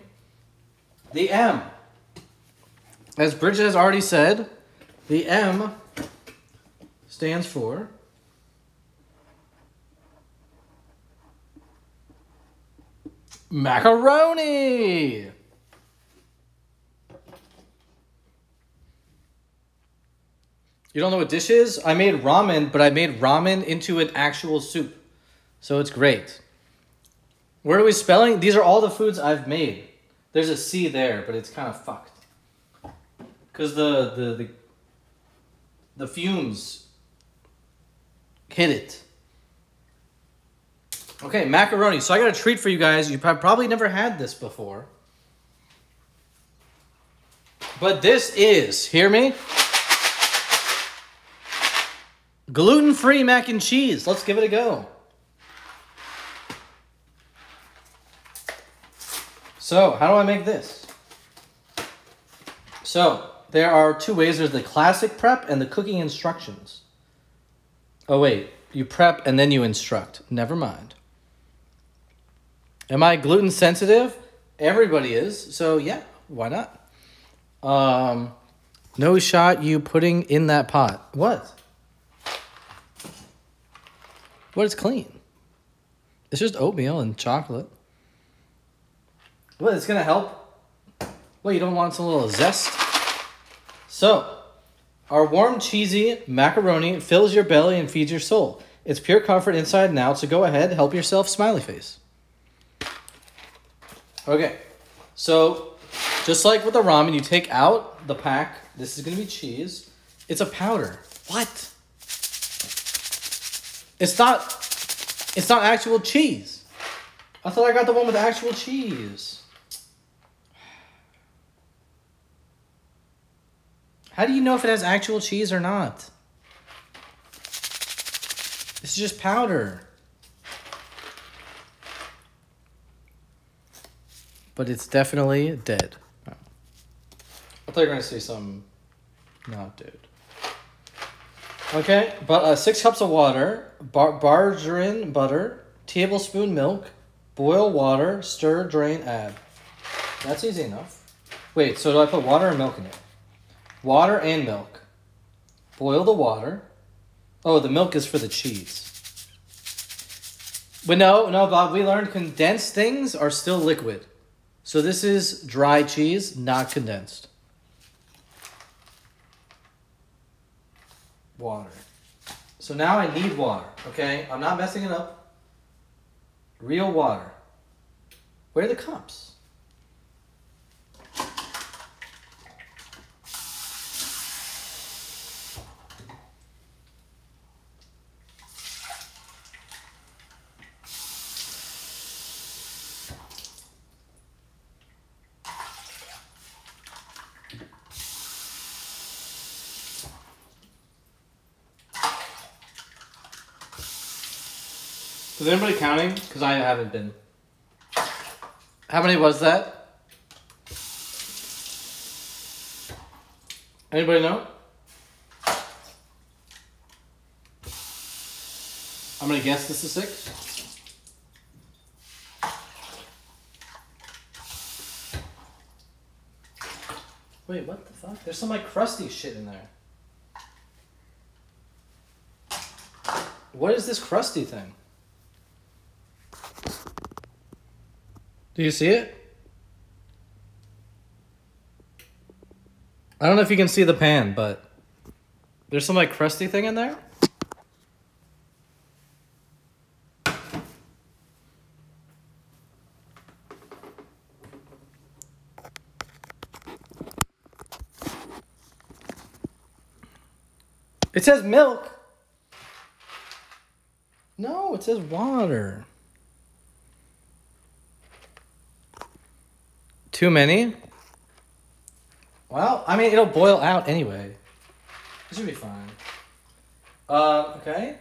The M. As Bridget has already said, the M stands for macaroni. You don't know what dish is? I made ramen, but I made ramen into an actual soup. So it's great. Where are we spelling? These are all the foods I've made. There's a C there, but it's kind of fucked. Because the, the, the, the fumes hit it. Okay, macaroni. So I got a treat for you guys. You probably never had this before. But this is, hear me? Gluten free mac and cheese. Let's give it a go. So, how do I make this? So, there are two ways there's the classic prep and the cooking instructions. Oh, wait, you prep and then you instruct. Never mind. Am I gluten sensitive? Everybody is. So, yeah, why not? Um, no shot you putting in that pot. What? What is clean? It's just oatmeal and chocolate. What, it's gonna help? Well, you don't want some little zest? So, our warm, cheesy macaroni fills your belly and feeds your soul. It's pure comfort inside and out, so go ahead, help yourself, smiley face. Okay, so just like with the ramen, you take out the pack. This is gonna be cheese. It's a powder. What? It's not. It's not actual cheese. I thought I got the one with the actual cheese. How do you know if it has actual cheese or not? This is just powder. But it's definitely dead. I thought you were to say some not dead. Okay, but uh, six cups of water, bar- margarine, butter, tablespoon milk, boil water, stir, drain, add. That's easy enough. Wait, so do I put water and milk in it? Water and milk. Boil the water. Oh, the milk is for the cheese. But no, no, Bob, we learned condensed things are still liquid. So this is dry cheese, not condensed. Water. So now I need water, okay? I'm not messing it up. Real water. Where are the cups? Is anybody counting? Because I haven't been. How many was that? Anybody know? I'm gonna guess this is six. Wait, what the fuck? There's some like crusty shit in there. What is this crusty thing? Do you see it? I don't know if you can see the pan, but there's some like crusty thing in there. It says milk. No, it says water. Too many? Well, I mean, it'll boil out anyway. It should be fine. Uh, okay.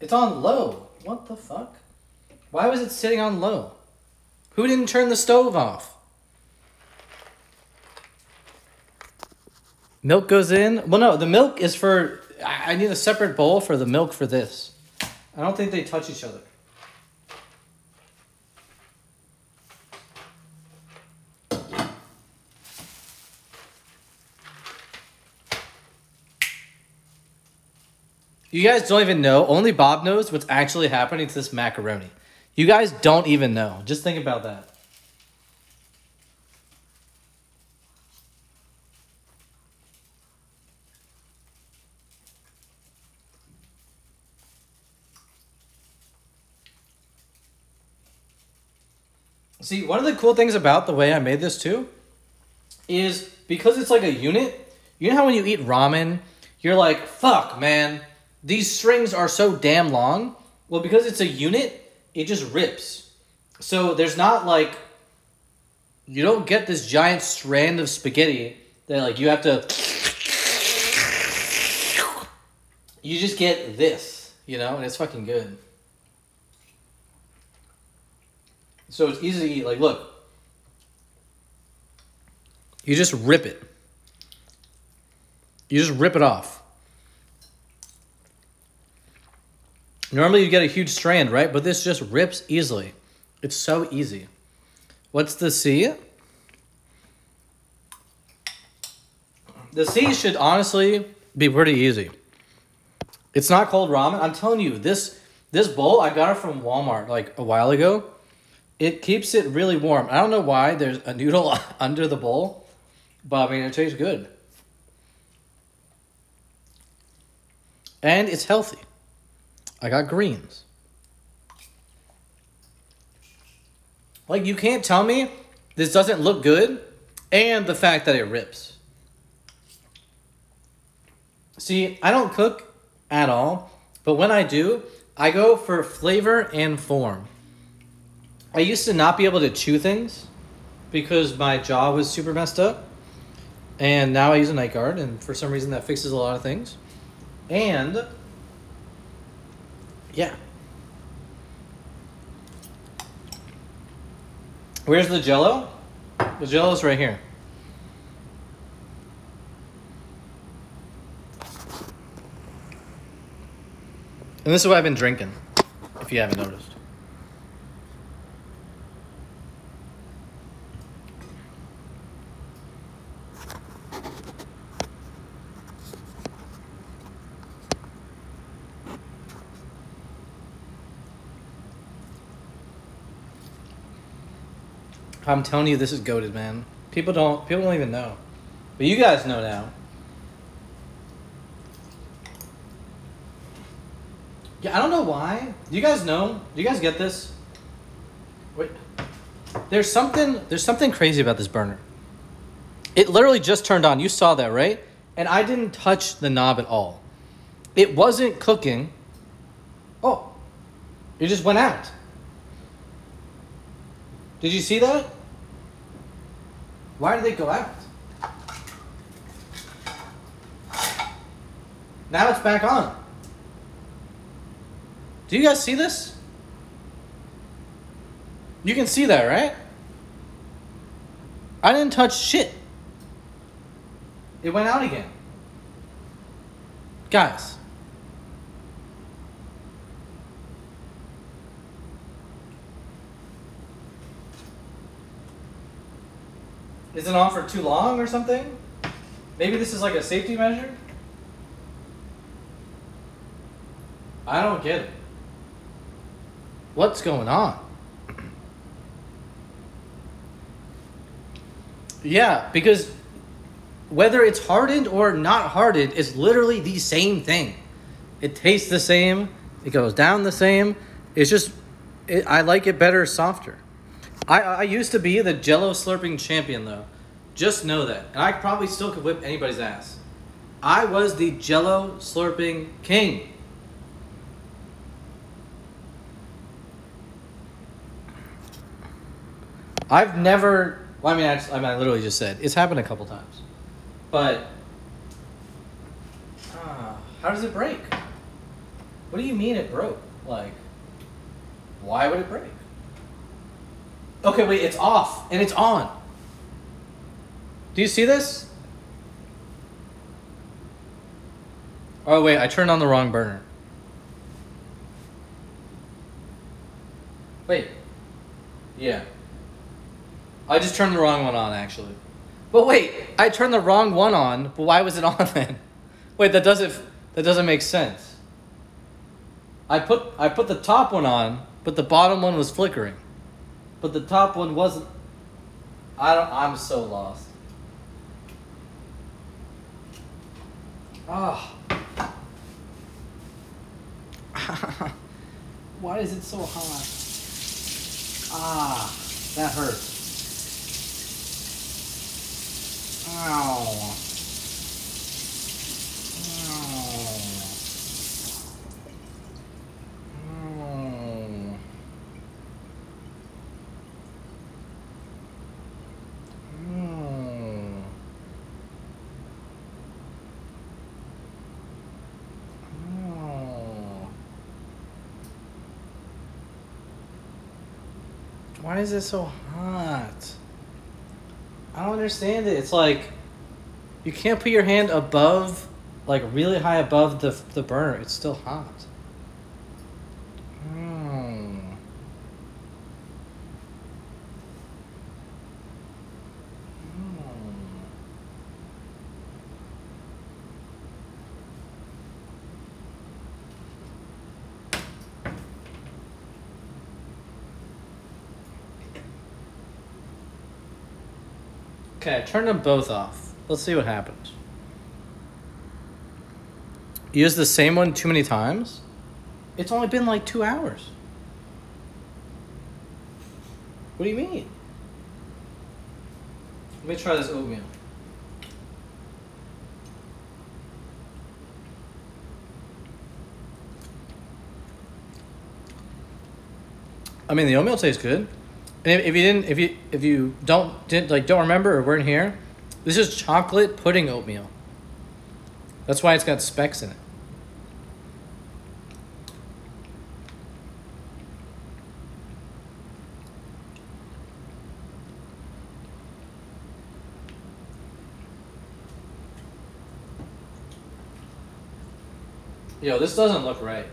It's on low. What the fuck? Why was it sitting on low? Who didn't turn the stove off? Milk goes in. Well, no, the milk is for. I I need a separate bowl for the milk for this. I don't think they touch each other. You guys don't even know. Only Bob knows what's actually happening to this macaroni. You guys don't even know. Just think about that. See, one of the cool things about the way I made this too is because it's like a unit. You know how when you eat ramen, you're like, fuck, man, these strings are so damn long. Well, because it's a unit, it just rips. So there's not like, you don't get this giant strand of spaghetti that like you have to. You just get this, you know, and it's fucking good. So it's easy to eat. Like, look. You just rip it. You just rip it off. Normally you get a huge strand, right? But this just rips easily. It's so easy. What's the C? The C should honestly be pretty easy. It's not cold ramen. I'm telling you, this this bowl I got it from Walmart like a while ago. It keeps it really warm. I don't know why there's a noodle under the bowl, but I mean it tastes good. And it's healthy. I got greens. Like, you can't tell me this doesn't look good and the fact that it rips. See, I don't cook at all, but when I do, I go for flavor and form. I used to not be able to chew things because my jaw was super messed up. And now I use a night guard, and for some reason that fixes a lot of things. And yeah. Where's the jello? The jello's right here. And this is what I've been drinking, if you haven't noticed. I'm telling you, this is goaded, man. People don't. People don't even know, but you guys know now. Yeah, I don't know why. Do you guys know? Do you guys get this? Wait. There's something. There's something crazy about this burner. It literally just turned on. You saw that, right? And I didn't touch the knob at all. It wasn't cooking. Oh, it just went out. Did you see that? Why did they go out? Now it's back on. Do you guys see this? You can see that, right? I didn't touch shit. It went out again. Guys. Is it on for too long or something? Maybe this is like a safety measure? I don't get it. What's going on? Yeah, because whether it's hardened or not hardened is literally the same thing. It tastes the same. It goes down the same. It's just, it, I like it better softer. I, I used to be the Jello slurping champion though. Just know that, and I probably still could whip anybody's ass. I was the Jello slurping king. I've never. Well, I mean, I, I mean, I literally just said it's happened a couple times, but uh, how does it break? What do you mean it broke? Like, why would it break? Okay, wait, it's off and it's on. Do you see this? Oh wait, I turned on the wrong burner. Wait. Yeah. I just turned the wrong one on, actually. But wait, I turned the wrong one on. But why was it on then? Wait, that doesn't that doesn't make sense. I put I put the top one on, but the bottom one was flickering. But the top one wasn't. I don't. I'm so lost. Ah. Why is it so hot? Ah, that hurts. Ow. Ow. Ow. Ow. Why is it so hot? I don't understand it. It's like you can't put your hand above, like really high above the the burner. It's still hot. Hmm. Hmm. Okay, turn them both off. Let's see what happens. Use the same one too many times? It's only been like two hours. What do you mean? Let me try this oatmeal. I mean, the oatmeal tastes good. And if, if you didn't, if you if you don't didn't like don't remember or weren't here, this is chocolate pudding oatmeal. That's why it's got specks in it. Yo, this doesn't look right.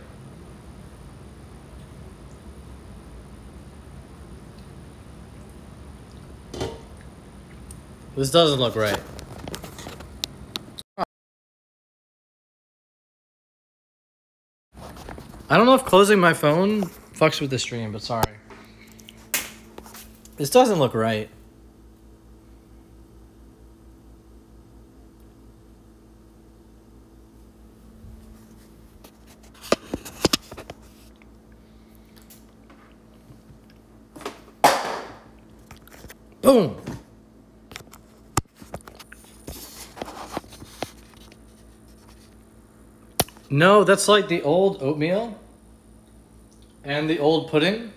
This doesn't look right. I don't know if closing my phone fucks with the stream, but sorry. This doesn't look right. Boom. No, that's like the old oatmeal and the old pudding.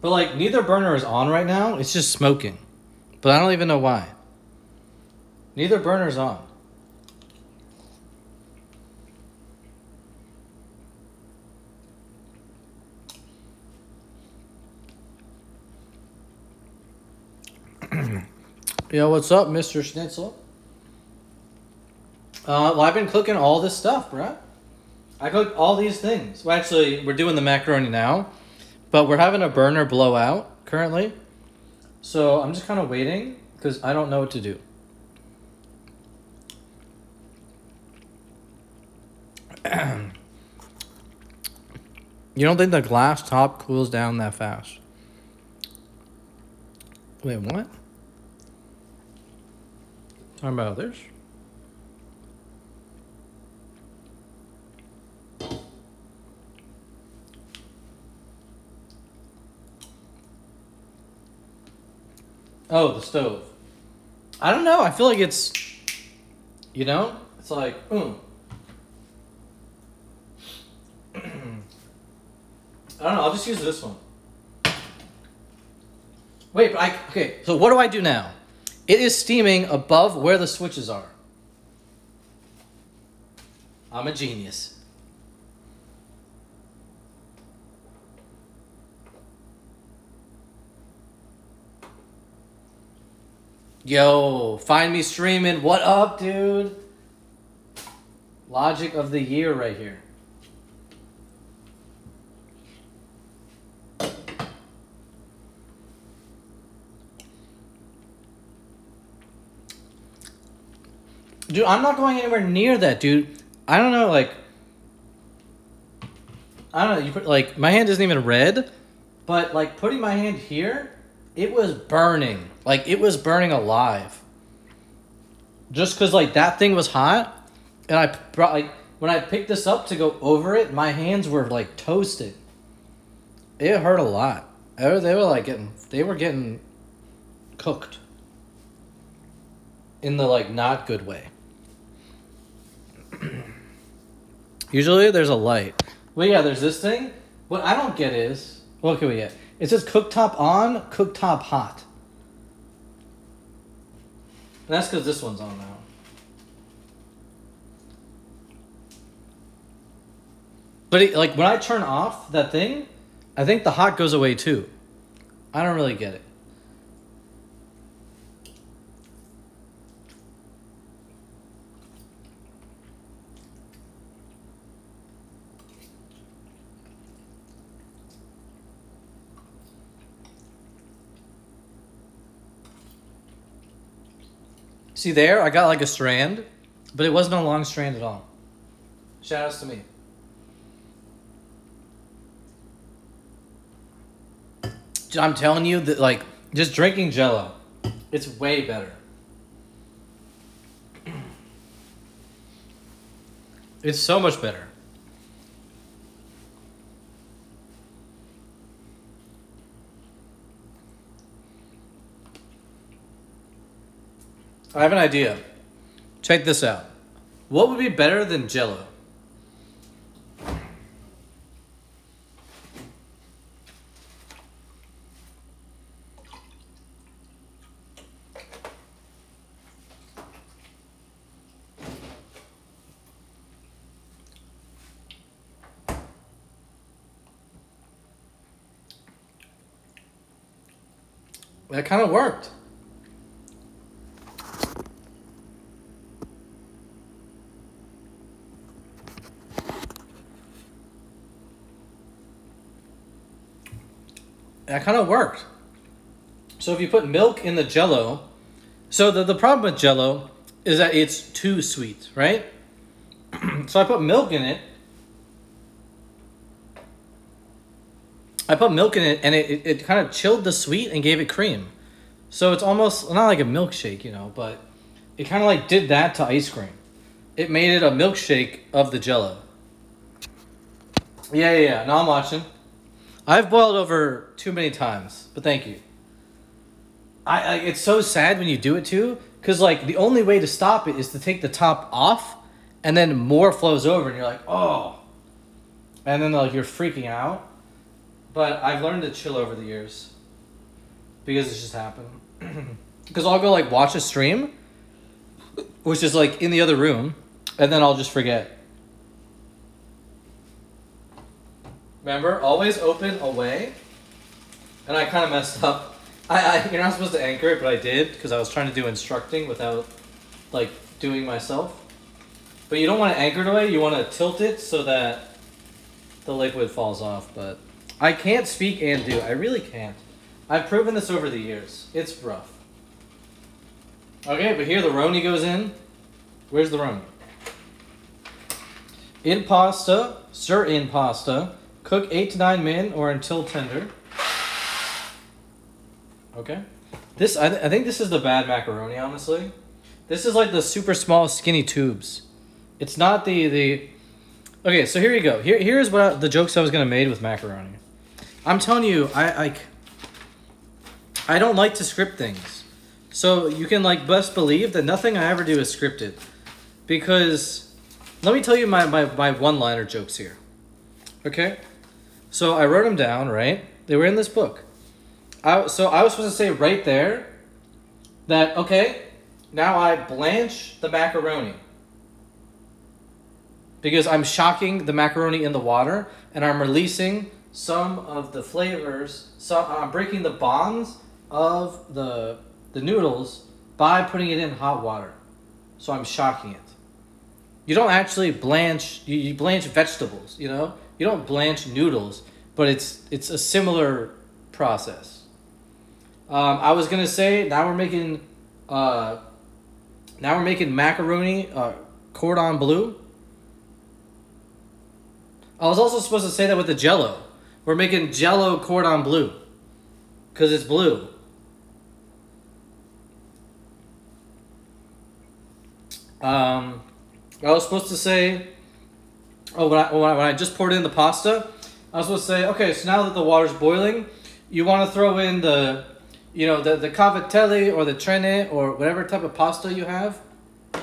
But like neither burner is on right now. It's just smoking. But I don't even know why. Neither burner's on. Yo, what's up, Mr. Schnitzel? Uh, well, I've been cooking all this stuff, bruh. I cooked all these things. Well, actually, we're doing the macaroni now, but we're having a burner blow out currently. So I'm just kind of waiting because I don't know what to do. you don't think the glass top cools down that fast? Wait, what? About others? Oh, the stove. I don't know. I feel like it's, you know, it's like, mm. I don't know. I'll just use this one. Wait, but I okay. So what do I do now? It is steaming above where the switches are. I'm a genius. Yo, find me streaming. What up, dude? Logic of the year right here. Dude, I'm not going anywhere near that, dude. I don't know, like. I don't know. You put like my hand isn't even red, but like putting my hand here, it was burning. Like it was burning alive. Just because like that thing was hot, and I brought like when I picked this up to go over it, my hands were like toasted. It hurt a lot. They were, they were like getting they were getting cooked in the like not good way. Usually there's a light. Well, yeah, there's this thing. What I don't get is what can we get? It says cooktop on, cooktop hot. And that's because this one's on now. But it, like when I turn off that thing, I think the hot goes away too. I don't really get it. See there, I got like a strand, but it wasn't a long strand at all. Shout outs to me. I'm telling you that like just drinking jello, it's way better. It's so much better. I have an idea. Check this out. What would be better than Jello? That kind of worked. That kind of worked. So if you put milk in the jello, so the, the problem with jello is that it's too sweet, right? so I put milk in it. I put milk in it and it, it, it kind of chilled the sweet and gave it cream. So it's almost not like a milkshake, you know, but it kind of like did that to ice cream. It made it a milkshake of the jello. Yeah, yeah, yeah. Now I'm watching. I've boiled over too many times, but thank you. I, I it's so sad when you do it too, because like the only way to stop it is to take the top off, and then more flows over, and you're like, oh, and then like you're freaking out. But I've learned to chill over the years, because it's just happened. Because I'll go like watch a stream, which is like in the other room, and then I'll just forget. Remember, always open away. And I kind of messed up I, I you're not supposed to anchor it, but I did because I was trying to do instructing without like doing myself. But you don't want to anchor it away. You want to tilt it so that the liquid falls off. But I can't speak and do. I really can't. I've proven this over the years. It's rough. Okay, but here the roni goes in. Where's the roni? In pasta, stir in pasta. Cook 8 to 9 min or until tender. Okay. This I, th- I think this is the bad macaroni, honestly. This is like the super small skinny tubes. It's not the the Okay, so here you go. Here here's what I, the jokes I was to made with macaroni. I'm telling you, I I I don't like to script things. So you can like best believe that nothing I ever do is scripted. Because let me tell you my, my, my one-liner jokes here. Okay? So I wrote them down, right? They were in this book. I, so I was supposed to say right there that, okay, now I blanch the macaroni. Because I'm shocking the macaroni in the water and I'm releasing some of the flavors. So I'm breaking the bonds of the, the noodles by putting it in hot water. So I'm shocking it. You don't actually blanch, you, you blanch vegetables, you know? You don't blanch noodles, but it's it's a similar process. Um, I was gonna say now we're making uh, now we're making macaroni uh, cordon bleu. I was also supposed to say that with the jello. We're making jello cordon bleu. Because it's blue. Um, I was supposed to say, oh, when I, when I, when I just poured in the pasta, I was going to say, okay, so now that the water's boiling, you want to throw in the, you know, the, the cavatelli or the trenne or whatever type of pasta you have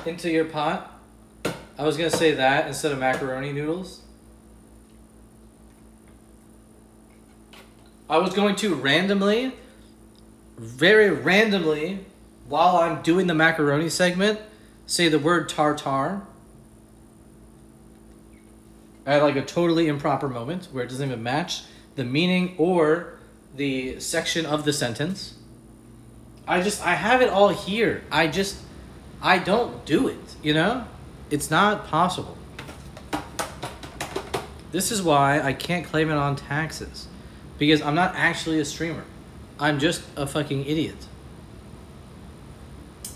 into your pot. I was going to say that instead of macaroni noodles. I was going to randomly, very randomly, while I'm doing the macaroni segment, say the word tartar at like a totally improper moment where it doesn't even match the meaning or the section of the sentence. I just I have it all here. I just I don't do it, you know? It's not possible. This is why I can't claim it on taxes. Because I'm not actually a streamer. I'm just a fucking idiot.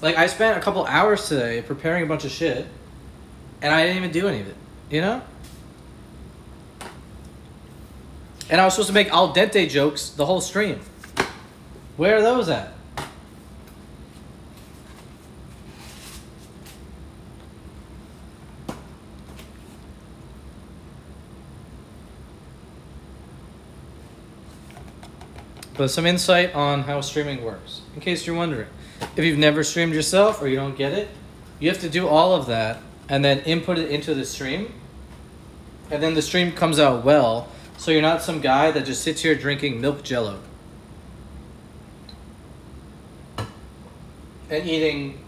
Like I spent a couple hours today preparing a bunch of shit and I didn't even do any of it, you know? And I was supposed to make al dente jokes the whole stream. Where are those at? But some insight on how streaming works, in case you're wondering. If you've never streamed yourself or you don't get it, you have to do all of that and then input it into the stream. And then the stream comes out well, so you're not some guy that just sits here drinking milk jello. And eating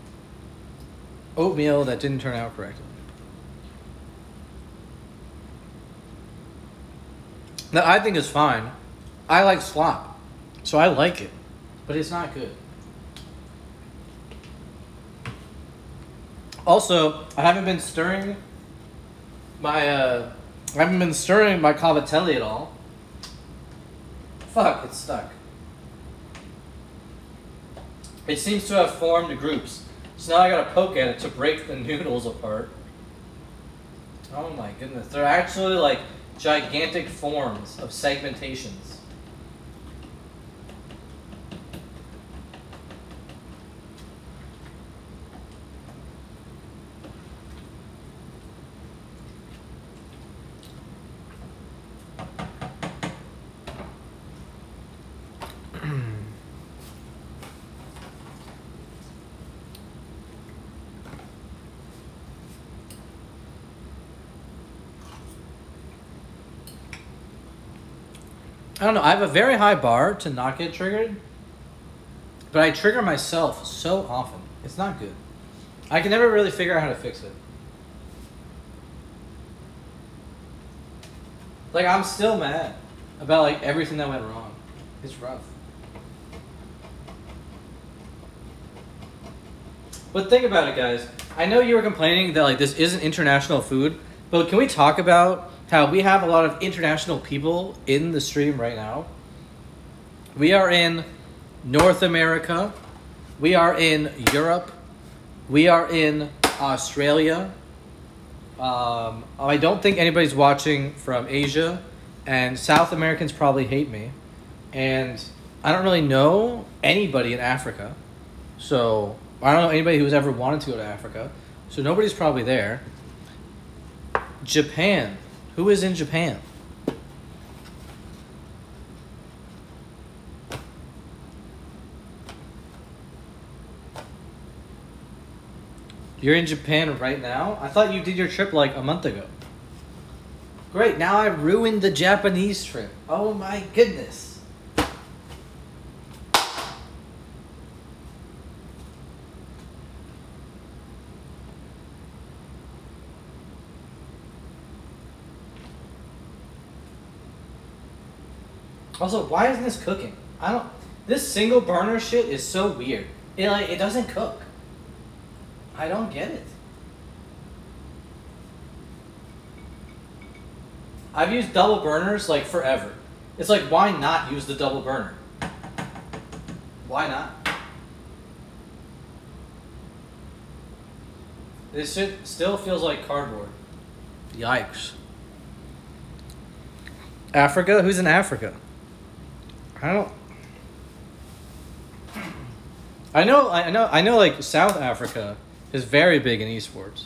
oatmeal that didn't turn out correctly. That I think is fine. I like slop, so I like it, but it's not good. Also, I haven't been stirring my uh, I haven't been stirring my cavatelli at all. Fuck, it's stuck. It seems to have formed groups. So now I gotta poke at it to break the noodles apart. Oh my goodness. They're actually like gigantic forms of segmentations. have a very high bar to not get triggered, but I trigger myself so often. It's not good. I can never really figure out how to fix it. Like I'm still mad about like everything that went wrong. It's rough. But think about it, guys. I know you were complaining that like this isn't international food, but can we talk about how we have a lot of international people in the stream right now? We are in North America. We are in Europe. We are in Australia. Um, I don't think anybody's watching from Asia, and South Americans probably hate me. And I don't really know anybody in Africa. So I don't know anybody who's ever wanted to go to Africa. So nobody's probably there. Japan. Who is in Japan? You're in Japan right now? I thought you did your trip like a month ago. Great, now I ruined the Japanese trip. Oh my goodness. Also, why isn't this cooking? I don't. This single burner shit is so weird. It like it doesn't cook. I don't get it. I've used double burners like forever. It's like why not use the double burner? Why not? This shit still feels like cardboard. Yikes. Africa? Who's in Africa? I don't. I know. I know. I know. Like South Africa is very big in esports,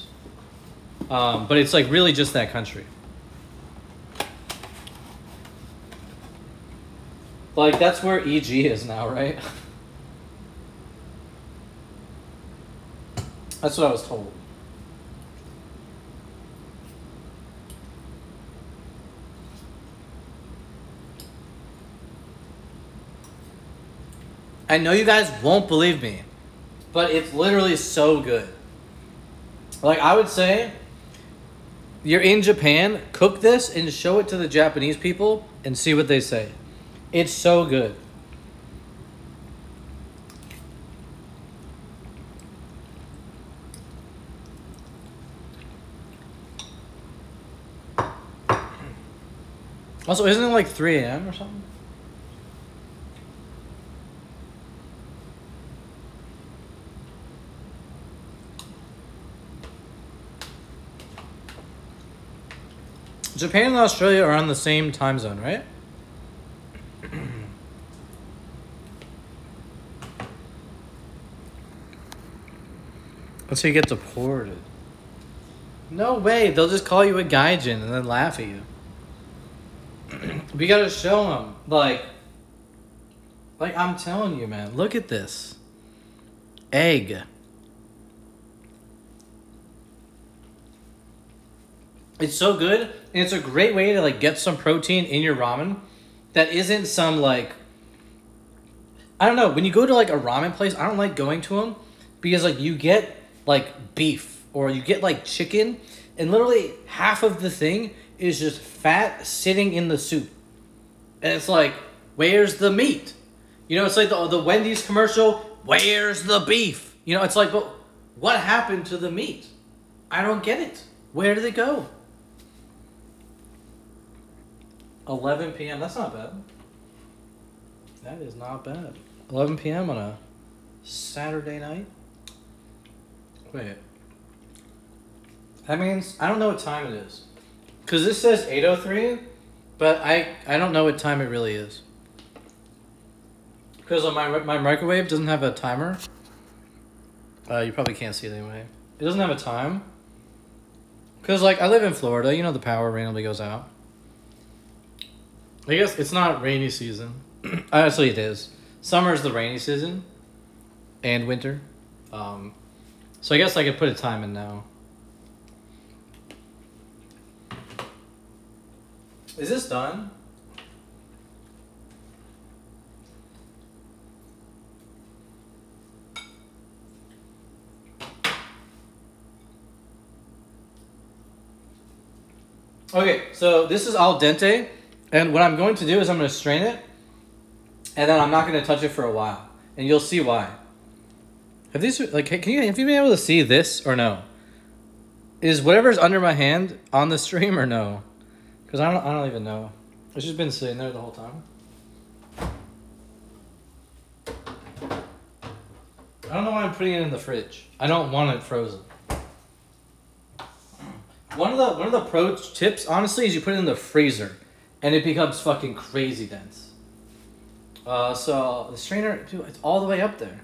um, but it's like really just that country. Like that's where EG is now, right? That's what I was told. I know you guys won't believe me, but it's literally so good. Like I would say, you're in Japan, cook this and show it to the Japanese people and see what they say. It's so good. Also, isn't it like 3 a.m. or something? Japan and Australia are on the same time zone, right? Until you get deported. No way, they'll just call you a gaijin and then laugh at you. we gotta show them, like, like I'm telling you, man. Look at this, egg. It's so good, and it's a great way to like get some protein in your ramen that isn't some like I don't know, when you go to like a ramen place, I don't like going to them because like you get like beef or you get like chicken and literally half of the thing is just fat sitting in the soup. And it's like, where's the meat? You know, it's like the, the Wendy's commercial, where's the beef? You know, it's like, but what happened to the meat? I don't get it. Where did it go? 11 p.m. That's not bad. That is not bad. 11 p.m. on a Saturday night. Wait. That means I don't know what time it is. Cause this says 8:03, but I I don't know what time it really is. Cause my my microwave doesn't have a timer. Uh, you probably can't see it anyway. It doesn't have a time. Cause like I live in Florida, you know the power randomly goes out. I guess it's not rainy season. Actually, it is. Summer is the rainy season, and winter. Um, so I guess I could put a time in now. Is this done? Okay, so this is al dente. And what I'm going to do is I'm going to strain it, and then I'm not going to touch it for a while. And you'll see why. Have these like can you have you been able to see this or no? Is whatever's under my hand on the stream or no? Because I don't I don't even know. It's just been sitting there the whole time. I don't know why I'm putting it in the fridge. I don't want it frozen. One of the one of the pro tips, honestly, is you put it in the freezer, and it becomes fucking crazy dense. Uh, so the strainer, dude, it's all the way up there,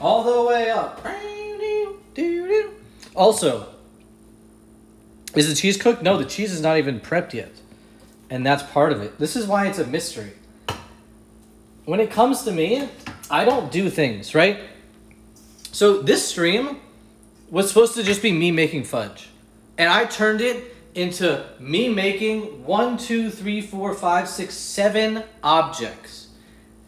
all the way up. Also, is the cheese cooked? No, the cheese is not even prepped yet, and that's part of it. This is why it's a mystery. When it comes to me, I don't do things right. So this stream was supposed to just be me making fudge and I turned it into me making one, two, three, four, five, six, seven objects.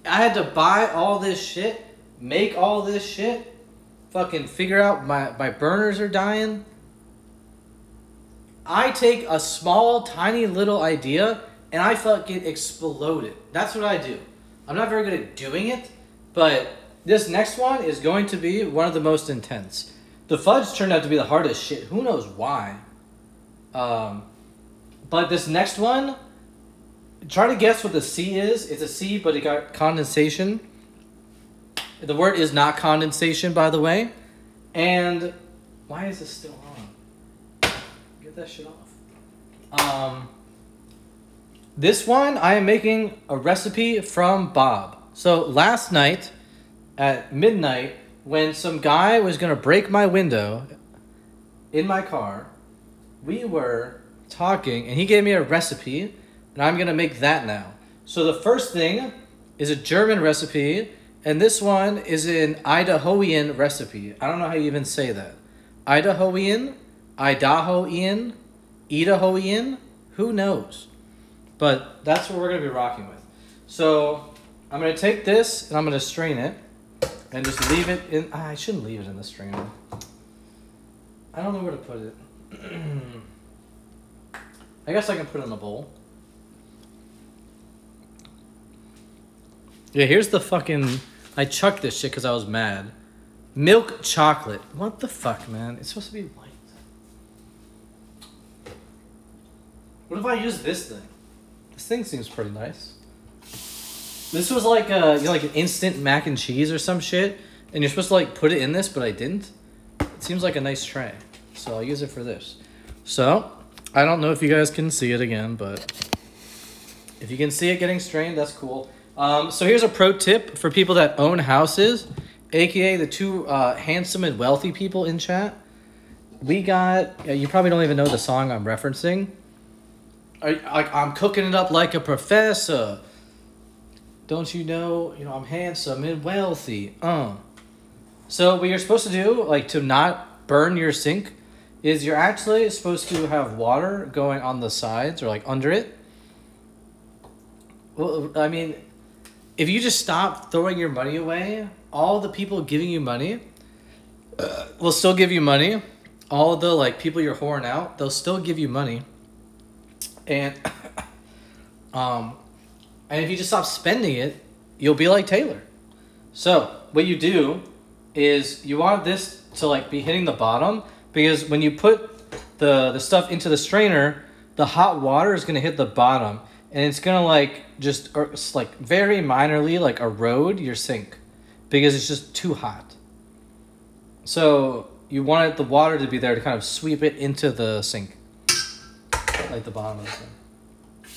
I had to buy all this shit, make all this shit, fucking figure out my, my burners are dying. I take a small, tiny little idea and I fucking explode it. That's what I do. I'm not very good at doing it, but this next one is going to be one of the most intense. The fudge turned out to be the hardest shit. Who knows why? Um, but this next one, try to guess what the C is. It's a C, but it got condensation. The word is not condensation, by the way. And why is this still on? Get that shit off. Um, this one, I am making a recipe from Bob. So last night at midnight, when some guy was gonna break my window in my car, we were talking, and he gave me a recipe, and I'm gonna make that now. So the first thing is a German recipe, and this one is an Idahoan recipe. I don't know how you even say that. Idahoan, Idahoan, Idahoan, who knows? But that's what we're gonna be rocking with. So I'm gonna take this and I'm gonna strain it and just leave it in. Ah, I shouldn't leave it in the strainer. I don't know where to put it. I guess I can put it in a bowl. Yeah, here's the fucking. I chucked this shit because I was mad. Milk chocolate. What the fuck, man? It's supposed to be white. What if I use this thing? This thing seems pretty nice. This was like a, you know, like an instant mac and cheese or some shit, and you're supposed to like put it in this, but I didn't. It seems like a nice tray, so I'll use it for this. So, I don't know if you guys can see it again, but if you can see it getting strained, that's cool. Um, so here's a pro tip for people that own houses, aka the two uh, handsome and wealthy people in chat. We got, you probably don't even know the song I'm referencing. I, I'm cooking it up like a professor. Don't you know, you know, I'm handsome and wealthy. Uh. So what you're supposed to do, like to not burn your sink, is you're actually supposed to have water going on the sides or like under it. Well, I mean, if you just stop throwing your money away, all the people giving you money uh, will still give you money. All the like people you're whoring out, they'll still give you money. And um and if you just stop spending it, you'll be like Taylor. So, what you do is you want this to like be hitting the bottom because when you put the the stuff into the strainer, the hot water is going to hit the bottom and it's going to like just er, or, like very minorly like erode your sink because it's just too hot. So, you wanted the water to be there to kind of sweep it into the sink. Like the bottom of the sink.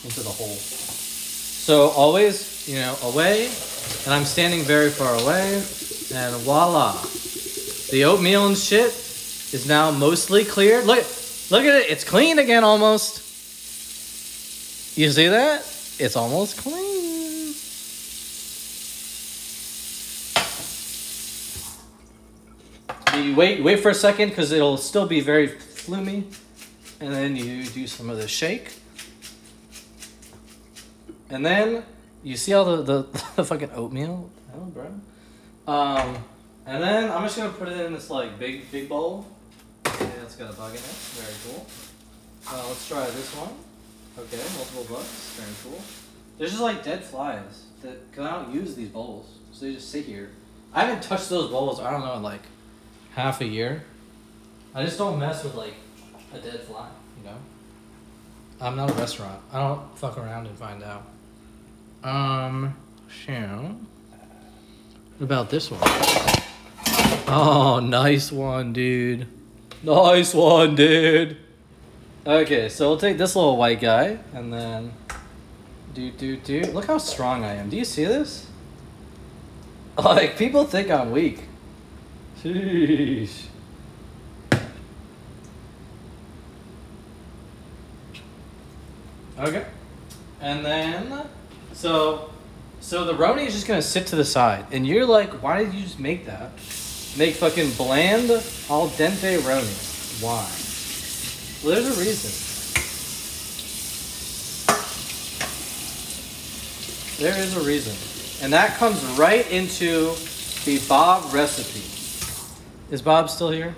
Into the hole. So always, you know, away, and I'm standing very far away, and voila. The oatmeal and shit is now mostly cleared. Look, look at it, it's clean again almost. You see that? It's almost clean. You wait, wait for a second because it'll still be very flumy, and then you do some of the shake. And then you see all the, the, the fucking oatmeal? Bro. Um, and then I'm just gonna put it in this like big big bowl. Yeah, it's got a bug in it. Very cool. Uh, let's try this one. Okay, multiple bugs. Very cool. There's just like dead flies that cause I don't use these bowls, so they just sit here. I haven't touched those bowls. I don't know, like half a year. I just don't mess with like a dead fly. You know. I'm not a restaurant. I don't fuck around and find out. Um, so what about this one? Oh, nice one, dude. Nice one, dude. Okay, so we'll take this little white guy and then do do do. Look how strong I am. Do you see this? Like people think I'm weak. Sheesh. Okay. And then so so the roni is just gonna sit to the side. And you're like, why did you just make that? Make fucking bland al dente roni. Why? Well, there's a reason. There is a reason. And that comes right into the Bob recipe. Is Bob still here?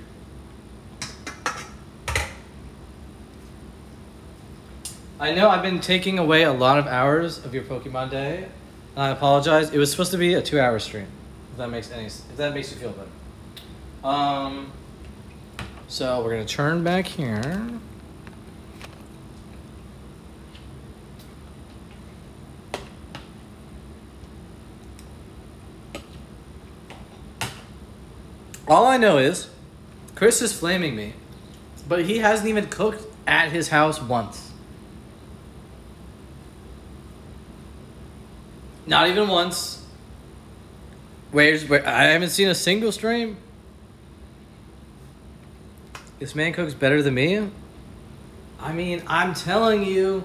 I know I've been taking away a lot of hours of your Pokemon day. I apologize. It was supposed to be a two-hour stream. If that makes any, if that makes you feel better. Um. So we're gonna turn back here. All I know is, Chris is flaming me, but he hasn't even cooked at his house once. Not even once. Where's where? I haven't seen a single stream. This man cooks better than me. I mean, I'm telling you,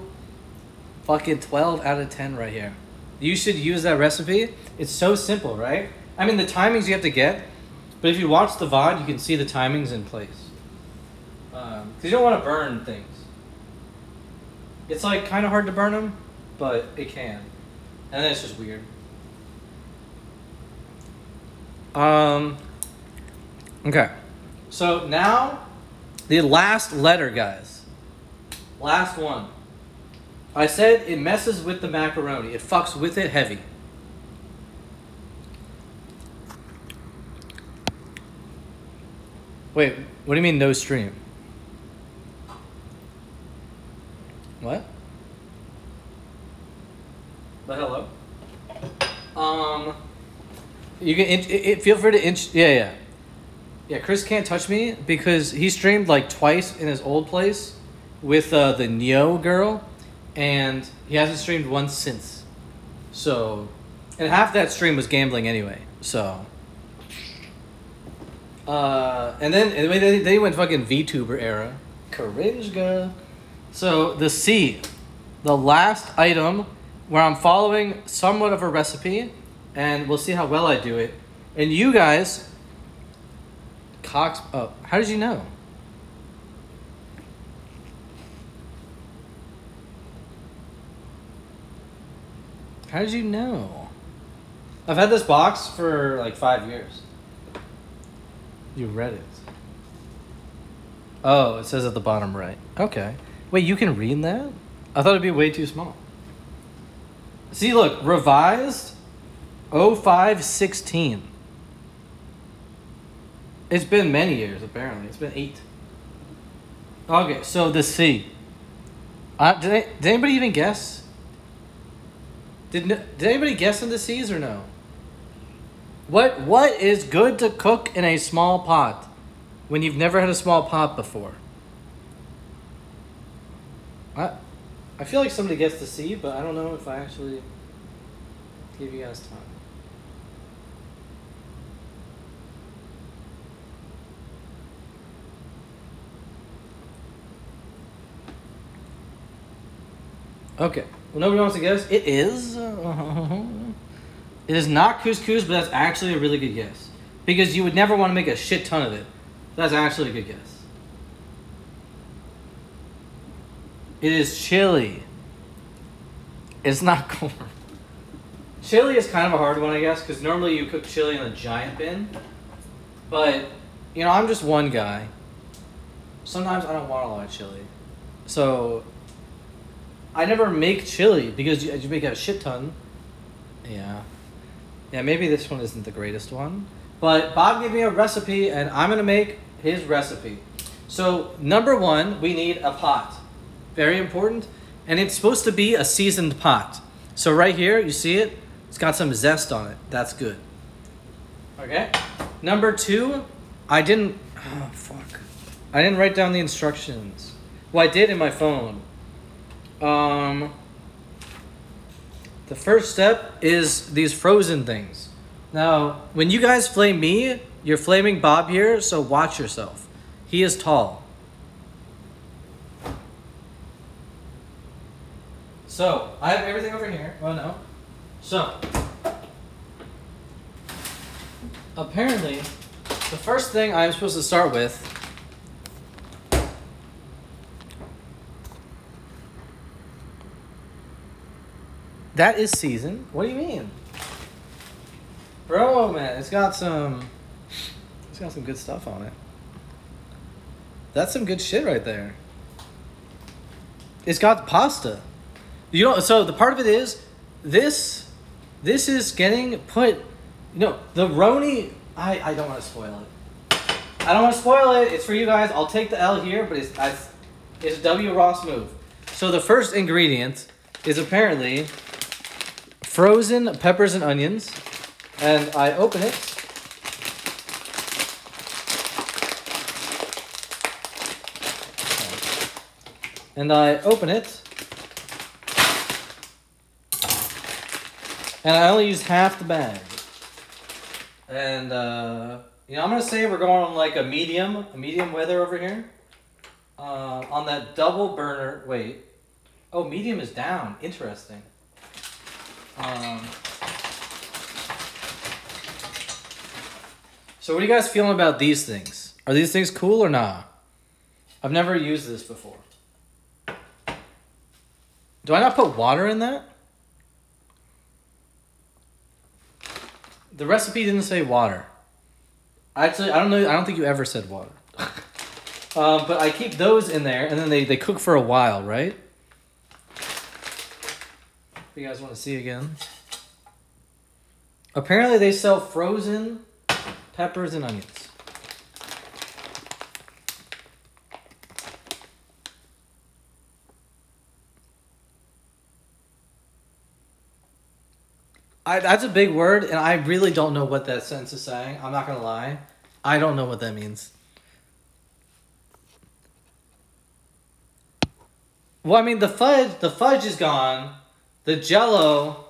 fucking twelve out of ten right here. You should use that recipe. It's so simple, right? I mean, the timings you have to get, but if you watch the VOD, you can see the timings in place. Because you don't want to burn things. It's like kind of hard to burn them, but it can. And then it's just weird. Um. Okay. So now, the last letter, guys. Last one. I said it messes with the macaroni. It fucks with it heavy. Wait, what do you mean no stream? What? But hello. Um, you can it, it, feel free to inch. Yeah, yeah, yeah. Chris can't touch me because he streamed like twice in his old place with uh, the Neo girl, and he hasn't streamed once since. So, and half that stream was gambling anyway. So. Uh, and then and then they went fucking VTuber era, Karinga. So the C, the last item where I'm following somewhat of a recipe, and we'll see how well I do it. And you guys, Cox, oh, how did you know? How did you know? I've had this box for like five years. You read it. Oh, it says at the bottom right. Okay. Wait, you can read that? I thought it'd be way too small. See, look, revised 0516. It's been many years, apparently. It's been eight. Okay, so the C. Uh, did, I, did anybody even guess? Did, did anybody guess in the C's or no? What What is good to cook in a small pot when you've never had a small pot before? I, I feel like somebody gets the C, but I don't know if I actually give you guys time. Okay. Well, nobody wants to guess. It is. Uh, it is not couscous, but that's actually a really good guess. Because you would never want to make a shit ton of it. That's actually a good guess. It is chili. It's not corn. Chili is kind of a hard one, I guess, because normally you cook chili in a giant bin. But, you know, I'm just one guy. Sometimes I don't want a lot of chili. So, I never make chili because you, you make a shit ton. Yeah. Yeah, maybe this one isn't the greatest one. But Bob gave me a recipe, and I'm going to make his recipe. So, number one, we need a pot. Very important. And it's supposed to be a seasoned pot. So, right here, you see it? It's got some zest on it. That's good. Okay. Number two, I didn't. Oh, fuck. I didn't write down the instructions. Well, I did in my phone. Um. The first step is these frozen things. Now, when you guys flame me, you're flaming Bob here, so watch yourself. He is tall. So, I have everything over here. Oh no. So, apparently, the first thing I'm supposed to start with That is seasoned. What do you mean? Bro, man, it's got some it's got some good stuff on it. That's some good shit right there. It's got pasta. You know, so the part of it is this this is getting put you know, the Roni I, I don't want to spoil it. I don't want to spoil it. It's for you guys. I'll take the L here, but it's it's, it's a W Ross move. So the first ingredient is apparently frozen peppers and onions. And I open it. And I open it. And I only use half the bag. And, uh, you know, I'm going to say we're going on like a medium, a medium weather over here. Uh, on that double burner, wait. Oh, medium is down. Interesting. Um, so what are you guys feeling about these things? Are these things cool or nah? I've never used this before. Do I not put water in that? The recipe didn't say water. Actually, I don't know. I don't think you ever said water. um, but I keep those in there, and then they, they cook for a while, right? You guys want to see again. Apparently, they sell frozen peppers and onions. I, that's a big word, and I really don't know what that sentence is saying. I'm not gonna lie. I don't know what that means. Well, I mean, the fudge, the fudge is gone. The jello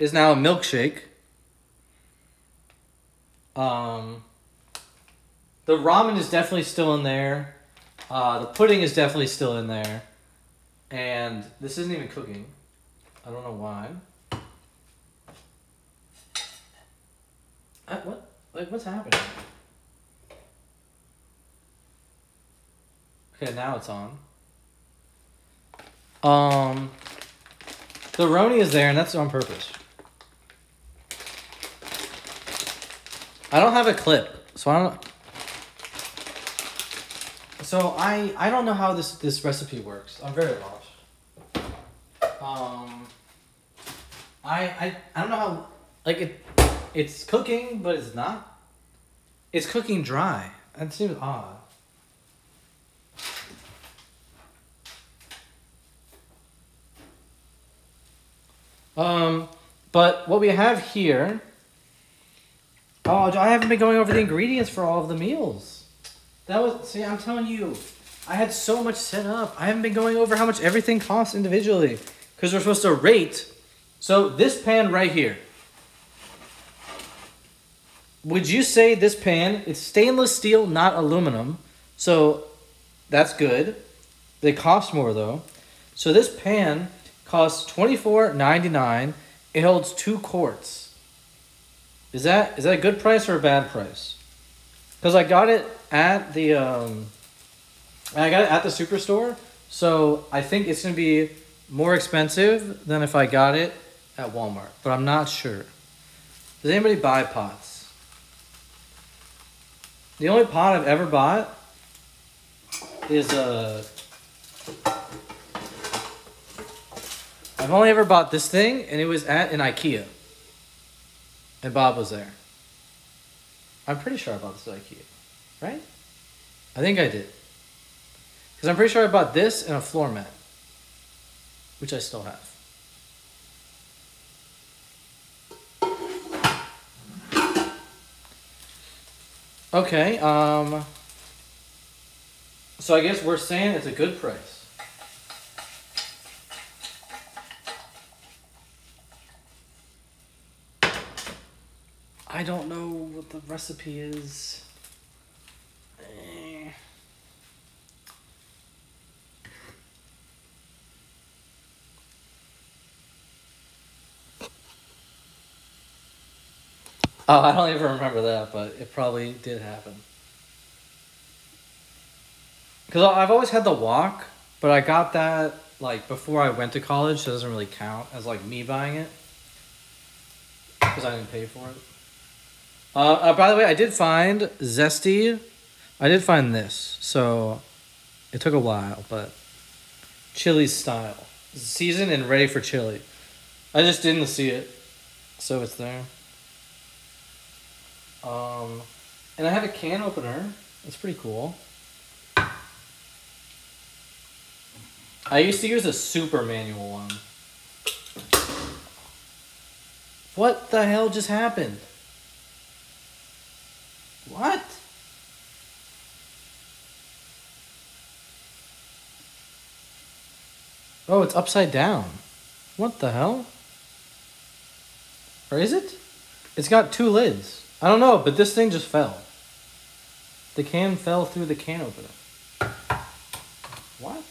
is now a milkshake. Um, the ramen is definitely still in there. Uh, the pudding is definitely still in there. And this isn't even cooking. I don't know why. I, what? Like, what's happening? Okay, now it's on. Um, the Roni is there, and that's on purpose. I don't have a clip, so I don't. So I I don't know how this this recipe works. I'm very lost. Um. I I I don't know how like it. It's cooking, but it's not. It's cooking dry. That seems odd. Um, but what we have here. Oh, I haven't been going over the ingredients for all of the meals. That was see, I'm telling you, I had so much set up. I haven't been going over how much everything costs individually because we're supposed to rate. So this pan right here. Would you say this pan? It's stainless steel, not aluminum. So that's good. They cost more though. So this pan costs twenty four ninety nine. It holds two quarts. Is that is that a good price or a bad price? Because I got it at the um, I got it at the superstore, so I think it's gonna be more expensive than if I got it at Walmart. But I'm not sure. Does anybody buy pots? The only pot I've ever bought is a I've only ever bought this thing, and it was at an IKEA. And Bob was there. I'm pretty sure I bought this at IKEA. Right? I think I did. Because I'm pretty sure I bought this and a floor mat. Which I still have. Okay, um... So I guess we're saying it's a good price. I don't know what the recipe is. Eh. Oh, I don't even remember that, but it probably did happen. Because I've always had the wok, but I got that like before I went to college, so it doesn't really count as like me buying it. Because I didn't pay for it. Uh, uh, by the way, I did find Zesty. I did find this, so it took a while, but chili style, seasoned and ready for chili. I just didn't see it, so it's there. Um, and I have a can opener. It's pretty cool. I used to use a super manual one. What the hell just happened? What? Oh, it's upside down. What the hell? Or is it? It's got two lids. I don't know, but this thing just fell. The can fell through the can opener. What?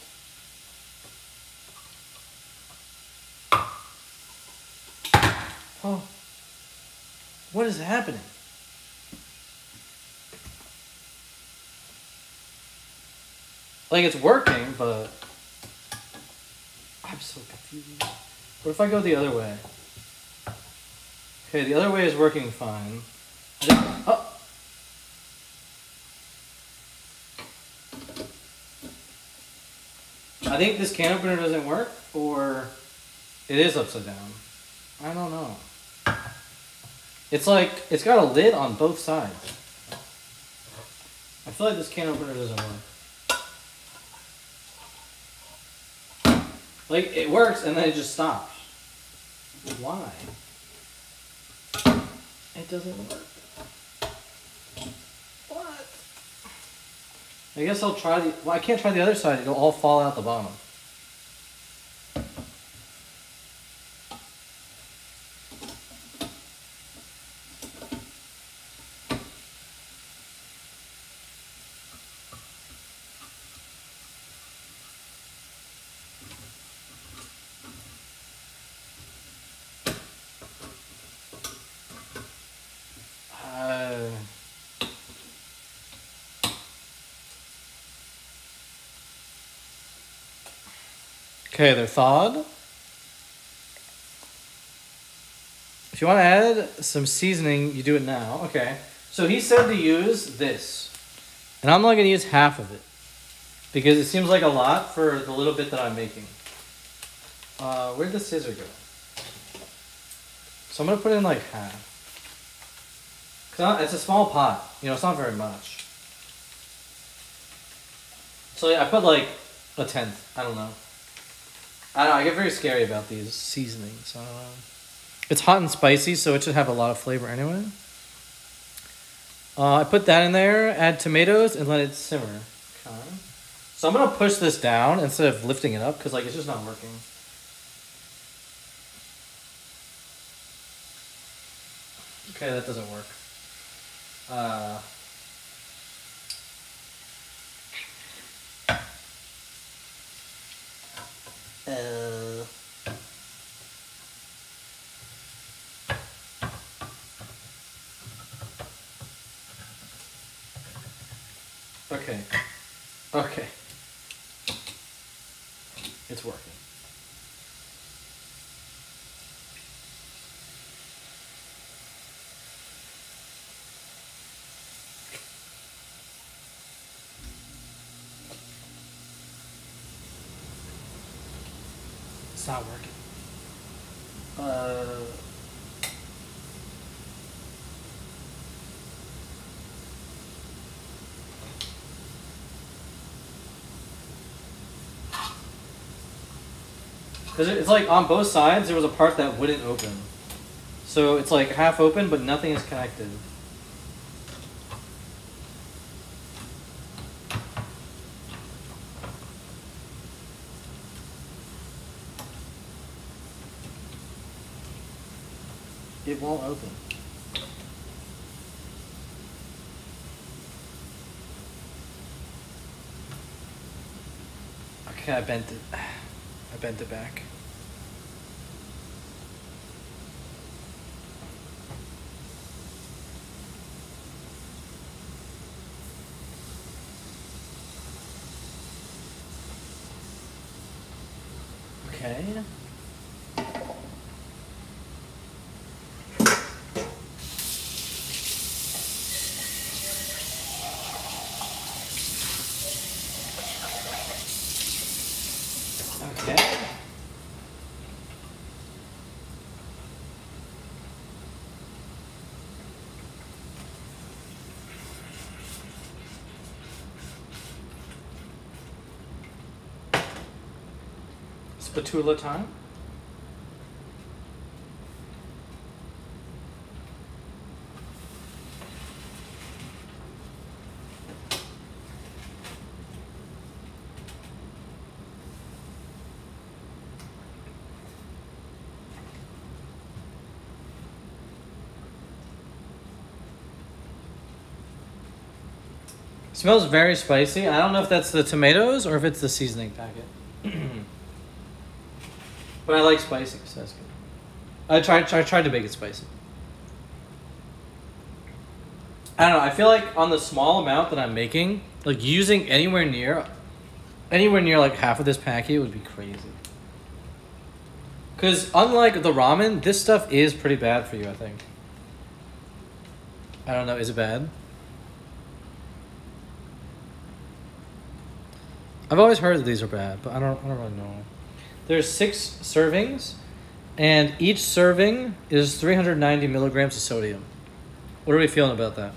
Oh. What is happening? Like it's working, but I'm so confused. What if I go the other way? Okay, the other way is working fine. Oh. I think this can opener doesn't work, or it is upside down. I don't know. It's like, it's got a lid on both sides. I feel like this can opener doesn't work. Like, it works and then it just stops. Why? It doesn't work. What? I guess I'll try the, well, I can't try the other side. It'll all fall out the bottom. Okay, they're thawed. If you want to add some seasoning, you do it now. Okay. So he said to use this. And I'm only going to use half of it. Because it seems like a lot for the little bit that I'm making. Uh, where'd the scissor go? So I'm going to put in like half. Cause it's a small pot. You know, it's not very much. So yeah, I put like a tenth. I don't know. I don't know. I get very scary about these seasonings. Know. It's hot and spicy, so it should have a lot of flavor anyway. Uh, I put that in there, add tomatoes, and let it simmer. Okay. So I'm gonna push this down instead of lifting it up because like it's just not working. Okay, that doesn't work. Uh, uh, okay. Okay. It's working. Because it's like on both sides there was a part that wouldn't open. So it's like half open, but nothing is connected. It won't open. Okay, I bent it. I bent it back. Okay. Okay. Spatula time. Smells very spicy. I don't know if that's the tomatoes or if it's the seasoning packet. But I like spicy, so that's good. I tried, I tried to make it spicy. I don't know. I feel like on the small amount that I'm making, like using anywhere near, anywhere near like half of this packet would be crazy. Because unlike the ramen, this stuff is pretty bad for you. I think. I don't know. Is it bad? I've always heard that these are bad, but I don't, I don't really know. There's six servings, and each serving is 390 milligrams of sodium. What are we feeling about that?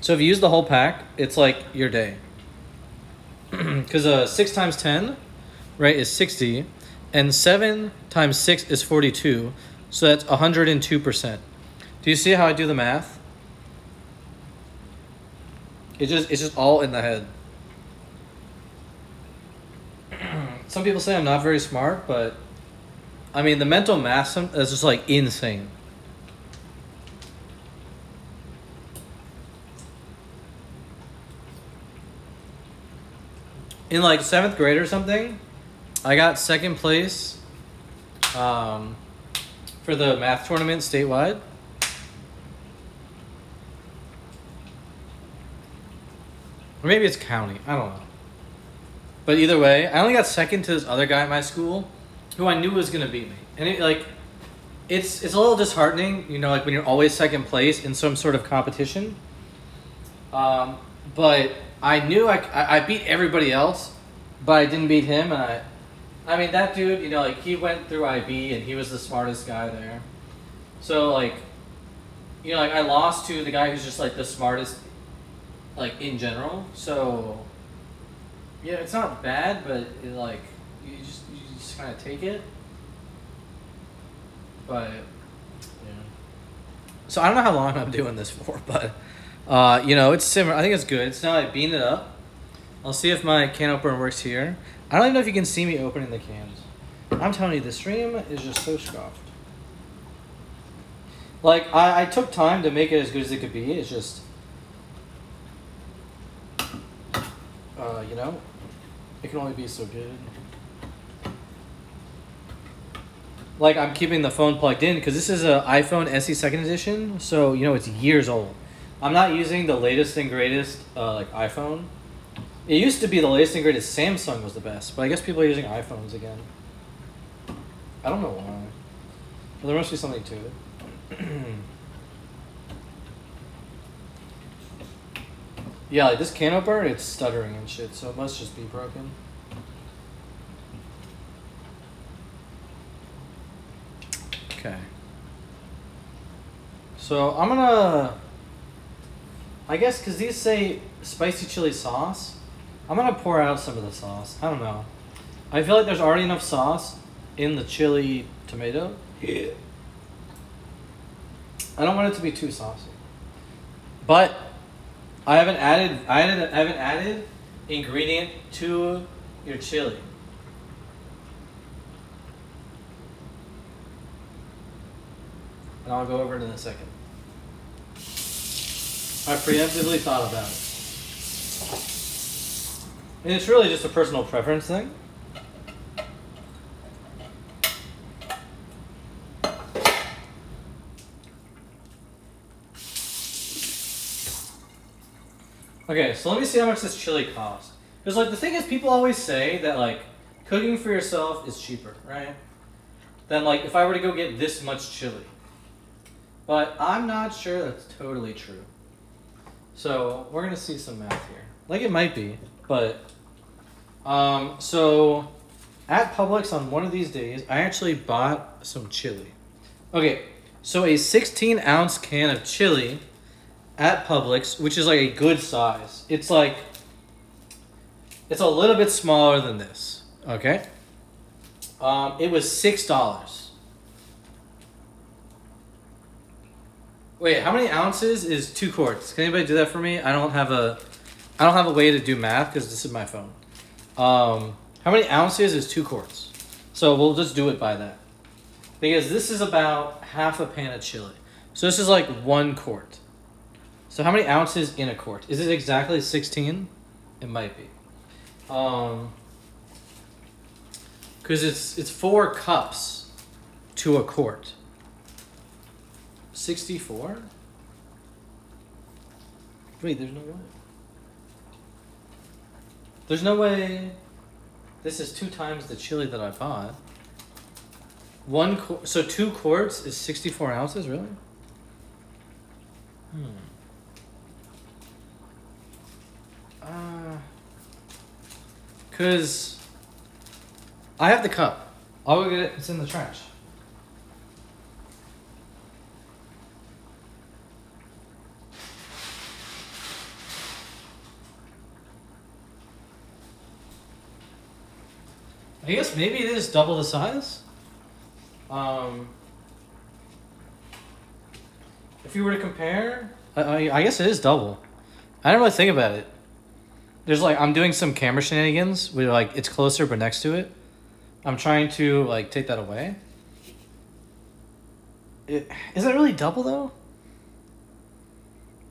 So if you use the whole pack, it's like your day. Because uh, 6 times 10, right, is 60, and 7 times 6 is 42, so that's 102%. Do you see how I do the math? It just, it's just all in the head. Some people say I'm not very smart, but I mean the mental math is just like insane. In like seventh grade or something, I got second place um, for the math tournament statewide. Or maybe it's county. I don't know. But either way, I only got second to this other guy at my school, who I knew was gonna beat me, and it like, it's it's a little disheartening, you know, like when you're always second place in some sort of competition. Um, but I knew I, I, I beat everybody else, but I didn't beat him, and I, I mean that dude, you know, like he went through IB and he was the smartest guy there, so like, you know, like I lost to the guy who's just like the smartest, like in general, so yeah, it's not bad, but it, like you just you just kind of take it. But yeah. So I don't know how long I'm doing this for, but uh, you know, it's similar. I think it's good. It's now I bean it up. I'll see if my can opener works here. I don't even know if you can see me opening the cans. I'm telling you, the stream is just so scoffed. Like I, I took time to make it as good as it could be. It's just, uh, you know, it can only be so good. Like I'm keeping the phone plugged in because this is an iPhone SE second edition, so you know it's years old. I'm not using the latest and greatest uh, like iPhone. It used to be the latest and greatest Samsung was the best, but I guess people are using iPhones again. I don't know why. But there must be something to it. Yeah, like this can opener, it's stuttering and shit, so it must just be broken. Okay. So I'm gonna, I guess because these say spicy chili sauce, I'm gonna pour out some of the sauce. I don't know. I feel like there's already enough sauce in the chili tomato. Yeah. I don't want it to be too saucy. But I haven't added I haven't, added ingredient to your chili. And I'll go over it in a second. I preemptively thought about it. And it's really just a personal preference thing. Okay, so let me see how much this chili costs. Because like the thing is, people always say that like cooking for yourself is cheaper, right? Than like if I were to go get this much chili. But I'm not sure that's totally true. So we're gonna see some math here. Like it might be, but um, so at Publix on one of these days, I actually bought some chili. Okay, so a 16 ounce can of chili at Publix, which is like a good size. It's like it's a little bit smaller than this. Okay. Um, it was six dollars. Wait, how many ounces is two quarts? Can anybody do that for me? I don't have a, I don't have a way to do math because this is my phone. Um, how many ounces is two quarts? So we'll just do it by that, because this is about half a pan of chili. So this is like one quart. So how many ounces in a quart? Is it exactly 16? It might be. Um, because it's it's four cups to a quart. 64? Wait, there's no way. There's no way this is two times the chili that I bought. One so two quarts is 64 ounces, really? Hmm. Uh, cause I have the cup. I'll go get it. It's in the trash. I guess maybe it is double the size. Um, if you were to compare, I, I, I guess it is double. I didn't really think about it. There's like I'm doing some camera shenanigans where like it's closer but next to it. I'm trying to like take that away. It, is that really double though?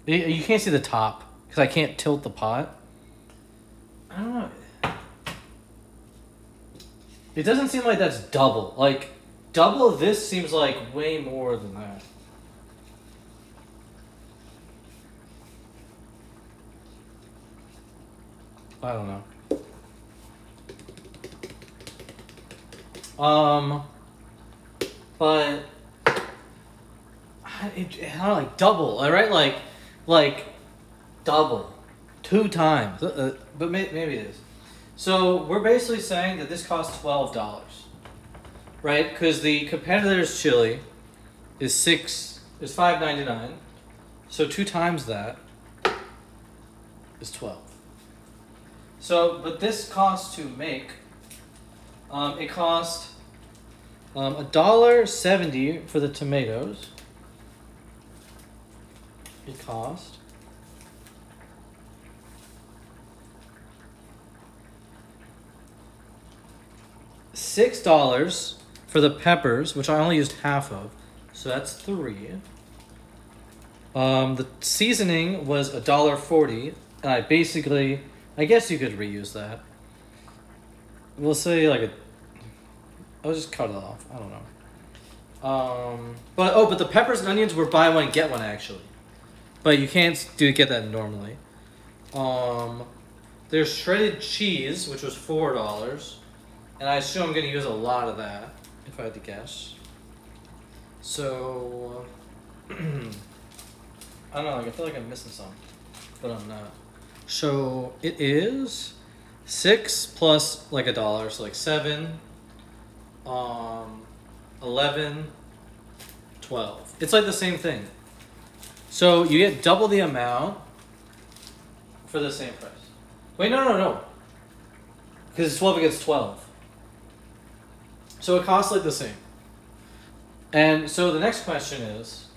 You, you can't see the top because I can't tilt the pot. I don't know. It doesn't seem like that's double. Like double of this seems like way more than that. I don't know. Um, but I, it, don't like double, all right? Like, like double, two times. Uh, uh, but may, maybe it is. So we're basically saying that this costs twelve dollars, right? Because the competitor's chili is six is five ninety nine, so two times that is twelve. So, but this cost to make, um, it cost um, a dollar seventy for the tomatoes. It cost. Six dollars for the peppers, which I only used half of, so that's three. Um, the seasoning was a dollar forty, and I basically I guess you could reuse that. We'll say like a. I'll just cut it off. I don't know. Um, but oh, but the peppers and onions were buy one get one actually, but you can't do get that normally. Um, there's shredded cheese, which was four dollars, and I assume I'm gonna use a lot of that if I had to guess. So, I don't know. Like I feel like I'm missing some, but I'm not. So it is six plus like a dollar, so like seven, um, 11, 12. It's like the same thing. So you get double the amount for the same price. Wait, no, no, no. Because it's 12 against 12. So it costs like the same. And so the next question is,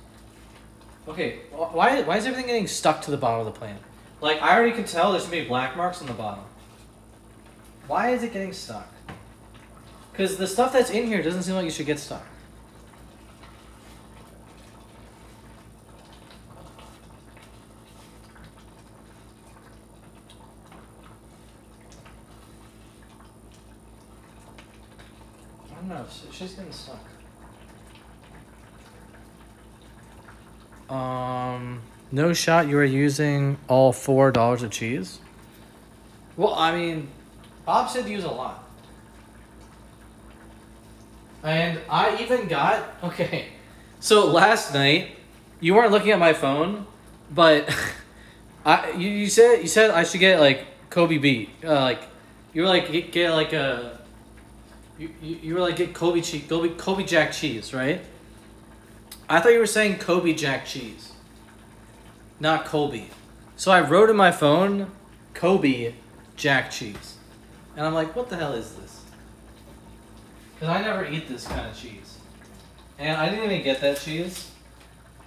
okay, why why is everything getting stuck to the bottom of the plant? Like I already can tell there's gonna be black marks on the bottom. Why is it getting stuck? Because the stuff that's in here doesn't seem like it should get stuck. I don't know. Just getting stuck. Um, no shot. You are using all four dollars of cheese. Well, I mean, Bob said use a lot. And I even got okay. So last night, you weren't looking at my phone, but I you, you said you said I should get like Kobe beat. Uh, like you were like get, get like a you, you, you were like get Kobe cheese Kobe Kobe Jack cheese, right? I thought you were saying Kobe Jack cheese. Not Colby. So I wrote in my phone Kobe Jack cheese. And I'm like, what the hell is this? Because I never eat this kind of cheese. And I didn't even get that cheese.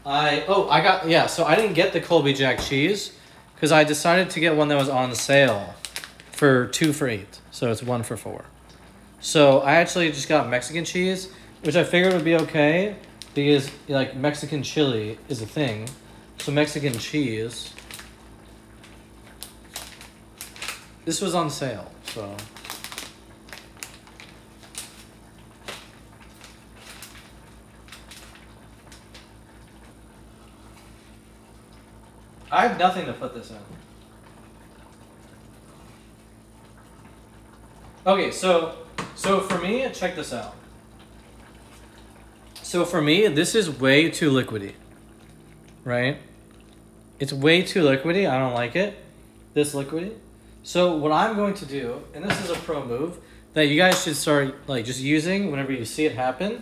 I, oh, I got, yeah, so I didn't get the Colby Jack cheese because I decided to get one that was on sale for two for eight. So it's one for four. So I actually just got Mexican cheese, which I figured would be okay because like Mexican chili is a thing. So Mexican cheese. This was on sale, so. I have nothing to put this in. Okay, so so for me, check this out. So for me, this is way too liquidy. Right? It's way too liquidy. I don't like it. This liquidy. So what I'm going to do, and this is a pro move that you guys should start like just using whenever you see it happen.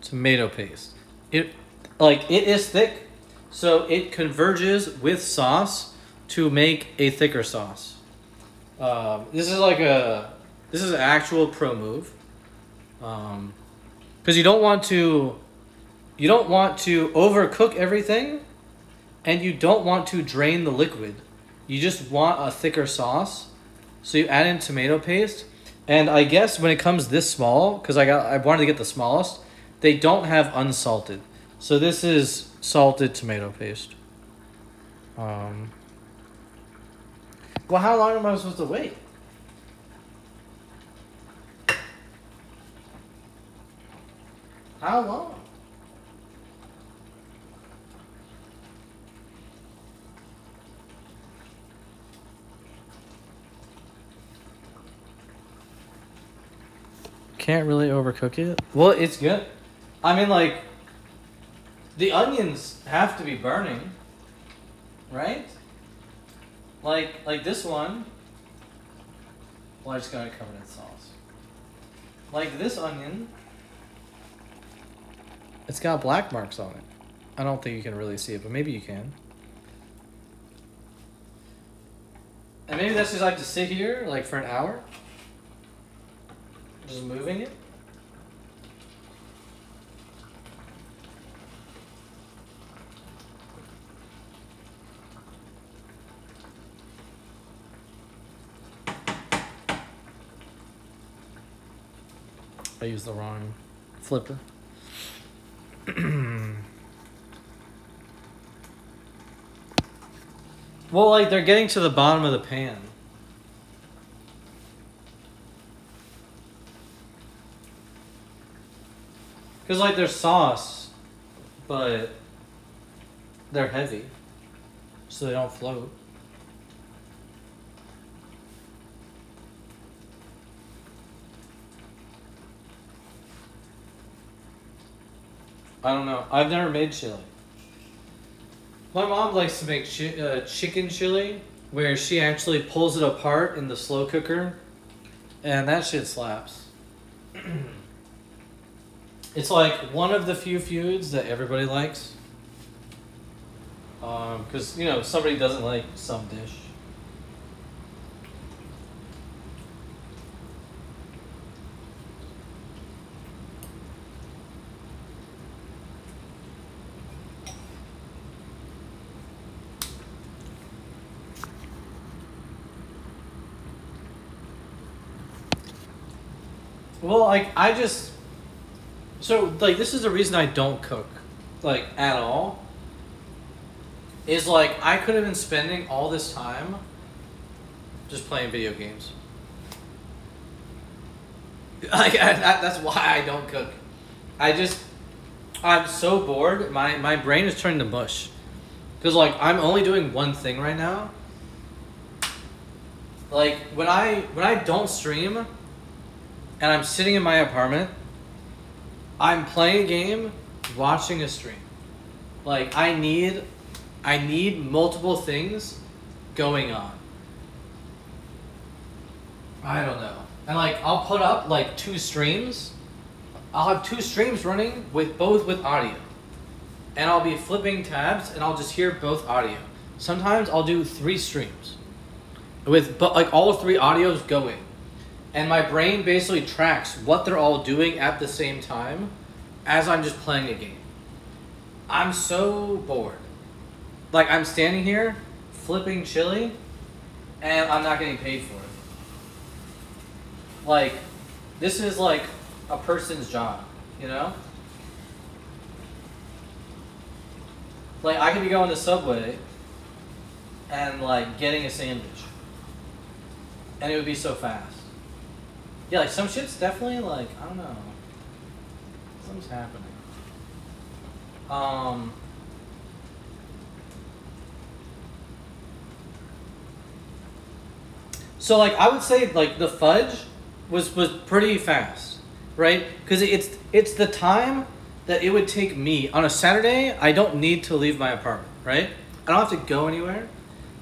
Tomato paste. It like it is thick, so it converges with sauce to make a thicker sauce. Um, this is like a this is an actual pro move. Um, because you don't want to you don't want to overcook everything and you don't want to drain the liquid. You just want a thicker sauce. So you add in tomato paste. And I guess when it comes this small, because I got I wanted to get the smallest, they don't have unsalted. So this is salted tomato paste. Um, well, how long am I supposed to wait? How long? Can't really overcook it. Well, it's good. I mean, like, the onions have to be burning, right? Like, like this one. Well, I just got it covered in sauce. Like this onion. It's got black marks on it. I don't think you can really see it, but maybe you can. And maybe that's just like to sit here, like for an hour. Just moving it. I used the wrong flipper. well, like they're getting to the bottom of the pan. Cause like there's sauce, but they're heavy, so they don't float. I don't know. I've never made chili. My mom likes to make chi- uh, chicken chili, where she actually pulls it apart in the slow cooker, and that shit slaps. it's like one of the few feuds that everybody likes. Because, um, you know, somebody doesn't like some dish. Well, like I just so like this is the reason I don't cook like at all. Is like I could have been spending all this time just playing video games. Like I, that, that's why I don't cook. I just I'm so bored. My my brain is turning to mush. Cuz like I'm only doing one thing right now. Like when I when I don't stream and I'm sitting in my apartment, I'm playing a game, watching a stream. Like I need I need multiple things going on. I don't know. And like I'll put up like two streams. I'll have two streams running with both with audio. And I'll be flipping tabs and I'll just hear both audio. Sometimes I'll do three streams with but like all three audios going. And my brain basically tracks what they're all doing at the same time as I'm just playing a game. I'm so bored. Like I'm standing here flipping chili and I'm not getting paid for it. Like this is like a person's job, you know? Like I could be going to Subway and like getting a sandwich. And it would be so fast. Yeah, like some shit's definitely like, I don't know. Something's happening. Um So like I would say like the fudge was was pretty fast, right? Because it's it's the time that it would take me on a Saturday. I don't need to leave my apartment, right? I don't have to go anywhere.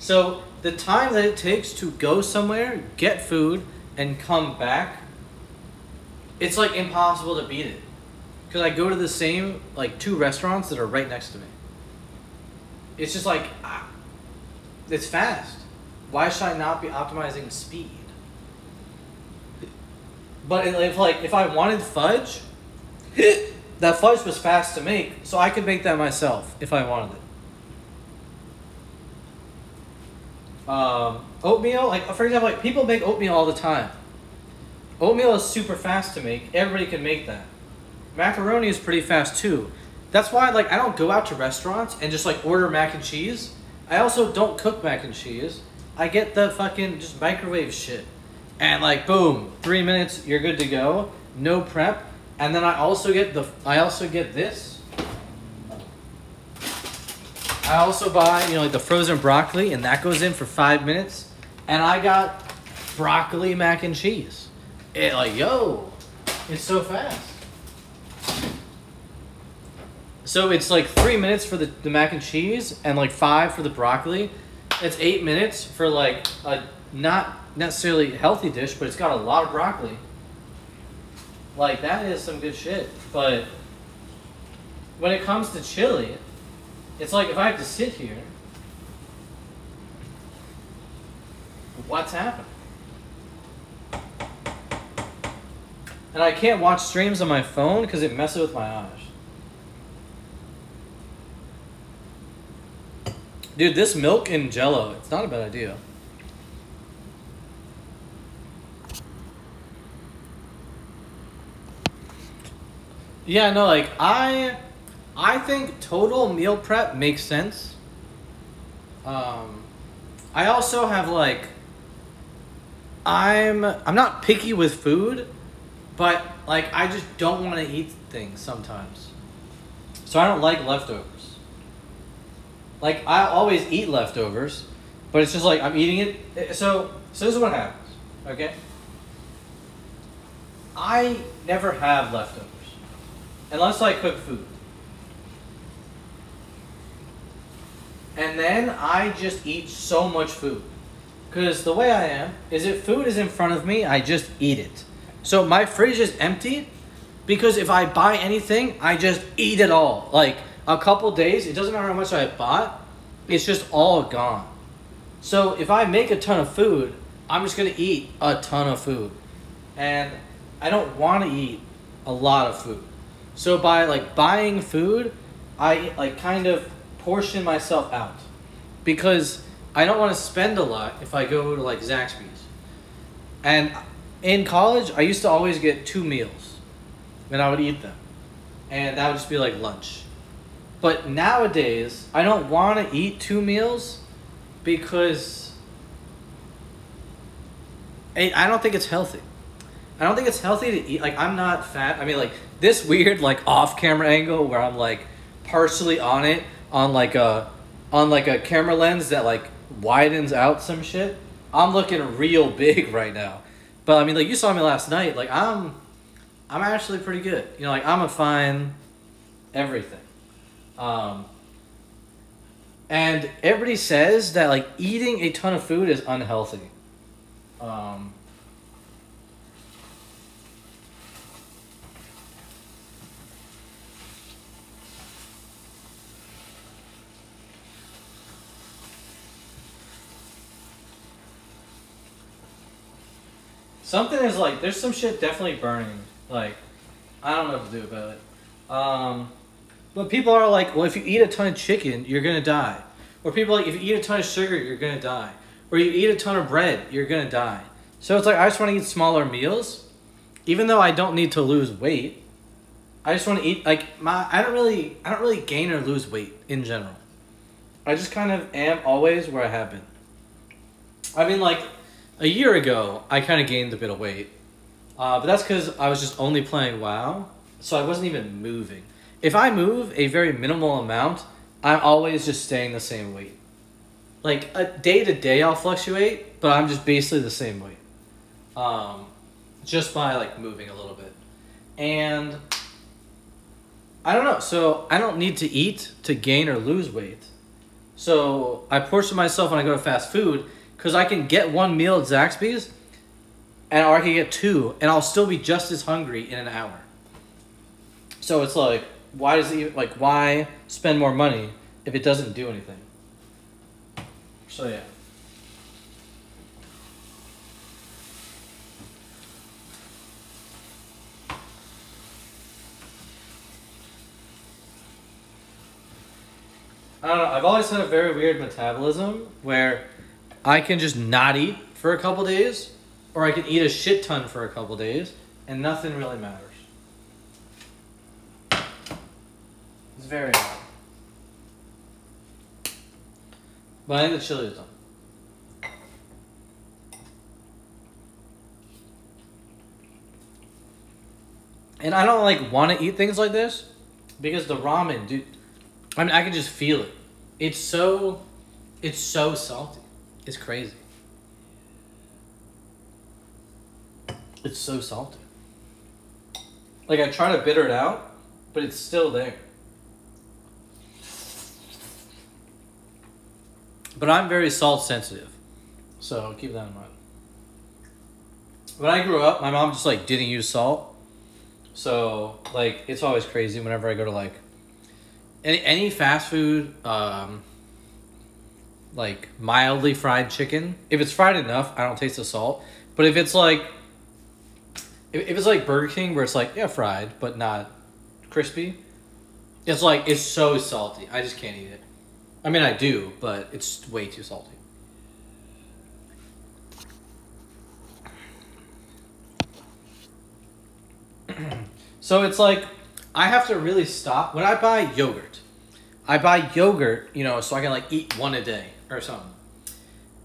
So the time that it takes to go somewhere, get food, and come back, it's like impossible to beat it. Because I go to the same like two restaurants that are right next to me. It's just like, it's fast. Why should I not be optimizing speed? But if like if I wanted fudge, that fudge was fast to make, so I could make that myself if I wanted it. Um, oatmeal, like for example, like people make oatmeal all the time. Oatmeal is super fast to make. Everybody can make that. Macaroni is pretty fast too. That's why like I don't go out to restaurants and just like order mac and cheese. I also don't cook mac and cheese. I get the fucking just microwave shit. And like boom, three minutes, you're good to go. No prep. And then I also get the I also get this. I also buy, you know, like the frozen broccoli, and that goes in for five minutes. And I got broccoli mac and cheese. It like, yo, it's so fast. So it's like three minutes for the, the mac and cheese and like five for the broccoli. It's eight minutes for like a not necessarily healthy dish, but it's got a lot of broccoli. Like that is some good shit. But when it comes to chili, it's like if I have to sit here, what's happening? And I can't watch streams on my phone because it messes with my eyes. Dude, this milk and jello, it's not a bad idea. Yeah, no, like I I think total meal prep makes sense. Um I also have like I'm I'm not picky with food, but like I just don't want to eat things sometimes. So I don't like leftovers. Like I always eat leftovers, but it's just like I'm eating it. So so this is what happens. Okay. I never have leftovers unless I cook food. And then I just eat so much food. Because the way I am is if food is in front of me, I just eat it. So my fridge is empty because if I buy anything, I just eat it all. Like a couple days, it doesn't matter how much I bought, it's just all gone. So if I make a ton of food, I'm just gonna eat a ton of food. And I don't wanna eat a lot of food. So by like buying food, I like kind of portion myself out. Because I don't want to spend a lot if I go to like Zaxby's. And in college, I used to always get two meals, and I would eat them, and that would just be like lunch. But nowadays, I don't want to eat two meals because I don't think it's healthy. I don't think it's healthy to eat. Like I'm not fat. I mean, like this weird like off camera angle where I'm like partially on it on like a on like a camera lens that like widens out some shit. I'm looking real big right now. But I mean, like you saw me last night. Like I'm, I'm actually pretty good. You know, like I'm a fine everything. Um, and everybody says that like eating a ton of food is unhealthy. Um, Something is like there's some shit definitely burning. Like I don't know what to do about it. Um, but people are like, well, if you eat a ton of chicken, you're gonna die. Or people like, if you eat a ton of sugar, you're gonna die. Or you eat a ton of bread, you're gonna die. So it's like I just want to eat smaller meals, even though I don't need to lose weight. I just want to eat like my. I don't really. I don't really gain or lose weight in general. I just kind of am always where I have been. I mean, like a year ago, I kind of gained a bit of weight, uh, but that's because I was just only playing WoW, so I wasn't even moving. If I move a very minimal amount, I'm always just staying the same weight. Like a day to day, I'll fluctuate, but I'm just basically the same weight, um, just by like moving a little bit, and I don't know. So I don't need to eat to gain or lose weight. So I portion myself when I go to fast food because I can get one meal at Zaxby's, and or I can get two, and I'll still be just as hungry in an hour. So it's like, why does it even, like why spend more money if it doesn't do anything? So yeah. I don't know. I've always had a very weird metabolism where I can just not eat for a couple days, or I can eat a shit ton for a couple days, and nothing really matters. It's very odd. But I think the chili is done. And I don't like want to eat things like this because the ramen, dude. I mean, I can just feel it. It's so, it's so salty. It's crazy. It's so salty. Like I try to bitter it out, but it's still there. But I'm very salt sensitive. So keep that in mind. When I grew up, my mom just like didn't use salt. So like it's always crazy whenever I go to like any any fast food um like mildly fried chicken. If it's fried enough, I don't taste the salt. But if it's like if, if it's like Burger King where it's like, yeah, fried, but not crispy, it's like it's so salty. I just can't eat it. I mean I do, but it's way too salty. so it's like I have to really stop when I buy yogurt. I buy yogurt, you know, so I can like eat one a day or something.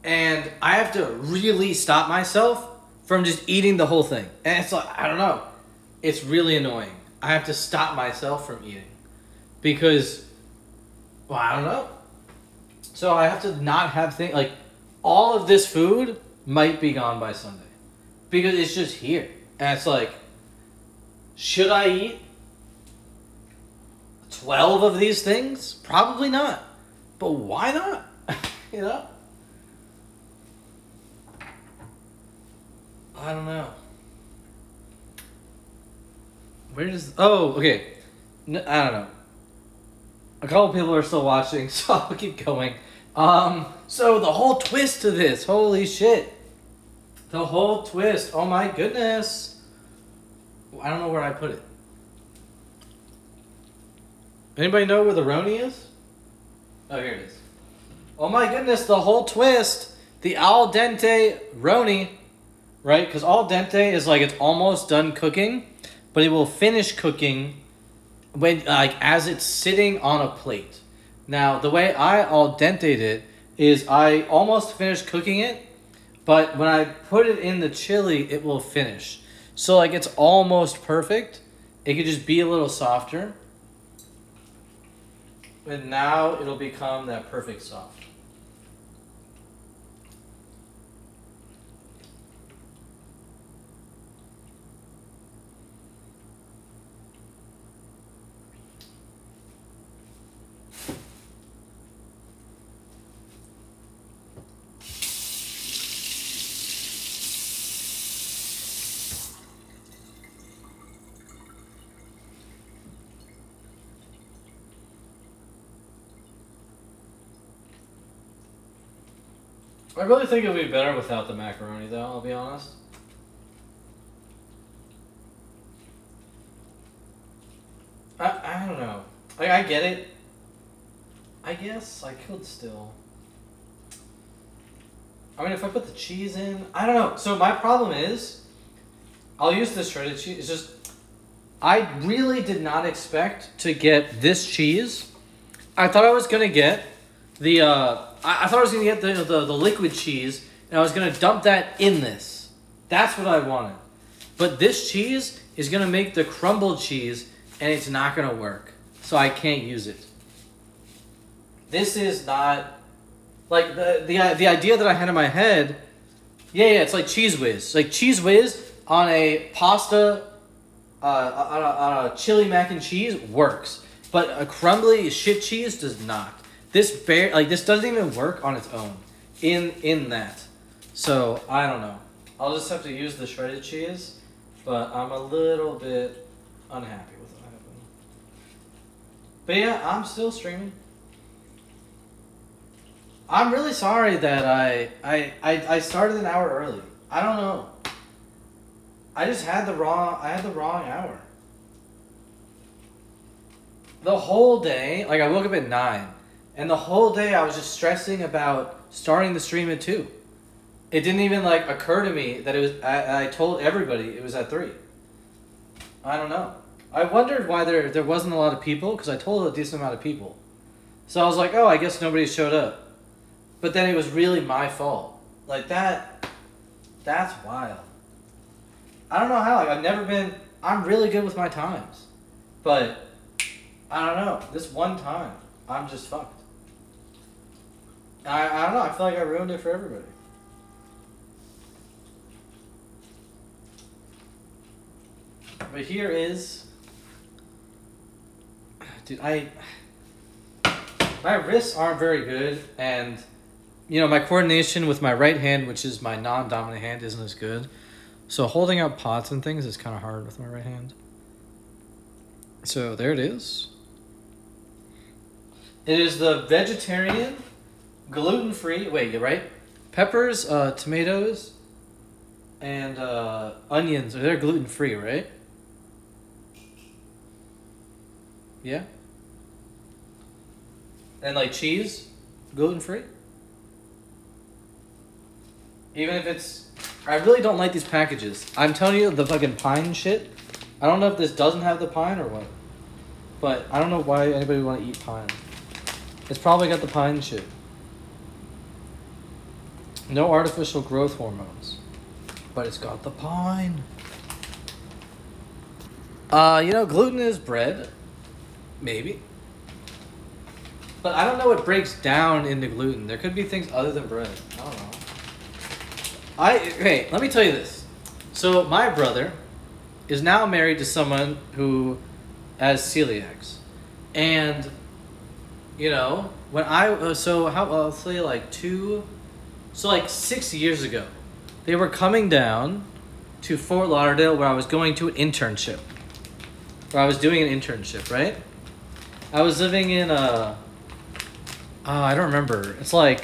And I have to really stop myself from just eating the whole thing. And it's like, I don't know. It's really annoying. I have to stop myself from eating because, well, I don't know. So I have to not have things like all of this food might be gone by Sunday because it's just here. And it's like, should I eat 12 of these things? Probably not. But why not? You know? I don't know. Where does. Oh, okay. I don't know. A couple people are still watching, so I'll keep going. Um, so the whole twist to this, holy shit. The whole twist, oh my goodness. I don't know where I put it. Anybody know where the Roni is? Oh, here it is. Oh my goodness, the whole twist. The al dente Roni right? Because al dente is like it's almost done cooking, but it will finish cooking when like as it's sitting on a plate. Now the way I al dente it is I almost finished cooking it, but when I put it in the chili, it will finish. So like it's almost perfect. It could just be a little softer. And now it'll become that perfect soft. I really think it would be better without the macaroni, though, I'll be honest. I, I don't know. Like, I get it. I guess I could still. I mean, if I put the cheese in, I don't know. So my problem is, I'll use this shredded cheese. It's just, I really did not expect to get this cheese. I thought I was gonna get the uh, I, I thought I was gonna get the, the the liquid cheese and I was gonna dump that in this. That's what I wanted. But this cheese is gonna make the crumbled cheese and it's not gonna work. So I can't use it. This is not like the the the idea that I had in my head. Yeah, yeah, it's like Cheez Whiz. Like Cheez Whiz on a pasta, uh, on a, on a chili mac and cheese works, but a crumbly shit cheese does not. This bear like this doesn't even work on its own in in that. So I don't know. I'll just have to use the shredded cheese, but I'm a little bit unhappy with what happened. But yeah, I'm still streaming. I'm really sorry that I, I I I started an hour early. I don't know. I just had the wrong I had the wrong hour. The whole day, like I woke up at nine. And the whole day I was just stressing about starting the stream at 2. It didn't even like occur to me that it was I, I told everybody it was at 3. I don't know. I wondered why there there wasn't a lot of people because I told a decent amount of people. So I was like, "Oh, I guess nobody showed up." But then it was really my fault. Like that that's wild. I don't know how. Like I've never been I'm really good with my times. But I don't know. This one time, I'm just fucked. I, I don't know. I feel like I ruined it for everybody. But here is, dude. I my wrists aren't very good, and you know my coordination with my right hand, which is my non-dominant hand, isn't as good. So holding up pots and things is kind of hard with my right hand. So there it is. It is the vegetarian gluten free. Wait, you're right. Peppers, uh, tomatoes, and uh, onions. They're gluten free, right? Yeah. And like cheese, gluten free. Even if it's, I really don't like these packages. I'm telling you, the fucking pine shit. I don't know if this doesn't have the pine or what, but I don't know why anybody would want to eat pine. It's probably got the pine shit. No artificial growth hormones. But it's got the pine. Uh, you know, gluten is bread. Maybe. But I don't know what breaks down into gluten. There could be things other than bread. I don't know. I hey, let me tell you this. So my brother is now married to someone who has celiacs. And you know, when I uh, so how I'll say like two so like six years ago, they were coming down to Fort Lauderdale where I was going to an internship. Where I was doing an internship, right? I was living in a. Uh, I don't remember. It's like,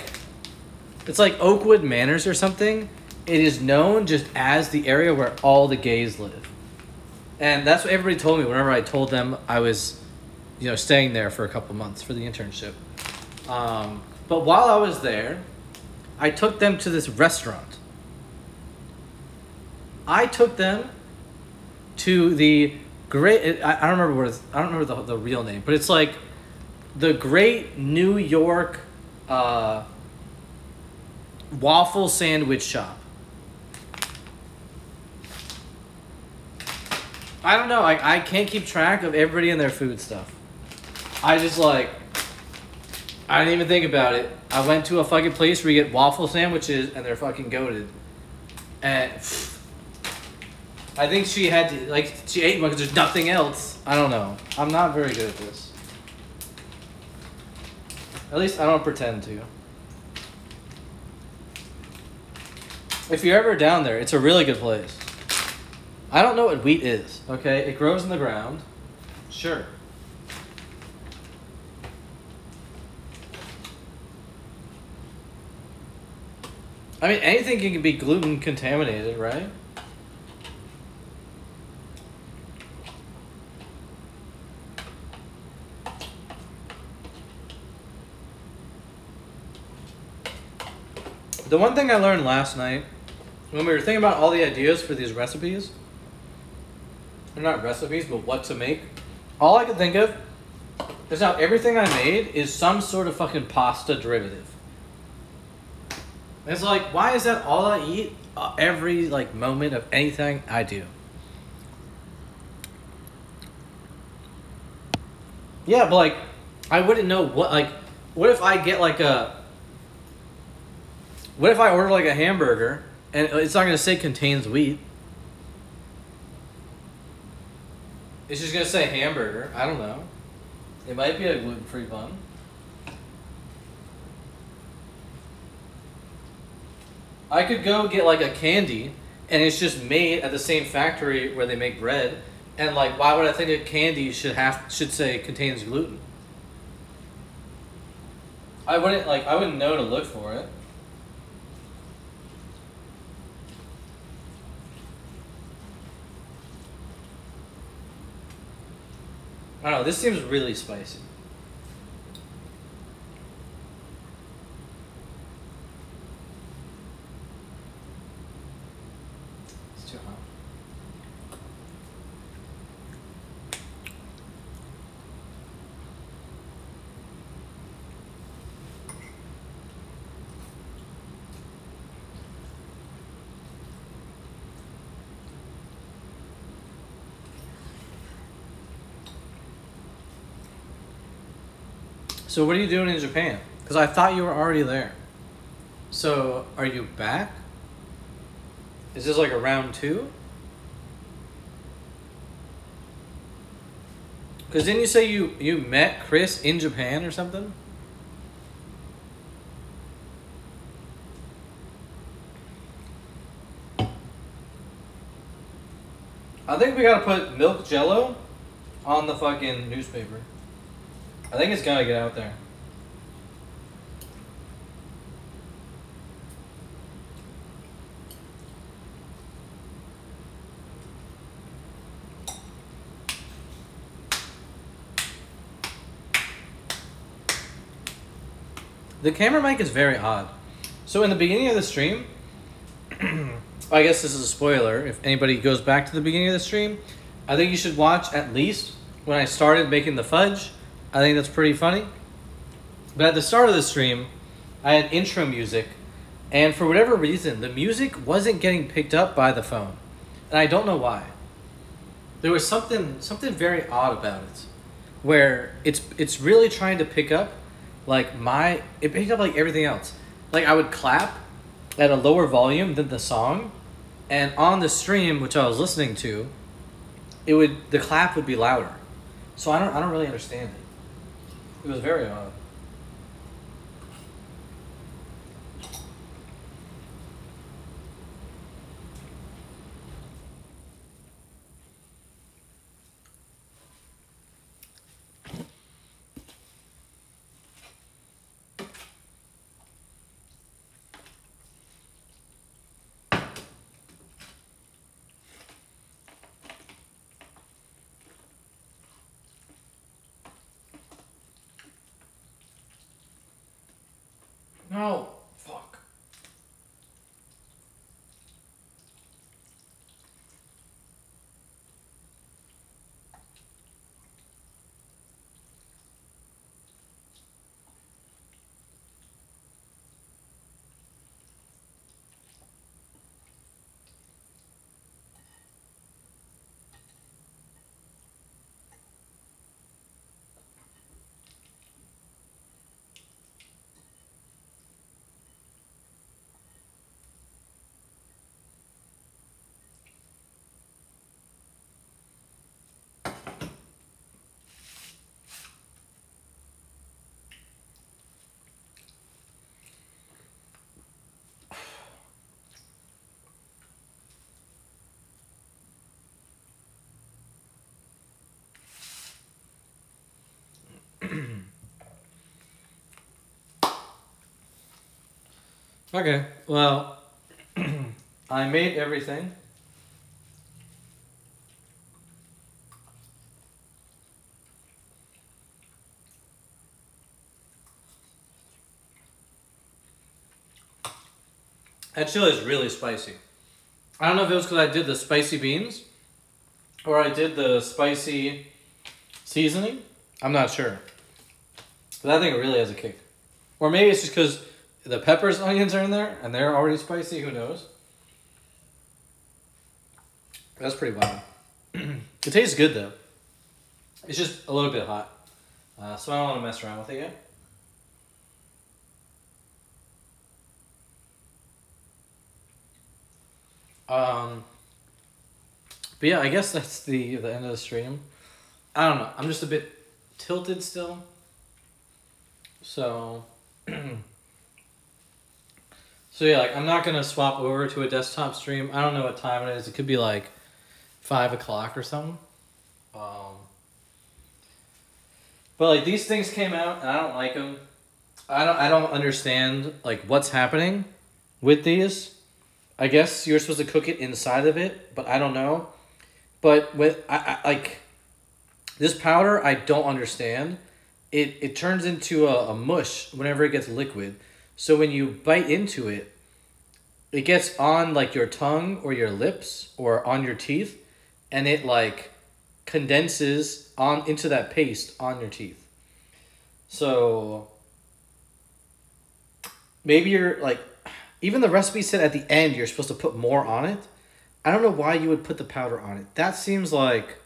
it's like Oakwood Manors or something. It is known just as the area where all the gays live, and that's what everybody told me whenever I told them I was, you know, staying there for a couple months for the internship. Um, but while I was there, I took them to this restaurant. I took them to the great. I, don't remember what it's, I don't remember the, the real name, but it's like the Great New York uh, Waffle Sandwich Shop. I don't know. I, I can't keep track of everybody and their food stuff. I just like. I didn't even think about it. I went to a fucking place where you get waffle sandwiches and they're fucking goaded. And I think she had to, like, she ate one because there's nothing else. I don't know. I'm not very good at this. At least I don't pretend to. If you're ever down there, it's a really good place. I don't know what wheat is, okay? It grows in the ground. Sure. I mean, anything can be gluten contaminated, right? The one thing I learned last night, when we were thinking about all the ideas for these recipes, they're not recipes, but what to make, all I could think of is how everything I made is some sort of fucking pasta derivative. It's like, why is that all I eat uh, every like moment of anything I do? Yeah, but like, I wouldn't know what like. What if I get like a? What if I order like a hamburger and it's not gonna say contains wheat? It's just gonna say hamburger. I don't know. It might be a gluten free bun. I could go get like a candy and it's just made at the same factory where they make bread and like why would I think a candy should have should say contains gluten? I wouldn't like I wouldn't know to look for it. I don't know, this seems really spicy. It's too hot. So what are you doing in Japan? Because I thought you were already there. So are you back? Is this like a round two? Because didn't you say you you met Chris in Japan or something? I think we gotta put milk jello on the fucking newspaper. I think it's gotta get out there. The camera mic is very odd. So in the beginning of the stream, I guess this is a spoiler. If anybody goes back to the beginning of the stream, I think you should watch at least when I started making the fudge. I think that's pretty funny. But at the start of the stream, I had intro music, and for whatever reason, the music wasn't getting picked up by the phone, and I don't know why. There was something something very odd about it, where it's it's really trying to pick up, like my it picked up like everything else. Like I would clap at a lower volume than the song, and on the stream which I was listening to, it would the clap would be louder. So I don't I don't really understand it. It was very odd. No. Fuck. Okay, well, I made everything. That chili is really spicy. I don't know if it was because I did the spicy beans or I did the spicy seasoning. I'm not sure. But I think it really has a kick. Or maybe it's just because the peppers and onions are in there and they're already spicy. Who knows? That's pretty wild. it tastes good though. It's just a little bit hot. Uh, so I don't want to mess around with it yet. Um, but yeah, I guess that's the the end of the stream. I don't know. I'm just a bit tilted still. So, so yeah, like I'm not gonna swap over to a desktop stream. I don't know what time it is. It could be like five o'clock or something. Um, but like these things came out, and I don't like them. I don't. I don't understand like what's happening with these. I guess you're supposed to cook it inside of it, but I don't know. But with I, I like this powder, I don't understand. It it turns into a, a mush whenever it gets liquid. So when you bite into it, it gets on like your tongue or your lips or on your teeth, and it like condenses on into that paste on your teeth. So maybe you're like even the recipe said at the end you're supposed to put more on it. I don't know why you would put the powder on it. That seems like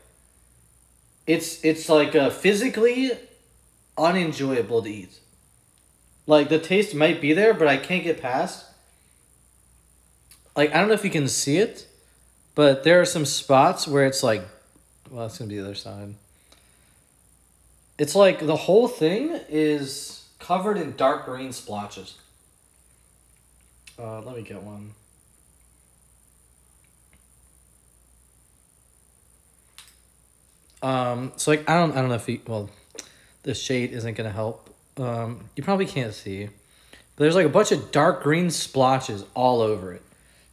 it's it's like physically unenjoyable to eat. Like the taste might be there, but I can't get past. Like I don't know if you can see it, but there are some spots where it's like, well, it's gonna be the other side. It's like the whole thing is covered in dark green splotches. Uh, let me get one. Um, so like I don't I don't know if you well, the shade isn't gonna help. Um, you probably can't see. But there's like a bunch of dark green splotches all over it,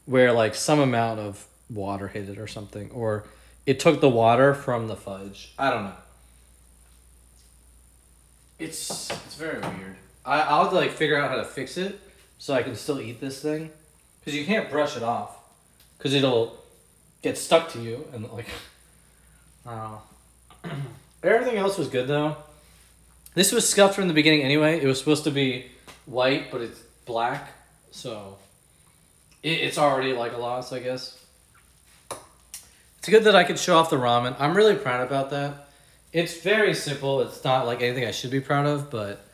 where like some amount of water hit it or something, or it took the water from the fudge. I don't know. It's it's very weird. I I'll have to like figure out how to fix it so I can still eat this thing, because you can't brush it off, because it'll get stuck to you and like. Oh. Everything else was good though. This was scuffed from the beginning anyway. It was supposed to be white, but it's black, so it, it's already like a loss, I guess. It's good that I could show off the ramen. I'm really proud about that. It's very simple. It's not like anything I should be proud of, but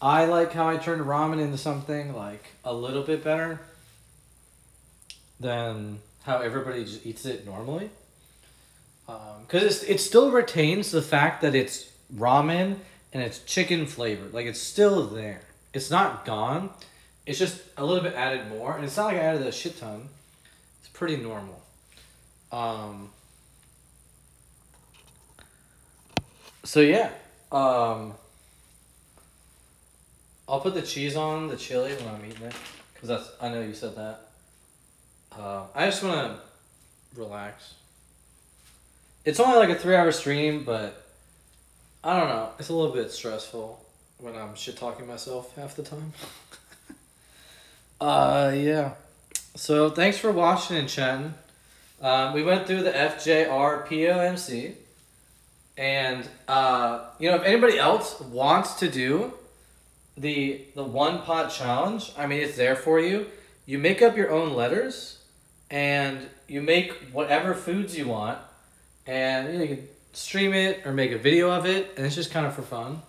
I like how I turned ramen into something like a little bit better than how everybody just eats it normally because um, it still retains the fact that it's ramen and it's chicken flavored. Like it's still there. It's not gone. It's just a little bit added more, and it's not like I added a shit ton. It's pretty normal. Um. So yeah, um. I'll put the cheese on the chili when I'm eating it, cause that's I know you said that. Uh, I just want to relax. It's only like a three hour stream, but I don't know. It's a little bit stressful when I'm shit talking myself half the time. uh, yeah. So thanks for watching and chatting. Um, we went through the FJR POMC. And, uh, you know, if anybody else wants to do the the one pot challenge, I mean, it's there for you. You make up your own letters and you make whatever foods you want and you, know, you stream it or make a video of it, and it's just kind of for fun.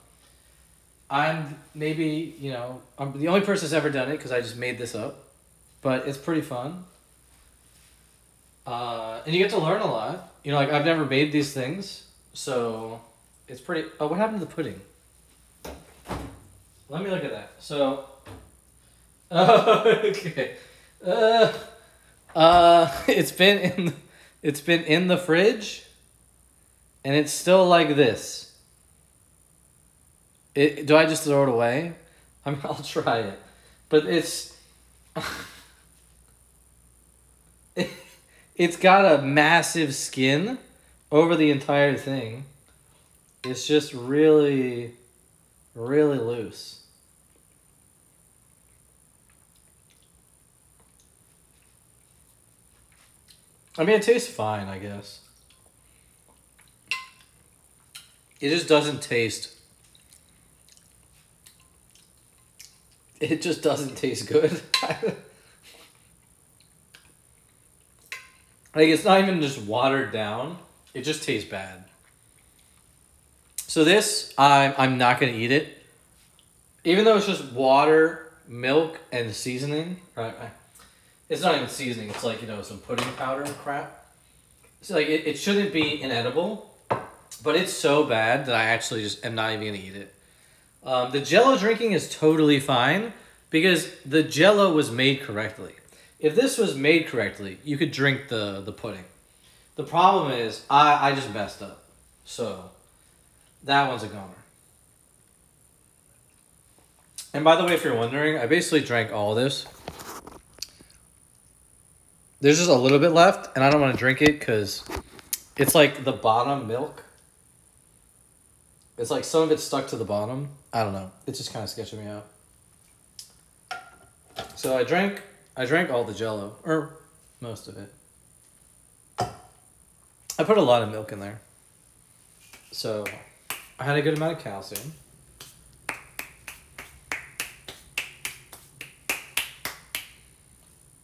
I'm maybe you know I'm the only person that's ever done it because I just made this up, but it's pretty fun. Uh, and you get to learn a lot. You know, like I've never made these things, so it's pretty. Oh, what happened to the pudding? Let me look at that. So, okay, uh, uh, it's been in, it's been in the fridge and it's still like this. It, do I just throw it away? I mean, I'll try it, but it's it's got a massive skin over the entire thing. It's just really, really loose. I mean, it tastes fine, I guess. It just doesn't taste. It just doesn't taste good. Like it's not even just watered down. It just tastes bad. So this, I'm I'm not gonna eat it. Even though it's just water, milk, and seasoning. Right. It's not even seasoning. It's like you know some pudding powder and crap. So like it, it shouldn't be inedible, but it's so bad that I actually just am not even gonna eat it. Um, the Jello drinking is totally fine because the Jello was made correctly. If this was made correctly, you could drink the, the pudding. The problem is, I, I just messed up. So, that one's a goner. And by the way, if you're wondering, I basically drank all this. There's just a little bit left, and I don't want to drink it because it's like the bottom milk. It's like some of it's stuck to the bottom. I don't know. It's just kind of sketching me out. So I drank I drank all the jello, or most of it. I put a lot of milk in there. So I had a good amount of calcium.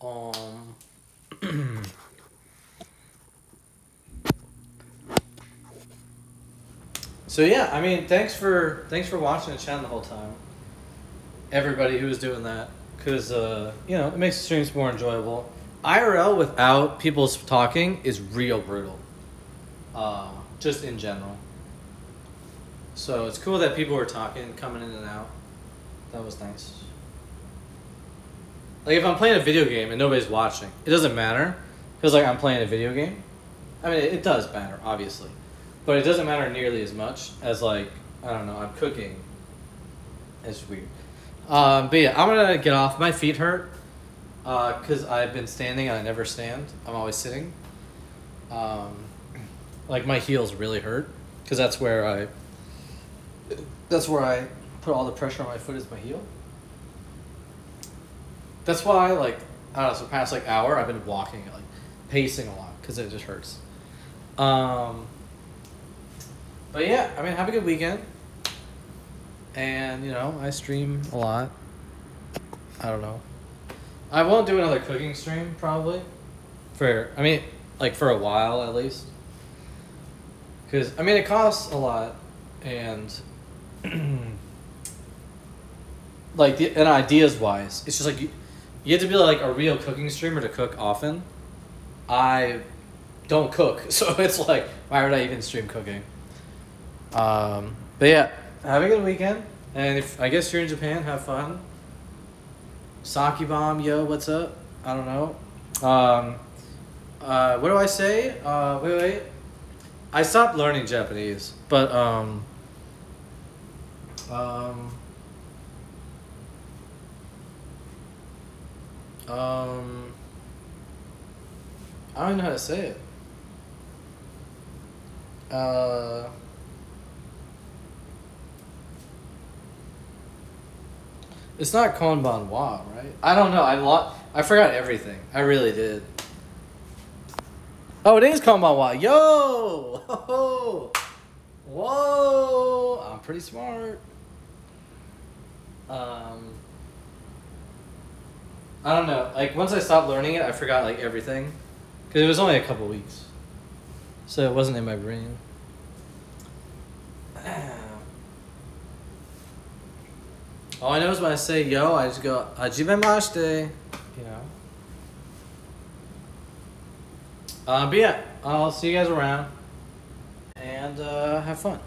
Um So yeah, I mean, thanks for thanks for watching the channel the whole time. Everybody who was doing that because uh, you know it makes the streams more enjoyable. IRL without people talking is real brutal, uh, just in general. So it's cool that people were talking, coming in and out. That was nice. Like if I'm playing a video game and nobody's watching, it doesn't matter because like I'm playing a video game. I mean, it does matter, obviously, but it doesn't matter nearly as much as like I don't know. I'm cooking. It's weird. Um, but yeah, I'm gonna get off. My feet hurt because uh, I've been standing and I never stand. I'm always sitting. Um, like my heels really hurt because that's where I. That's where I put all the pressure on my foot is my heel. That's why, like, I don't know. So past like hour, I've been walking, like, pacing a lot because it just hurts. Um. But yeah, I mean, have a good weekend and you know I stream a lot. I don't know. I won't do another cooking stream probably. For I mean, like for a while at least. Because I mean it costs a lot, and like the, and ideas wise, it's just like you, you have to be like a real cooking streamer to cook often. I don't cook, so it's like why would I even stream cooking? Um, but yeah have a good weekend. And if I guess you're in Japan, have fun. Sake bomb, yo, what's up? I don't know. Um, uh, what do I say? Uh, wait, wait. I stopped learning Japanese, but um, um, um, I don't know how to say it. Uh. It's not Kanban Wa, right? I don't know. I lo- I forgot everything. I really did. Oh, it is Konbanwa. Yo! Whoa! I'm pretty smart. Um, I don't know. Like once I stopped learning it, I forgot like everything, because it was only a couple weeks, so it wasn't in my brain. All I know is when I say yo, I just go hajimemashite, you know. Uh, but yeah, I'll see you guys around and uh, have fun.